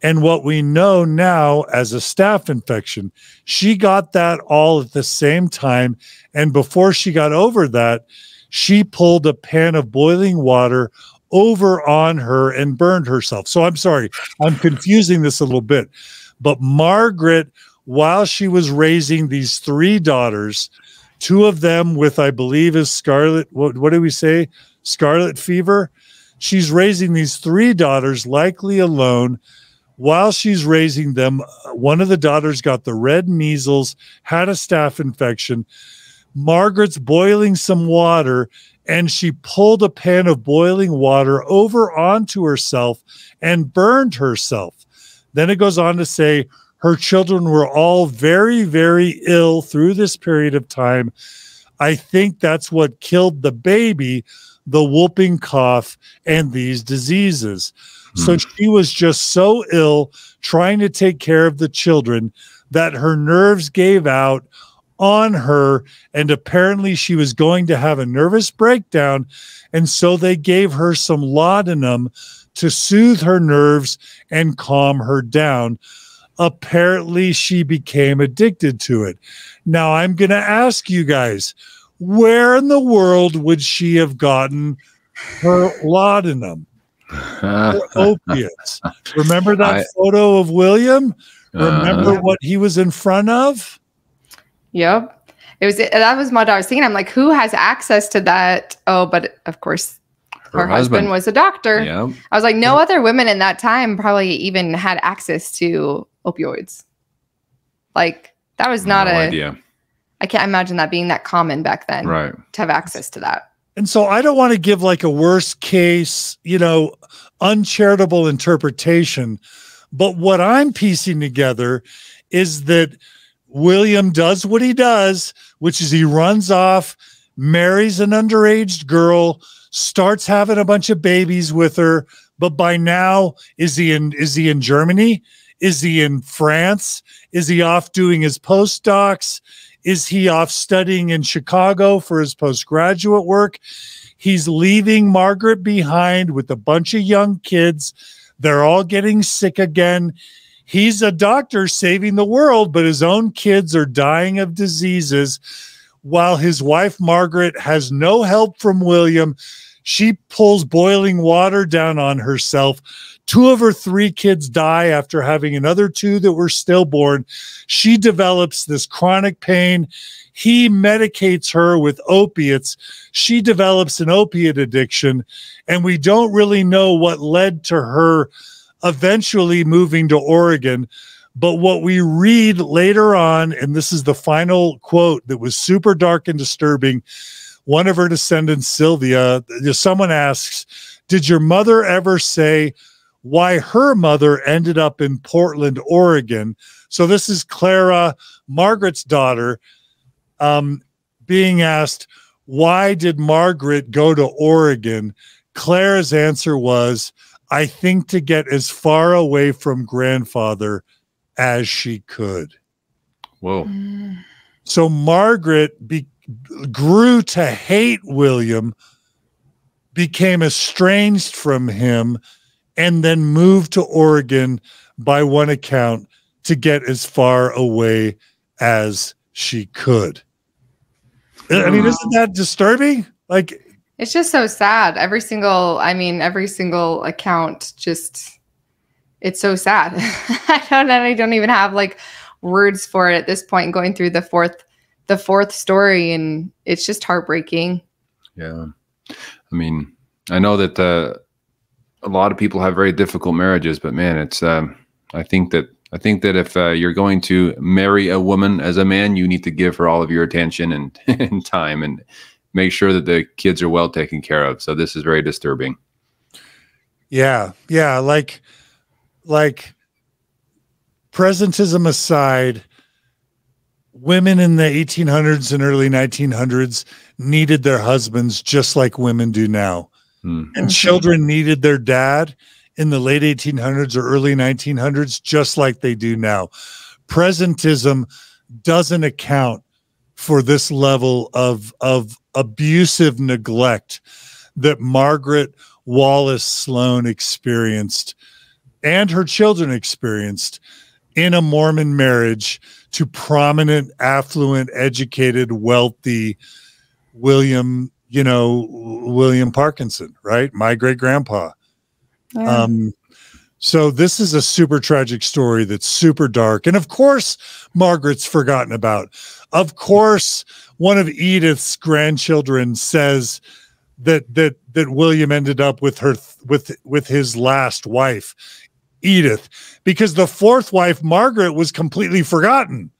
Speaker 1: and what we know now as a staph infection. She got that all at the same time. And before she got over that, she pulled a pan of boiling water over on her and burned herself. So I'm sorry, I'm confusing this a little bit. But Margaret, while she was raising these three daughters, two of them with, I believe, is scarlet. What, what do we say? Scarlet fever. She's raising these three daughters, likely alone. While she's raising them, one of the daughters got the red measles, had a staph infection. Margaret's boiling some water and she pulled a pan of boiling water over onto herself and burned herself. Then it goes on to say her children were all very, very ill through this period of time. I think that's what killed the baby, the whooping cough and these diseases. Mm. So she was just so ill trying to take care of the children that her nerves gave out on her. And apparently she was going to have a nervous breakdown. And so they gave her some laudanum to soothe her nerves and calm her down apparently she became addicted to it. Now I'm going to ask you guys, where in the world would she have gotten her laudanum? her opiates. Remember that I, photo of William? Remember uh, what he was in front of?
Speaker 3: Yep. It was that was what I was thinking. I'm like, who has access to that? Oh, but of course, her, her husband. husband. was a doctor. Yep. I was like, no yep. other women in that time probably even had access to opioids. Like that was not no a idea. I can't imagine that being that common back then.
Speaker 2: Right.
Speaker 3: To have access to that.
Speaker 1: And so I don't want to give like a worst case, you know, uncharitable interpretation, but what I'm piecing together is that William does what he does, which is he runs off, marries an underage girl, starts having a bunch of babies with her, but by now is he in is he in Germany? Is he in France? Is he off doing his postdocs? Is he off studying in Chicago for his postgraduate work? He's leaving Margaret behind with a bunch of young kids. They're all getting sick again. He's a doctor saving the world, but his own kids are dying of diseases while his wife, Margaret, has no help from William. She pulls boiling water down on herself Two of her three kids die after having another two that were stillborn. She develops this chronic pain. He medicates her with opiates. She develops an opiate addiction. And we don't really know what led to her eventually moving to Oregon. But what we read later on, and this is the final quote that was super dark and disturbing. One of her descendants, Sylvia, someone asks, Did your mother ever say, why her mother ended up in Portland, Oregon. So this is Clara, Margaret's daughter, um, being asked, why did Margaret go to Oregon? Clara's answer was, I think to get as far away from grandfather as she could.
Speaker 2: Whoa. Mm.
Speaker 1: So Margaret be- grew to hate William, became estranged from him, and then moved to Oregon by one account to get as far away as she could. I mean, hmm. isn't that disturbing? Like,
Speaker 3: it's just so sad. Every single, I mean, every single account just, it's so sad. I don't, I don't even have like words for it at this point. Going through the fourth, the fourth story, and it's just heartbreaking.
Speaker 2: Yeah, I mean, I know that uh, a lot of people have very difficult marriages, but man, it's. Um, I think that I think that if uh, you're going to marry a woman as a man, you need to give her all of your attention and, and time and make sure that the kids are well taken care of. So this is very disturbing.
Speaker 1: Yeah. Yeah. Like, like presentism aside, women in the 1800s and early 1900s needed their husbands just like women do now. Hmm. And children needed their dad in the late 1800s or early 1900s, just like they do now. Presentism doesn't account for this level of, of abusive neglect that Margaret Wallace Sloan experienced and her children experienced in a Mormon marriage to prominent, affluent, educated, wealthy William, you know, William Parkinson, right? My great grandpa. Yeah. Um, so this is a super tragic story that's super dark. And of course, Margaret's forgotten about. Of course, one of Edith's grandchildren says that that that William ended up with her with with his last wife, Edith, because the fourth wife, Margaret, was completely forgotten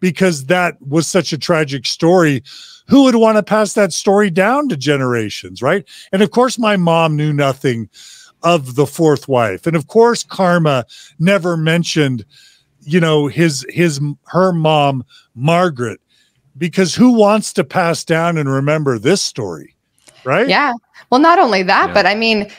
Speaker 1: because that was such a tragic story. Who would want to pass that story down to generations, right? And of course, my mom knew nothing of the fourth wife. And of course, Karma never mentioned, you know, his his her mom, Margaret, because who wants to pass down and remember this story? Right?
Speaker 3: Yeah. Well, not only that, yeah. but I mean,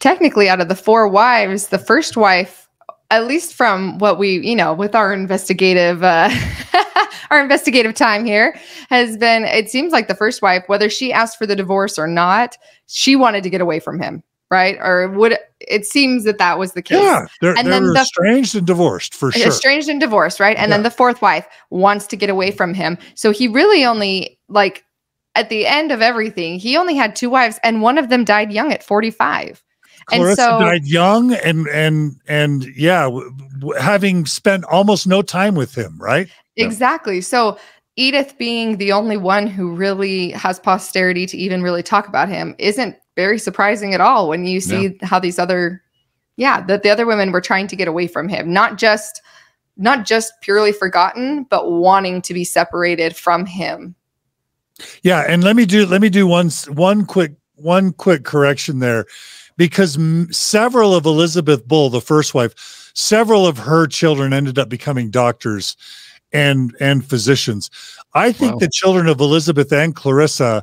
Speaker 3: technically out of the four wives, the first wife, at least from what we, you know, with our investigative uh our investigative time here has been it seems like the first wife whether she asked for the divorce or not she wanted to get away from him right? Or would it seems that that was the case?
Speaker 1: Yeah, they're, and they're then the, estranged and divorced for sure.
Speaker 3: Estranged and divorced, right? And yeah. then the fourth wife wants to get away mm-hmm. from him, so he really only like at the end of everything, he only had two wives, and one of them died young at forty five.
Speaker 1: Clarissa and so, died young, and and and yeah, w- w- having spent almost no time with him, right?
Speaker 3: Exactly. So Edith being the only one who really has posterity to even really talk about him isn't very surprising at all when you see yeah. how these other yeah that the other women were trying to get away from him not just not just purely forgotten but wanting to be separated from him
Speaker 1: yeah and let me do let me do one one quick one quick correction there because m- several of elizabeth bull the first wife several of her children ended up becoming doctors and and physicians i think wow. the children of elizabeth and clarissa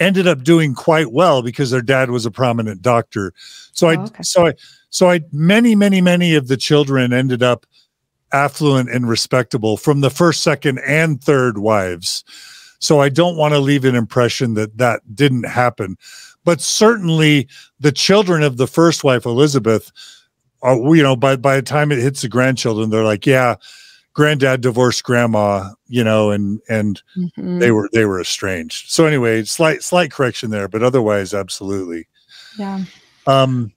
Speaker 1: ended up doing quite well because their dad was a prominent doctor. So oh, I okay. so I so I many many many of the children ended up affluent and respectable from the first, second and third wives. So I don't want to leave an impression that that didn't happen. But certainly the children of the first wife Elizabeth are you know by by the time it hits the grandchildren they're like yeah granddad divorced grandma, you know, and and mm-hmm. they were they were estranged. So anyway, slight slight correction there, but otherwise, absolutely.
Speaker 3: Yeah.
Speaker 1: Um,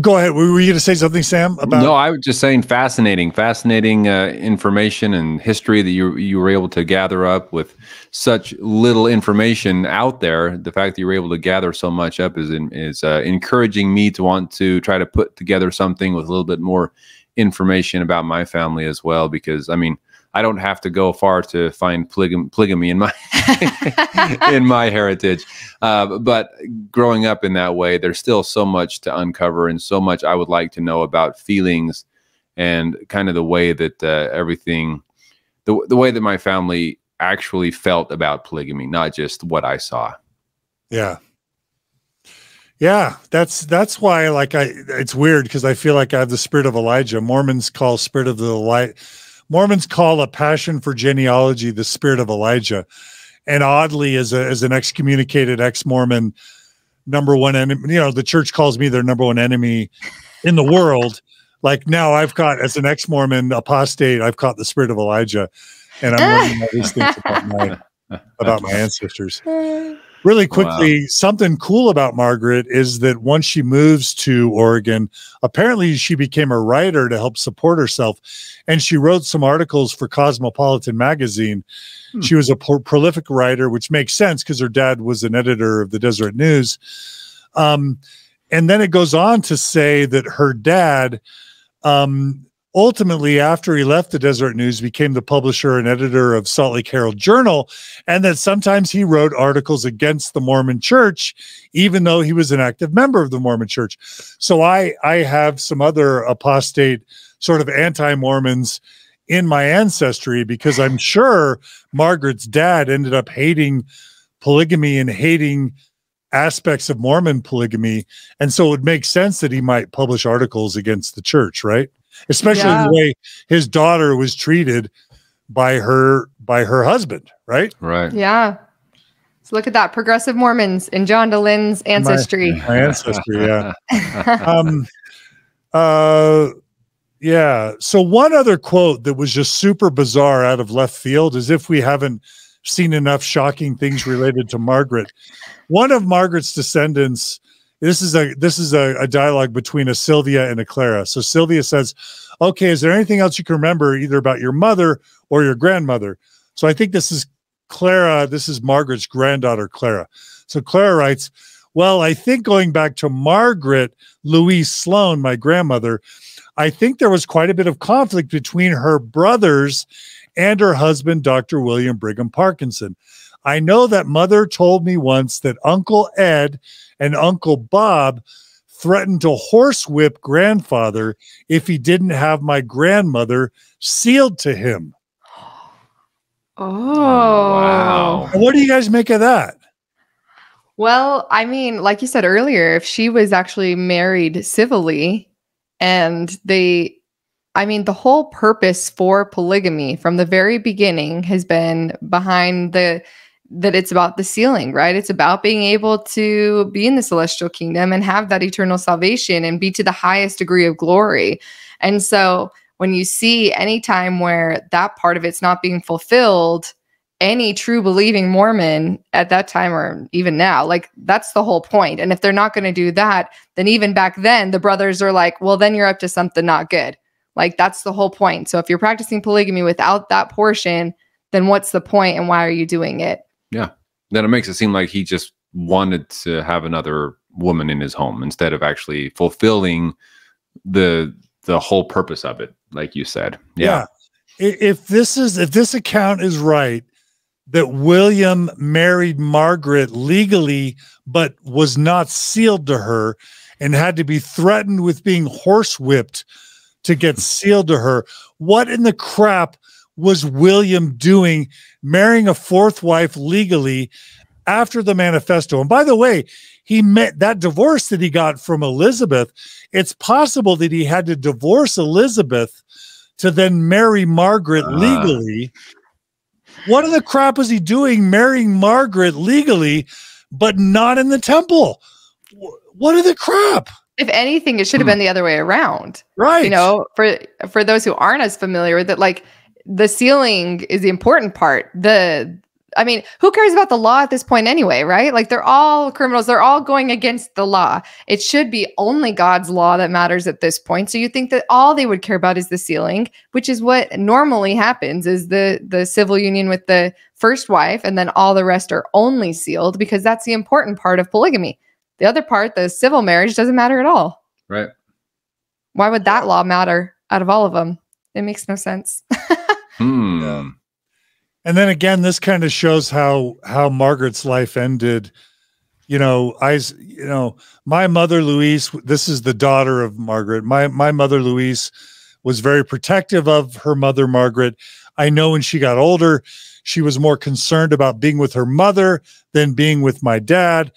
Speaker 1: go ahead. Were you going to say something, Sam?
Speaker 2: About no, I was just saying fascinating, fascinating uh, information and history that you you were able to gather up with such little information out there. The fact that you were able to gather so much up is is uh, encouraging me to want to try to put together something with a little bit more information about my family as well because I mean I don't have to go far to find polygam- polygamy in my in my heritage. Uh, but growing up in that way, there's still so much to uncover and so much I would like to know about feelings and kind of the way that uh, everything, the the way that my family actually felt about polygamy, not just what I saw.
Speaker 1: Yeah, yeah, that's that's why like I it's weird because I feel like I have the spirit of Elijah. Mormons call spirit of the light Mormons call a passion for genealogy the spirit of Elijah. and oddly, as a as an excommunicated ex Mormon, number one enemy, you know, the church calls me their number one enemy in the world. Like now, I've caught as an ex Mormon apostate, I've caught the spirit of Elijah, and I'm learning all these things about my about my ancestors. Really quickly, wow. something cool about Margaret is that once she moves to Oregon, apparently she became a writer to help support herself. And she wrote some articles for Cosmopolitan magazine. Hmm. She was a pro- prolific writer, which makes sense because her dad was an editor of the Deseret News. Um, and then it goes on to say that her dad um, ultimately, after he left the Deseret News, became the publisher and editor of Salt Lake Herald Journal, and that sometimes he wrote articles against the Mormon Church, even though he was an active member of the Mormon Church. So I I have some other apostate sort of anti-Mormons in my ancestry because I'm sure Margaret's dad ended up hating polygamy and hating aspects of Mormon polygamy. And so it would make sense that he might publish articles against the church, right? Especially yeah. the way his daughter was treated by her by her husband, right?
Speaker 2: Right.
Speaker 3: Yeah. So look at that progressive Mormons in John Dehlin's ancestry.
Speaker 1: My, my ancestry, yeah. um, uh, yeah. So one other quote that was just super bizarre out of left field, as if we haven't seen enough shocking things related to Margaret. One of Margaret's descendants this is a this is a, a dialogue between a Sylvia and a Clara. So Sylvia says, "Okay, is there anything else you can remember either about your mother or your grandmother?" So I think this is Clara. This is Margaret's granddaughter, Clara. So Clara writes, "Well, I think going back to Margaret Louise Sloan, my grandmother." I think there was quite a bit of conflict between her brothers and her husband, Dr. William Brigham Parkinson. I know that mother told me once that Uncle Ed and Uncle Bob threatened to horsewhip grandfather if he didn't have my grandmother sealed to him.
Speaker 3: Oh, wow.
Speaker 1: What do you guys make of that?
Speaker 3: Well, I mean, like you said earlier, if she was actually married civilly and they, I mean, the whole purpose for polygamy from the very beginning has been behind the that it's about the sealing, right? It's about being able to be in the celestial kingdom and have that eternal salvation and be to the highest degree of glory. And so when you see any time where that part of it's not being fulfilled, any true believing Mormon at that time or even now, like that's the whole point. And if they're not going to do that, then even back then, the brothers are like, well, then you're up to something not good. Like that's the whole point. So if you're practicing polygamy without that portion, then what's the point and why are you doing it?
Speaker 2: Yeah. Then it makes it seem like he just wanted to have another woman in his home instead of actually fulfilling the the whole purpose of it, like you said. Yeah.
Speaker 1: yeah. If this is if this account is right, that William married Margaret legally, but was not sealed to her and had to be threatened with being horsewhipped to get sealed to her. What in the crap was William doing marrying a fourth wife legally after the manifesto? And by the way, he met that divorce that he got from Elizabeth. It's possible that he had to divorce Elizabeth to then marry Margaret uh. legally. What in the crap was he doing marrying Margaret legally, but not in the temple? What are the crap?
Speaker 3: If anything, it should have hmm. been the other way around.
Speaker 1: Right.
Speaker 3: You know, for for those who aren't as familiar with it, like the sealing is the important part. The I mean, who cares about the law at this point anyway, right? Like they're all criminals, they're all going against the law. It should be only God's law that matters at this point. So you think that all they would care about is the sealing, which is what normally happens is the the civil union with the first wife and then all the rest are only sealed because that's the important part of polygamy. The other part, the civil marriage doesn't matter at all.
Speaker 2: Right.
Speaker 3: Why would that law matter out of all of them? It makes no sense.
Speaker 2: Hmm. Yeah.
Speaker 1: And then again, this kind of shows how how Margaret's life ended. You know, I you know, my mother Louise, this is the daughter of Margaret. My my mother Louise was very protective of her mother Margaret. I know when she got older, she was more concerned about being with her mother than being with my dad.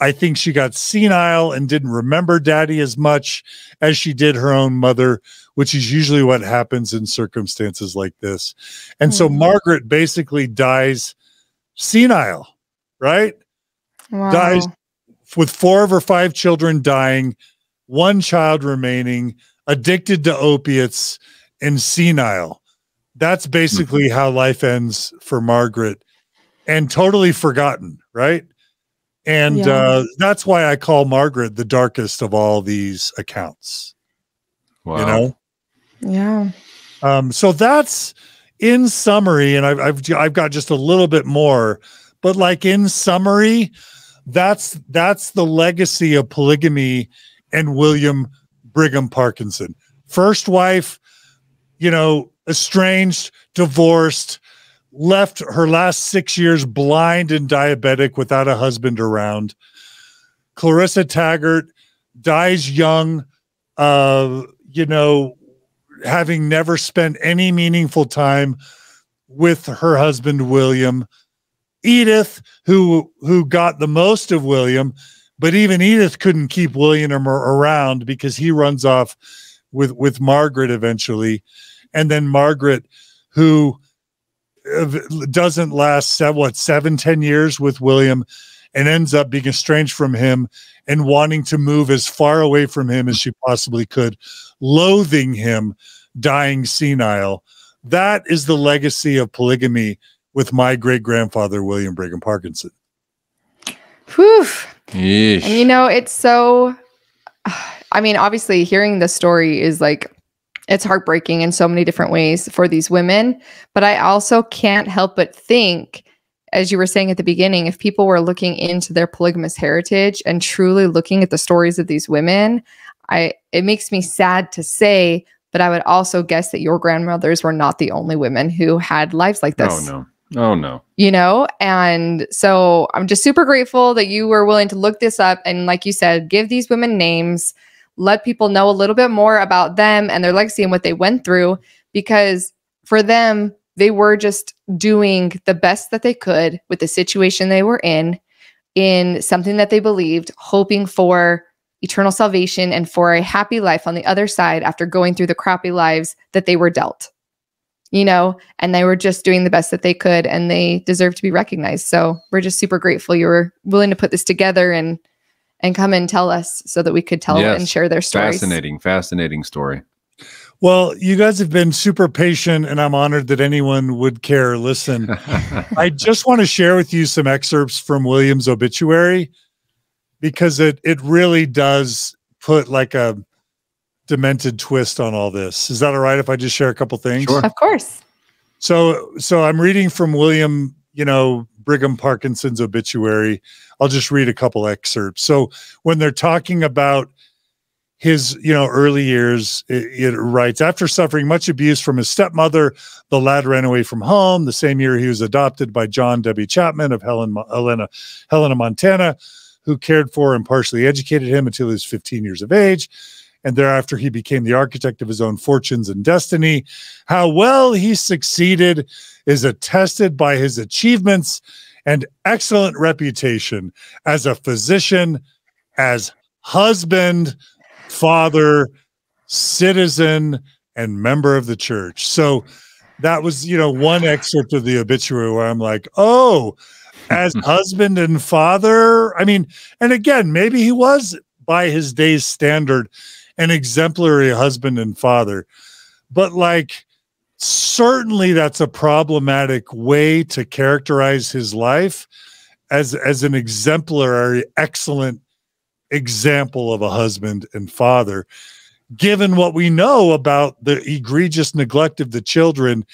Speaker 1: I think she got senile and didn't remember daddy as much as she did her own mother which is usually what happens in circumstances like this. And mm-hmm. so Margaret basically dies senile, right?
Speaker 3: Wow.
Speaker 1: Dies with four of her five children dying, one child remaining, addicted to opiates, and senile. That's basically how life ends for Margaret and totally forgotten, right? And
Speaker 3: Yeah.
Speaker 1: uh, that's why I call Margaret the darkest of all these accounts,
Speaker 2: Wow.
Speaker 1: you know?
Speaker 3: Yeah.
Speaker 1: Um, so that's in summary, and I've, I've I've got just a little bit more, but like in summary, that's that's the legacy of polygamy and William Brigham Parkinson. First wife, you know, estranged, divorced, left her last six years blind and diabetic without a husband around. Clarissa Taggart dies young, uh, you know, having never spent any meaningful time with her husband William. Edith, who who got the most of William, but even Edith couldn't keep William around because he runs off with with Margaret eventually, and then Margaret, who uh, doesn't last what seven ten years with William, and ends up being estranged from him and wanting to move as far away from him as she possibly could, loathing him, dying senile. That is the legacy of polygamy with my great grandfather, William Brigham Parkinson.
Speaker 3: Whew.
Speaker 2: Yeesh.
Speaker 3: And you know, it's so I mean, obviously hearing the story is like it's heartbreaking in so many different ways for these women, but I also can't help but think as you were saying at the beginning, if people were looking into their polygamous heritage and truly looking at the stories of these women, I it makes me sad to say, but I would also guess that your grandmothers were not the only women who had lives like oh, this
Speaker 2: Oh no. Oh no.
Speaker 3: you know and so i'm just super grateful that you were willing to look this up and like you said give these women names let people know a little bit more about them and their legacy and what they went through because for them they were just doing the best that they could with the situation they were in in something that they believed hoping for eternal salvation and for a happy life on the other side after going through the crappy lives that they were dealt you know, and they were just doing the best that they could and they deserve to be recognized. So we're just super grateful you were willing to put this together and and come and tell us so that we could tell
Speaker 2: Yes.
Speaker 3: and share their stories.
Speaker 2: Fascinating, fascinating story.
Speaker 1: Well, you guys have been super patient, and I'm honored that anyone would care. Listen, I just want to share with you some excerpts from William's obituary because it it really does put like a demented twist on all this. Is that all right if I just share a couple things?
Speaker 2: Sure.
Speaker 3: Of course.
Speaker 1: So so I'm reading from William, you know, Brigham Parkinson's obituary. I'll just read a couple excerpts. So when they're talking about his, you know, early years, it, it writes after suffering much abuse from his stepmother, the lad ran away from home. The same year he was adopted by John W. Chapman of Helen, Helena, Helena, Montana, who cared for and partially educated him until he was 15 years of age. And thereafter, he became the architect of his own fortunes and destiny. How well he succeeded is attested by his achievements and excellent reputation as a physician, as husband, father, citizen, and member of the church. So that was, you know, one excerpt of the obituary where I'm like, oh, as husband and father. I mean, and again, maybe he was by his day's standard an exemplary husband and father, but like, certainly that's a problematic way to characterize his life as as an exemplary excellent example of a husband and father given what we know about the egregious neglect of the children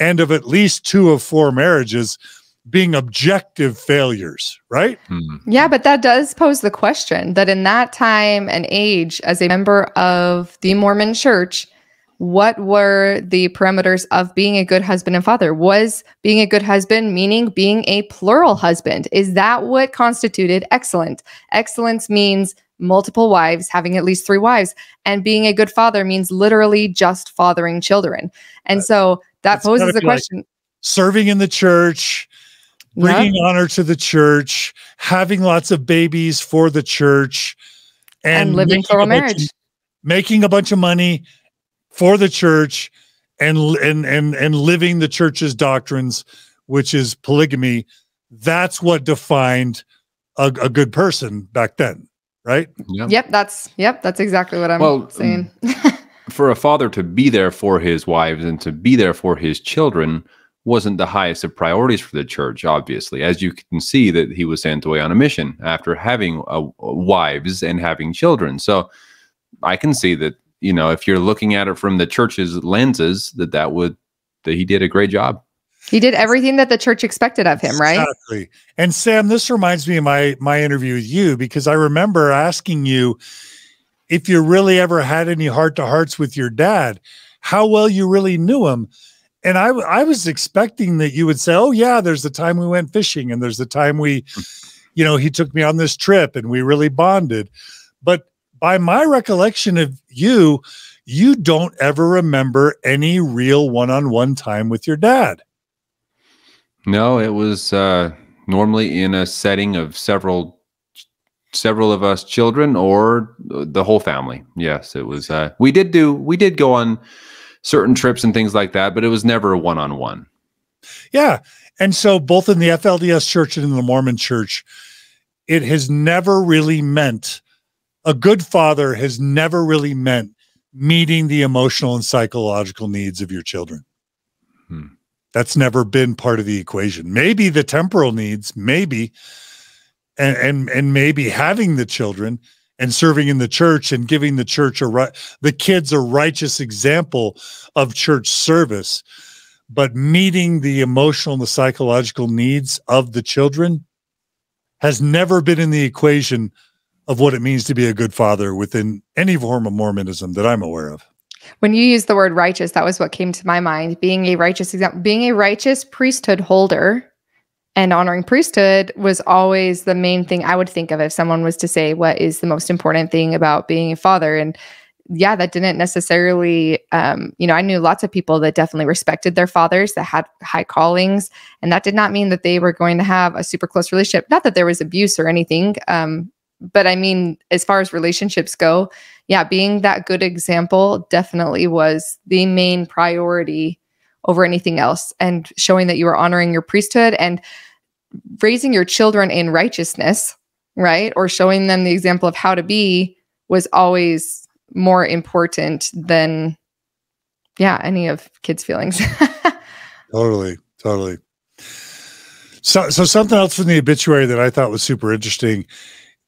Speaker 1: and of at least two of four marriages being objective failures right
Speaker 2: Hmm.
Speaker 3: Yeah, but that does pose the question that in that time and age, as a member of the Mormon church, what were the parameters of being a good husband and father? Was being a good husband meaning being a plural husband? Is that what constituted excellent? Excellence means multiple wives, having at least three wives, and being a good father means literally just fathering children. And so that
Speaker 1: It's
Speaker 3: poses the
Speaker 1: be like-
Speaker 3: question.
Speaker 1: serving in the church
Speaker 3: Yep.
Speaker 1: bringing honor to the church, having lots of babies for the church,
Speaker 3: And living plural marriage.
Speaker 1: of- making a bunch of money for the church, and and and and living the church's doctrines, which is polygamy. that's what defined a, a good person back then, right?
Speaker 3: Yep. yep, that's yep, that's exactly what I'm well, saying.
Speaker 2: for a father to be there for his wives and to be there for his children wasn't the highest of priorities for the church, obviously, as you can see that he was sent away on a mission after having uh, wives and having children. So I can see that, you know, if you're looking at it from the church's lenses, that that would, that he did a great job.
Speaker 3: He did everything that the church expected of him, right?
Speaker 1: Exactly. And Sam, this reminds me of my my interview with you because I remember asking you if you really ever had any heart to hearts with your dad, how well you really knew him and I, I was expecting that you would say, "Oh yeah, there's the time we went fishing, and there's the time we, you know, he took me on this trip, and we really bonded." But by my recollection of you, you don't ever remember any real one-on-one time with your dad.
Speaker 2: No, it was uh, normally in a setting of several several of us children or the whole family. Yes, it was. Uh, we did do. We did go on certain trips and things like that, but it was never a one on one.
Speaker 1: Yeah. And so, both in the FLDS church and in the Mormon church, it has never really meant a good father has never really meant meeting the emotional and psychological needs of your children. Hmm. That's never been part of the equation. Maybe the temporal needs, maybe, and and and maybe having the children, and serving in the church and giving the church a right the kids a righteous example of church service but meeting the emotional and the psychological needs of the children has never been in the equation of what it means to be a good father within any form of mormonism that i'm aware of
Speaker 3: when you use the word righteous that was what came to my mind being a righteous example being a righteous priesthood holder and honoring priesthood was always the main thing I would think of if someone was to say, What is the most important thing about being a father? And yeah, that didn't necessarily, um, you know, I knew lots of people that definitely respected their fathers that had high callings. And that did not mean that they were going to have a super close relationship. Not that there was abuse or anything. Um, but I mean, as far as relationships go, yeah, being that good example definitely was the main priority over anything else and showing that you were honoring your priesthood and raising your children in righteousness, right? Or showing them the example of how to be was always more important than yeah, any of kids' feelings.
Speaker 1: totally, totally. So so something else from the obituary that I thought was super interesting.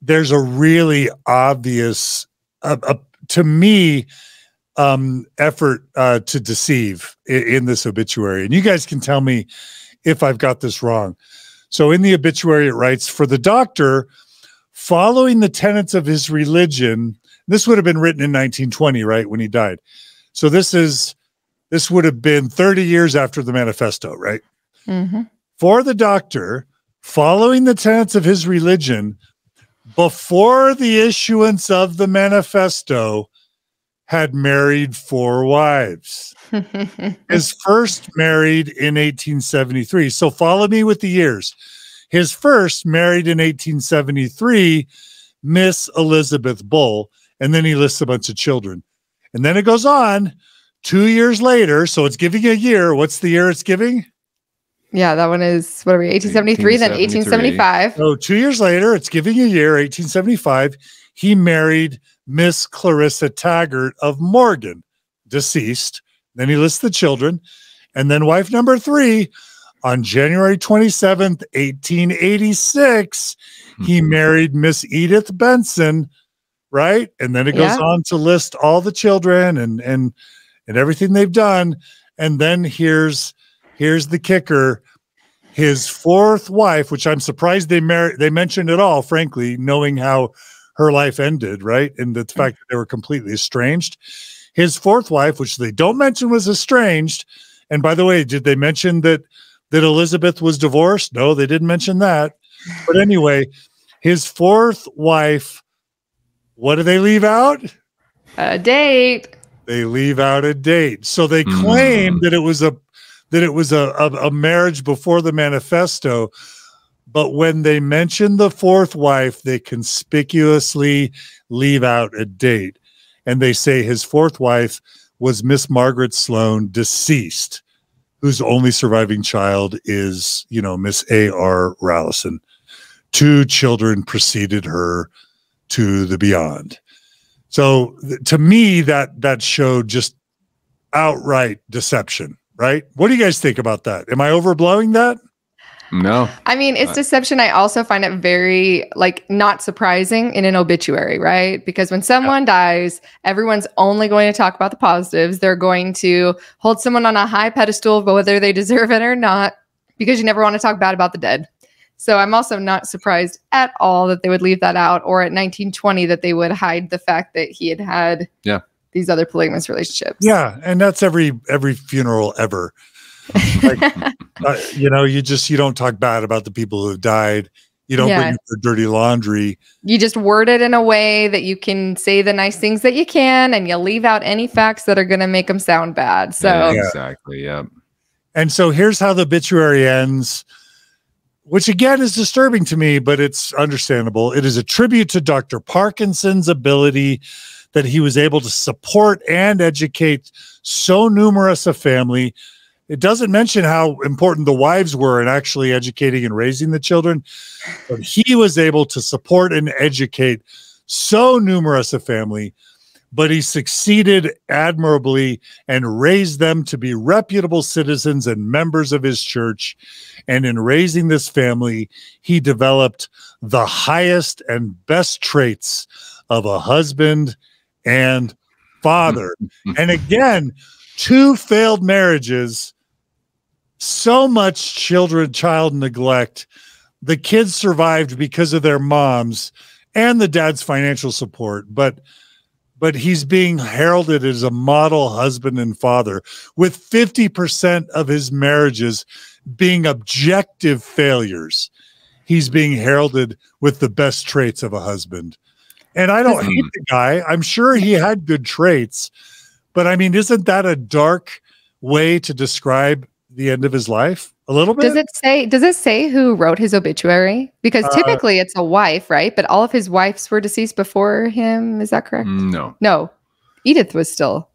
Speaker 1: There's a really obvious uh, uh, to me um effort uh to deceive in, in this obituary. And you guys can tell me if I've got this wrong. So in the obituary, it writes For the doctor, following the tenets of his religion, this would have been written in 1920, right? When he died. So this is, this would have been 30 years after the manifesto, right? Mm-hmm. For the doctor, following the tenets of his religion, before the issuance of the manifesto, had married four wives. His first married in 1873. So follow me with the years. His first married in 1873, Miss Elizabeth Bull, and then he lists a bunch of children. And then it goes on two years later. So it's giving a year. What's the year it's giving?
Speaker 3: Yeah, that one is what are we, 1873, 1873. then 1875.
Speaker 1: So two years later, it's giving a year, 1875. He married Miss Clarissa Taggart of Morgan, deceased. Then he lists the children. And then wife number three, on January 27th, 1886, he mm-hmm. married Miss Edith Benson, right? And then it goes yeah. on to list all the children and and and everything they've done. And then here's here's the kicker. His fourth wife, which I'm surprised they mar- they mentioned at all, frankly, knowing how her life ended, right? And the fact that they were completely estranged. His fourth wife, which they don't mention was estranged. And by the way, did they mention that that Elizabeth was divorced? No, they didn't mention that. But anyway, his fourth wife, what do they leave out?
Speaker 3: A date.
Speaker 1: They leave out a date. So they mm. claim that it was a that it was a, a, a marriage before the manifesto. But when they mention the fourth wife, they conspicuously leave out a date and they say his fourth wife was Miss Margaret Sloan, deceased. whose only surviving child is, you know, Miss A.R. Rallison. Two children preceded her to the beyond. So to me, that that showed just outright deception, right? What do you guys think about that? Am I overblowing that?
Speaker 2: No.
Speaker 3: I mean, it's
Speaker 2: Uh,
Speaker 3: deception. I also find it very like not surprising in an obituary, right? Because when someone dies, everyone's only going to talk about the positives. They're going to hold someone on a high pedestal, but whether they deserve it or not, because you never want to talk bad about the dead. So I'm also not surprised at all that they would leave that out, or at 1920 that they would hide the fact that he had had
Speaker 2: Yeah.
Speaker 3: These other polygamous relationships.
Speaker 1: Yeah, and that's every every funeral ever. Like, uh, you know, you just you don't talk bad about the people who have died. You don't
Speaker 3: Yeah.
Speaker 1: bring up their dirty laundry.
Speaker 3: you just word it in a way that you can say the nice things that you can and you leave out any facts that are going to make them sound bad so
Speaker 2: Yeah,
Speaker 1: Yeah.
Speaker 2: exactly. Yeah.
Speaker 1: And so here's how the obituary ends, which again is disturbing to me, but it's understandable. It is a tribute to Dr. Parkinson's ability that he was able to support and educate so numerous a family. It doesn't mention how important the wives were in actually educating and raising the children, but he was able to support and educate so numerous a family. But he succeeded admirably and raised them to be reputable citizens and members of his church. And in raising this family, he developed the highest and best traits of a husband and father. and again, two failed marriages, so much children, child neglect. The kids survived because of their moms and the dad's financial support, but but he's being heralded as a model husband and father with 50% of his marriages being objective failures. He's being heralded with the best traits of a husband. And I don't hate the guy. I'm sure he had good traits, but I mean, isn't that a dark way to describe the end of his life? A little bit.
Speaker 3: does it say does it say who wrote his obituary because
Speaker 1: Uh,
Speaker 3: typically it's a wife right but all of his wives were deceased before him is that correct
Speaker 2: No.
Speaker 3: no edith was still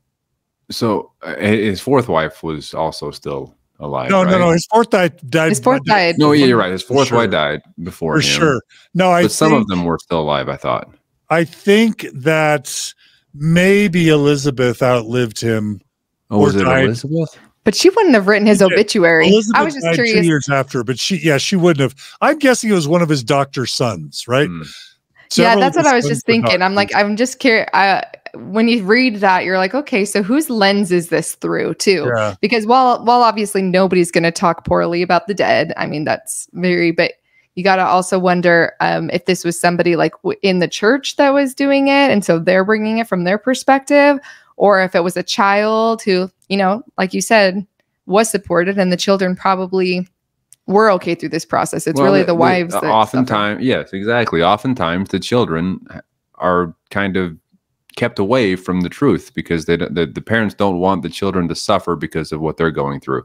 Speaker 2: So uh, his fourth wife was also still alive.
Speaker 1: no, no,
Speaker 2: right?
Speaker 1: no. His fourth died. died
Speaker 3: his fourth died
Speaker 2: No, yeah, you're right. His fourth
Speaker 1: sure.
Speaker 2: wife died before
Speaker 1: for
Speaker 2: him.
Speaker 1: sure. No, I
Speaker 2: But some of them were still alive. I thought.
Speaker 1: I think that maybe Elizabeth outlived him.
Speaker 2: Oh,
Speaker 1: Or
Speaker 2: was it
Speaker 1: died.
Speaker 2: Elizabeth?
Speaker 3: but she wouldn't have written his
Speaker 1: She did.
Speaker 3: obituary
Speaker 1: Elizabeth
Speaker 3: i was just
Speaker 1: died two years after, but she, yeah, she wouldn't have. I'm guessing it was one of his doctor sons, right?
Speaker 2: Mm.
Speaker 3: yeah that's what i was just thinking i'm like i'm just curious I, when you read that you're like okay so whose lens is this through too
Speaker 1: yeah,
Speaker 3: because while while obviously nobody's going to talk poorly about the dead i mean that's very but you got to also wonder um, if this was somebody like w- in the church that was doing it and so they're bringing it from their perspective or if it was a child who you know like you said was supported and the children probably were okay through this process it's
Speaker 2: Well,
Speaker 3: really the, wives
Speaker 2: uh,
Speaker 3: that
Speaker 2: oftentimes, yes, exactly. Oftentimes, the children are kind of kept away from the truth because they don't, the, the parents don't want the children to suffer because of what they're going through.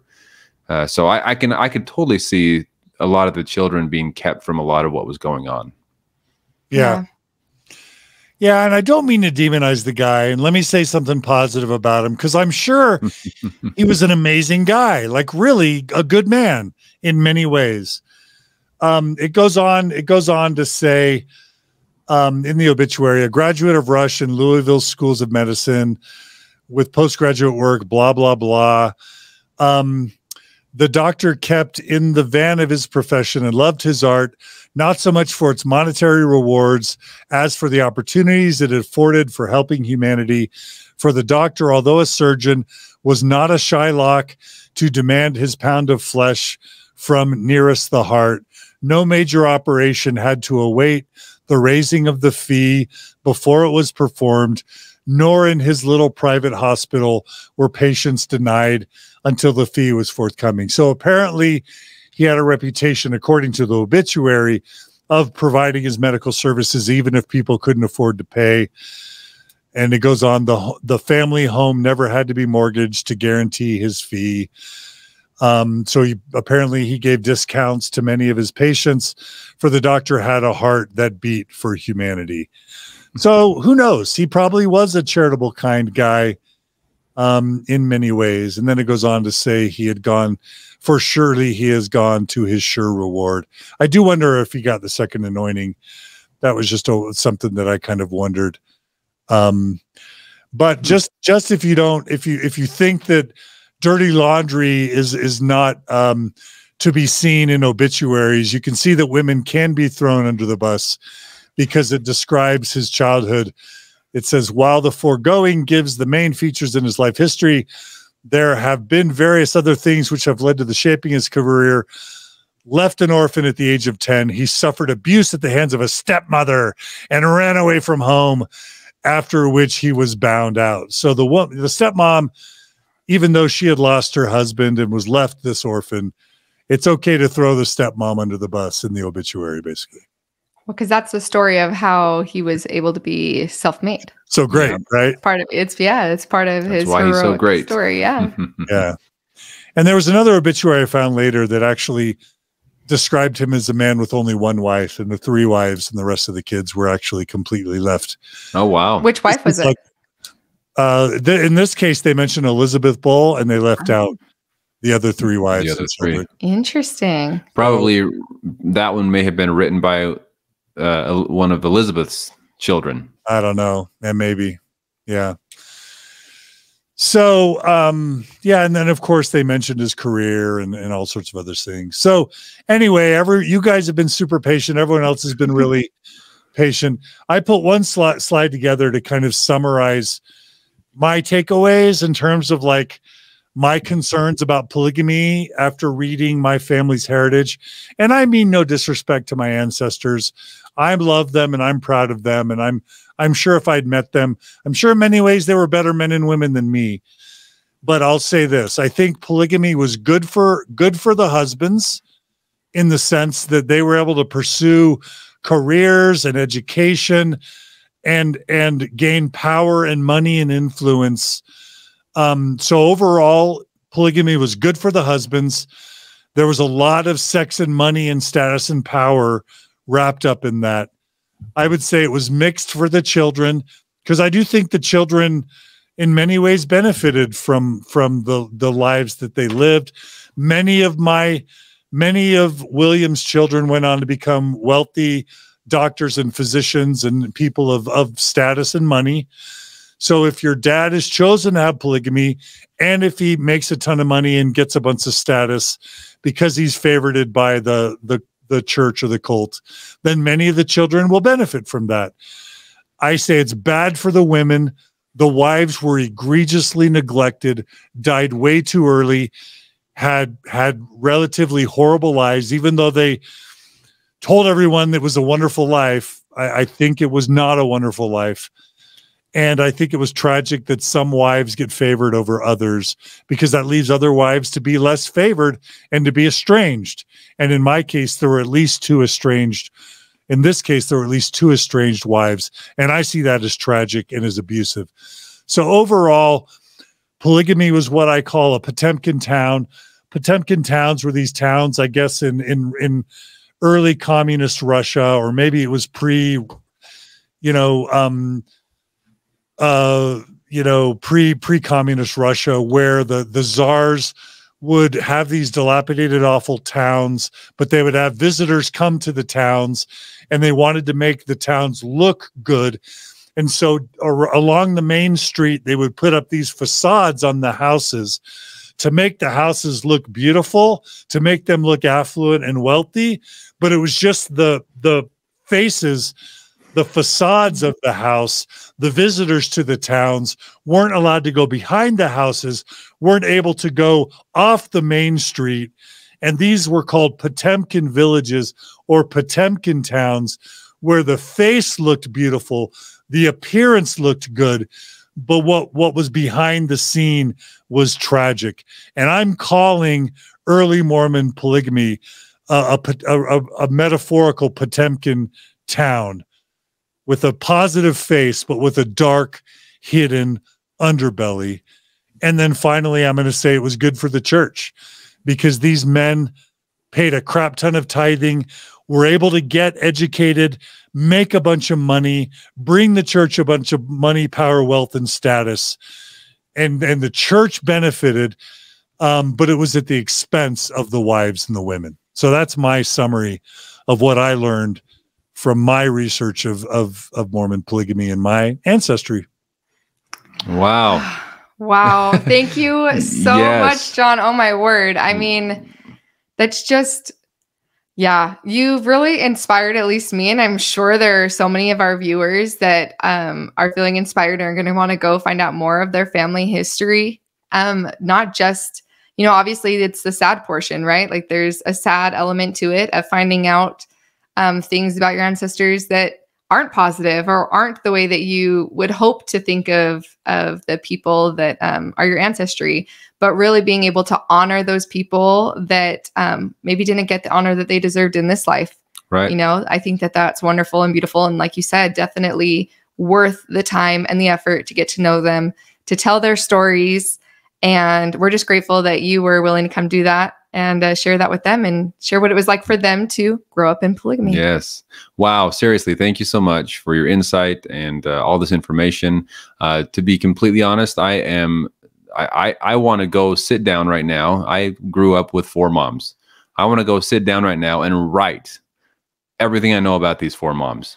Speaker 2: Uh, so I, I can I could totally see a lot of the children being kept from a lot of what was going on.
Speaker 1: yeah, yeah. And I don't mean to demonize the guy. And let me say something positive about him because I'm sure he was an amazing guy, like really a good man in many ways. Um, it goes on. It goes on to say um, in the obituary, a graduate of Rush and Louisville schools of medicine with postgraduate work. Blah blah blah. Um, the doctor kept in the van of his profession and loved his art, not so much for its monetary rewards as for the opportunities it afforded for helping humanity. For the doctor, although a surgeon, was not a Shylock to demand his pound of flesh from nearest the heart. No major operation had to await the raising of the fee before it was performed, nor in his little private hospital were patients denied until the fee was forthcoming. So apparently, he had a reputation, according to the obituary, of providing his medical services even if people couldn't afford to pay. And it goes on the the family home never had to be mortgaged to guarantee his fee. Um, so he apparently he gave discounts to many of his patients, for the doctor had a heart that beat for humanity. So who knows? He probably was a charitable, kind guy. Um, in many ways. And then it goes on to say he had gone, for surely he has gone to his sure reward. I do wonder if he got the second anointing. That was just a, something that I kind of wondered. Um, but just just if you don't, if you if you think that dirty laundry is is not um, to be seen in obituaries, you can see that women can be thrown under the bus because it describes his childhood. It says, while the foregoing gives the main features in his life history, there have been various other things which have led to the shaping his career. Left an orphan at the age of 10, he suffered abuse at the hands of a stepmother and ran away from home, after which he was bound out. So the the stepmom, even though she had lost her husband and was left this orphan, it's okay to throw the stepmom under the bus in the obituary, basically.
Speaker 3: Well, because that's the story of how he was able to be self-made.
Speaker 1: So great, yeah. right?
Speaker 3: Part of it's yeah, it's part of
Speaker 2: that's
Speaker 3: his
Speaker 2: why he's so great
Speaker 3: story. Yeah,
Speaker 1: yeah. And there was another obituary I found later that actually described him as a man with only one wife, and the three wives and the rest of the kids were actually completely left.
Speaker 2: Oh wow!
Speaker 3: Which wife was it? Like,
Speaker 1: uh, th- in this case, they mentioned Elizabeth Bull, and they left oh. out the other three wives. The other three.
Speaker 3: Interesting.
Speaker 2: Probably that one may have been written by uh, one of Elizabeth's children.
Speaker 1: I don't know, and maybe, yeah. So, um, yeah, and then of course they mentioned his career and, and all sorts of other things. So, anyway, every you guys have been super patient. Everyone else has been really patient. I put one slide slide together to kind of summarize my takeaways in terms of like my concerns about polygamy after reading my family's heritage. And I mean no disrespect to my ancestors. I love them and I'm proud of them. And I'm I'm sure if I'd met them, I'm sure in many ways they were better men and women than me. But I'll say this: I think polygamy was good for good for the husbands in the sense that they were able to pursue careers and education and and gain power and money and influence. Um, so overall, polygamy was good for the husbands. There was a lot of sex and money and status and power wrapped up in that. I would say it was mixed for the children because I do think the children in many ways benefited from from the the lives that they lived. Many of my many of William's children went on to become wealthy doctors and physicians and people of of status and money. So if your dad has chosen to have polygamy and if he makes a ton of money and gets a bunch of status because he's favored by the the the church or the cult, then many of the children will benefit from that. I say it's bad for the women. The wives were egregiously neglected, died way too early, had had relatively horrible lives, even though they told everyone it was a wonderful life. I, I think it was not a wonderful life. And I think it was tragic that some wives get favored over others because that leaves other wives to be less favored and to be estranged. And in my case, there were at least two estranged. In this case, there were at least two estranged wives. And I see that as tragic and as abusive. So overall, polygamy was what I call a Potemkin town. Potemkin towns were these towns, I guess, in in in early communist Russia, or maybe it was pre, you know, um, uh, you know, pre pre communist Russia, where the the czars would have these dilapidated, awful towns, but they would have visitors come to the towns, and they wanted to make the towns look good. And so, ar- along the main street, they would put up these facades on the houses to make the houses look beautiful, to make them look affluent and wealthy. But it was just the the faces the facades of the house, the visitors to the towns weren't allowed to go behind the houses, weren't able to go off the main street. And these were called Potemkin villages or Potemkin towns, where the face looked beautiful, the appearance looked good, but what, what was behind the scene was tragic. And I'm calling early Mormon polygamy a, a, a, a metaphorical Potemkin town with a positive face, but with a dark, hidden underbelly. And then finally, I'm going to say it was good for the church because these men paid a crap ton of tithing, were able to get educated, make a bunch of money, bring the church a bunch of money, power, wealth, and status. and and the church benefited, um, but it was at the expense of the wives and the women. So that's my summary of what I learned from my research of of, of Mormon polygamy and my ancestry.
Speaker 2: Wow.
Speaker 3: Wow. Thank you so
Speaker 2: Yes.
Speaker 3: much, John. Oh my word. I mean, that's just yeah, you've really inspired at least me and I'm sure there are so many of our viewers that um are feeling inspired and are going to want to go find out more of their family history. Um not just, you know, obviously it's the sad portion, right? Like there's a sad element to it of finding out um things about your ancestors that aren't positive or aren't the way that you would hope to think of of the people that um, are your ancestry. But really being able to honor those people that um, maybe didn't get the honor that they deserved in this life.
Speaker 2: Right.
Speaker 3: you know i think that that's wonderful and beautiful. And like you said definitely worth the time and the effort to get to know them to tell their stories. And we're just grateful that you were willing to come do that and uh, share that with them and share what it was like for them to grow up in polygamy
Speaker 2: Yes. Wow. Seriously, thank you so much for your insight and uh, all this information. Uh, to be completely honest, I am. I I, I want to go sit down right now. I grew up with four moms. I want to go sit down right now and write everything I know about these four moms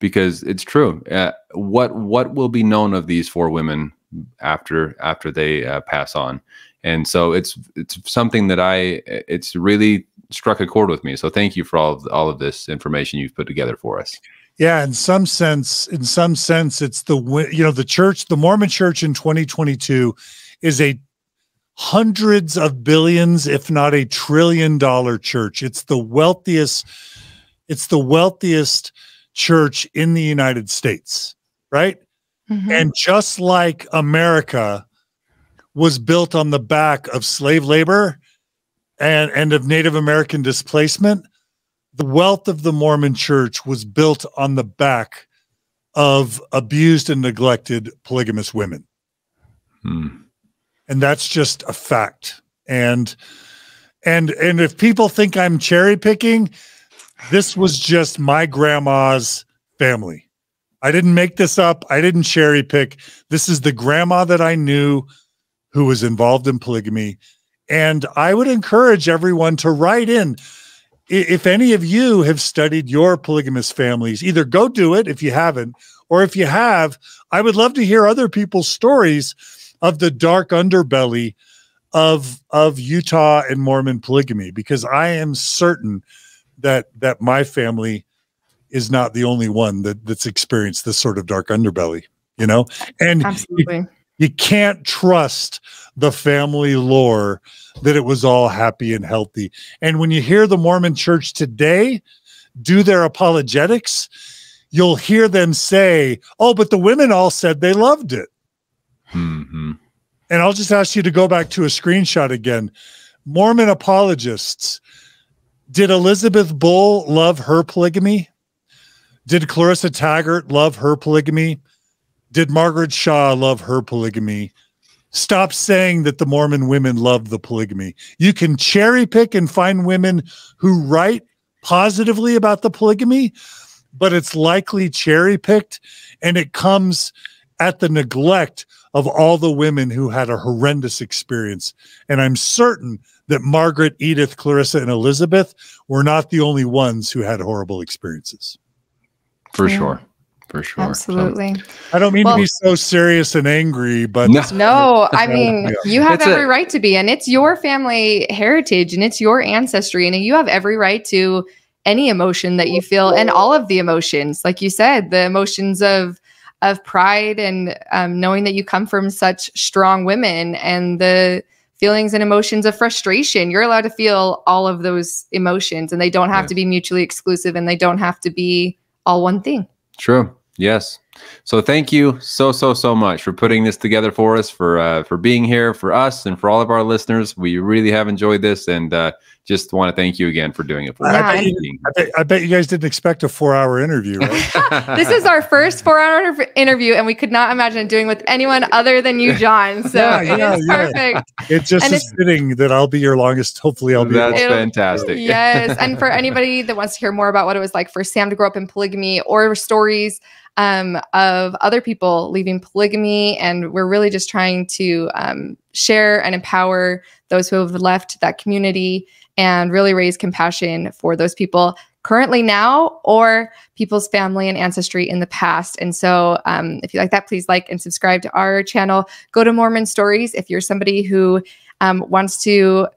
Speaker 2: because it's true. Uh, what what will be known of these four women after after they uh, pass on? And so it's it's something that I it's really struck a chord with me. So thank you for all of all of this information you've put together for us.
Speaker 1: Yeah, in some sense, in some sense, it's the you know the church, the Mormon Church in 2022 is a hundreds of billions, if not a trillion dollar church. It's the wealthiest, it's the wealthiest church in the United States, right?
Speaker 3: Mhm.
Speaker 1: And just like America was built on the back of slave labor and, and of Native American displacement, the wealth of the Mormon church was built on the back of abused and neglected polygamous women.
Speaker 2: Hmm.
Speaker 1: And that's just a fact. And and and if people think I'm cherry picking, this was just my grandma's family. I didn't make this up. I didn't cherry pick. This is the grandma that I knew who was involved in polygamy. And I would encourage everyone to write in. If any of you have studied your polygamous families, either go do it if you haven't, or if you have, I would love to hear other people's stories of the dark underbelly of of Utah and Mormon polygamy because I am certain that that my family is not the only one that that's experienced this sort of dark underbelly, you know? And
Speaker 3: absolutely
Speaker 1: you can't trust the family lore that it was all happy and healthy. And when you hear the Mormon church today do their apologetics, you'll hear them say, "Oh, but the women all said they loved it."
Speaker 2: hmm
Speaker 1: And I'll just ask you to go back to a screenshot again. Mormon apologists. Did Elizabeth Bull love her polygamy? Did Clarissa Taggart love her polygamy? Did Margaret Shaw love her polygamy? Stop saying that the Mormon women love the polygamy. You can cherry pick and find women who write positively about the polygamy, but it's likely cherry picked and it comes at the neglect of all the women who had a horrendous experience. And I'm certain that Margaret, Edith, Clarissa, and Elizabeth were not the only ones who had horrible experiences.
Speaker 2: For
Speaker 3: Yeah.
Speaker 2: sure. For sure. So-
Speaker 3: absolutely
Speaker 1: I don't mean
Speaker 3: Well-
Speaker 1: to be so serious and angry, but
Speaker 2: No.
Speaker 3: No, I mean,
Speaker 1: Yeah.
Speaker 3: you have
Speaker 2: It's a-
Speaker 3: every right to be, and it's your family heritage and it's your ancestry, and you have every right to any emotion that you feel and all of the emotions. Like you said, the emotions of of pride and um, knowing that you come from such strong women and the feelings and emotions of frustration. You're allowed to feel all of those emotions, and they don't have
Speaker 2: Yes.
Speaker 3: to be mutually exclusive and they don't have to be all one thing.
Speaker 2: True. Yes. So thank you so so so much for putting this together for us, for uh, for being here, for us, and for all of our listeners. We really have enjoyed this, and uh, just want to thank you again for doing it for
Speaker 1: I,
Speaker 2: us.
Speaker 1: bet you, I, bet, I bet you guys didn't expect a four hour interview, right?
Speaker 3: this is our first four hour interview, and we could not imagine doing with anyone other than you, John. So
Speaker 1: Yeah, yeah,
Speaker 3: is
Speaker 1: yeah.
Speaker 3: perfect.
Speaker 1: it just
Speaker 3: And
Speaker 1: is fitting that I'll be your longest. Hopefully, I'll be.
Speaker 2: That's
Speaker 3: It'll-
Speaker 2: fantastic.
Speaker 3: yes. And for anybody that wants to hear more about what it was like for Sam to grow up in polygamy or stories um, of other people leaving polygamy. And we're really just trying to um, share and empower those who have left that community and really raise compassion for those people currently now or people's family and ancestry in the past. And so, um, if you like that, please like and subscribe to our channel. Go to Mormon Stories if you're somebody who um, wants to.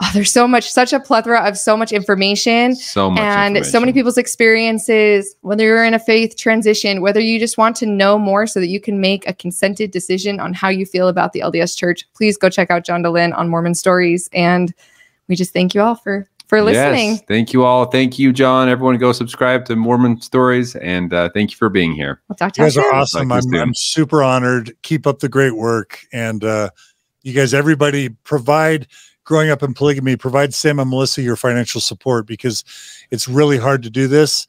Speaker 3: Oh, there's so much, such a plethora of so much information,
Speaker 2: so much,
Speaker 3: and so many people's experiences. Whether you're in a faith transition, whether you just want to know more so that you can make a consented decision on how you feel about the LDS Church, please go check out John Dehlin on Mormon Stories. And we just thank you all for for listening. Yes,
Speaker 2: thank you all. Thank you, John. Everyone, go subscribe to Mormon Stories, and uh, thank you for being here.
Speaker 3: We'll talk
Speaker 1: to
Speaker 3: you
Speaker 1: guys are awesome. I'm, I'm, super honored. Keep up the great work, and uh, you guys, everybody, provide. Growing up in polygamy, provide Sam and Melissa your financial support because it's really hard to do this,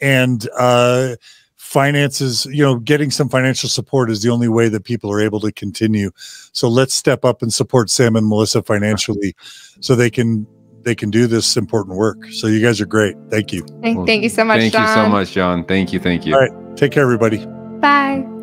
Speaker 1: and uh, finances you know getting some financial support is the only way that people are able to continue so let's step up and support sam and melissa financially so they can they can do this important work. So you guys are great. Thank you.
Speaker 3: Thank, thank you so much.
Speaker 2: Thank
Speaker 3: John.
Speaker 2: you so much, John. Thank you. Thank you.
Speaker 1: All right. Take care, everybody.
Speaker 3: Bye.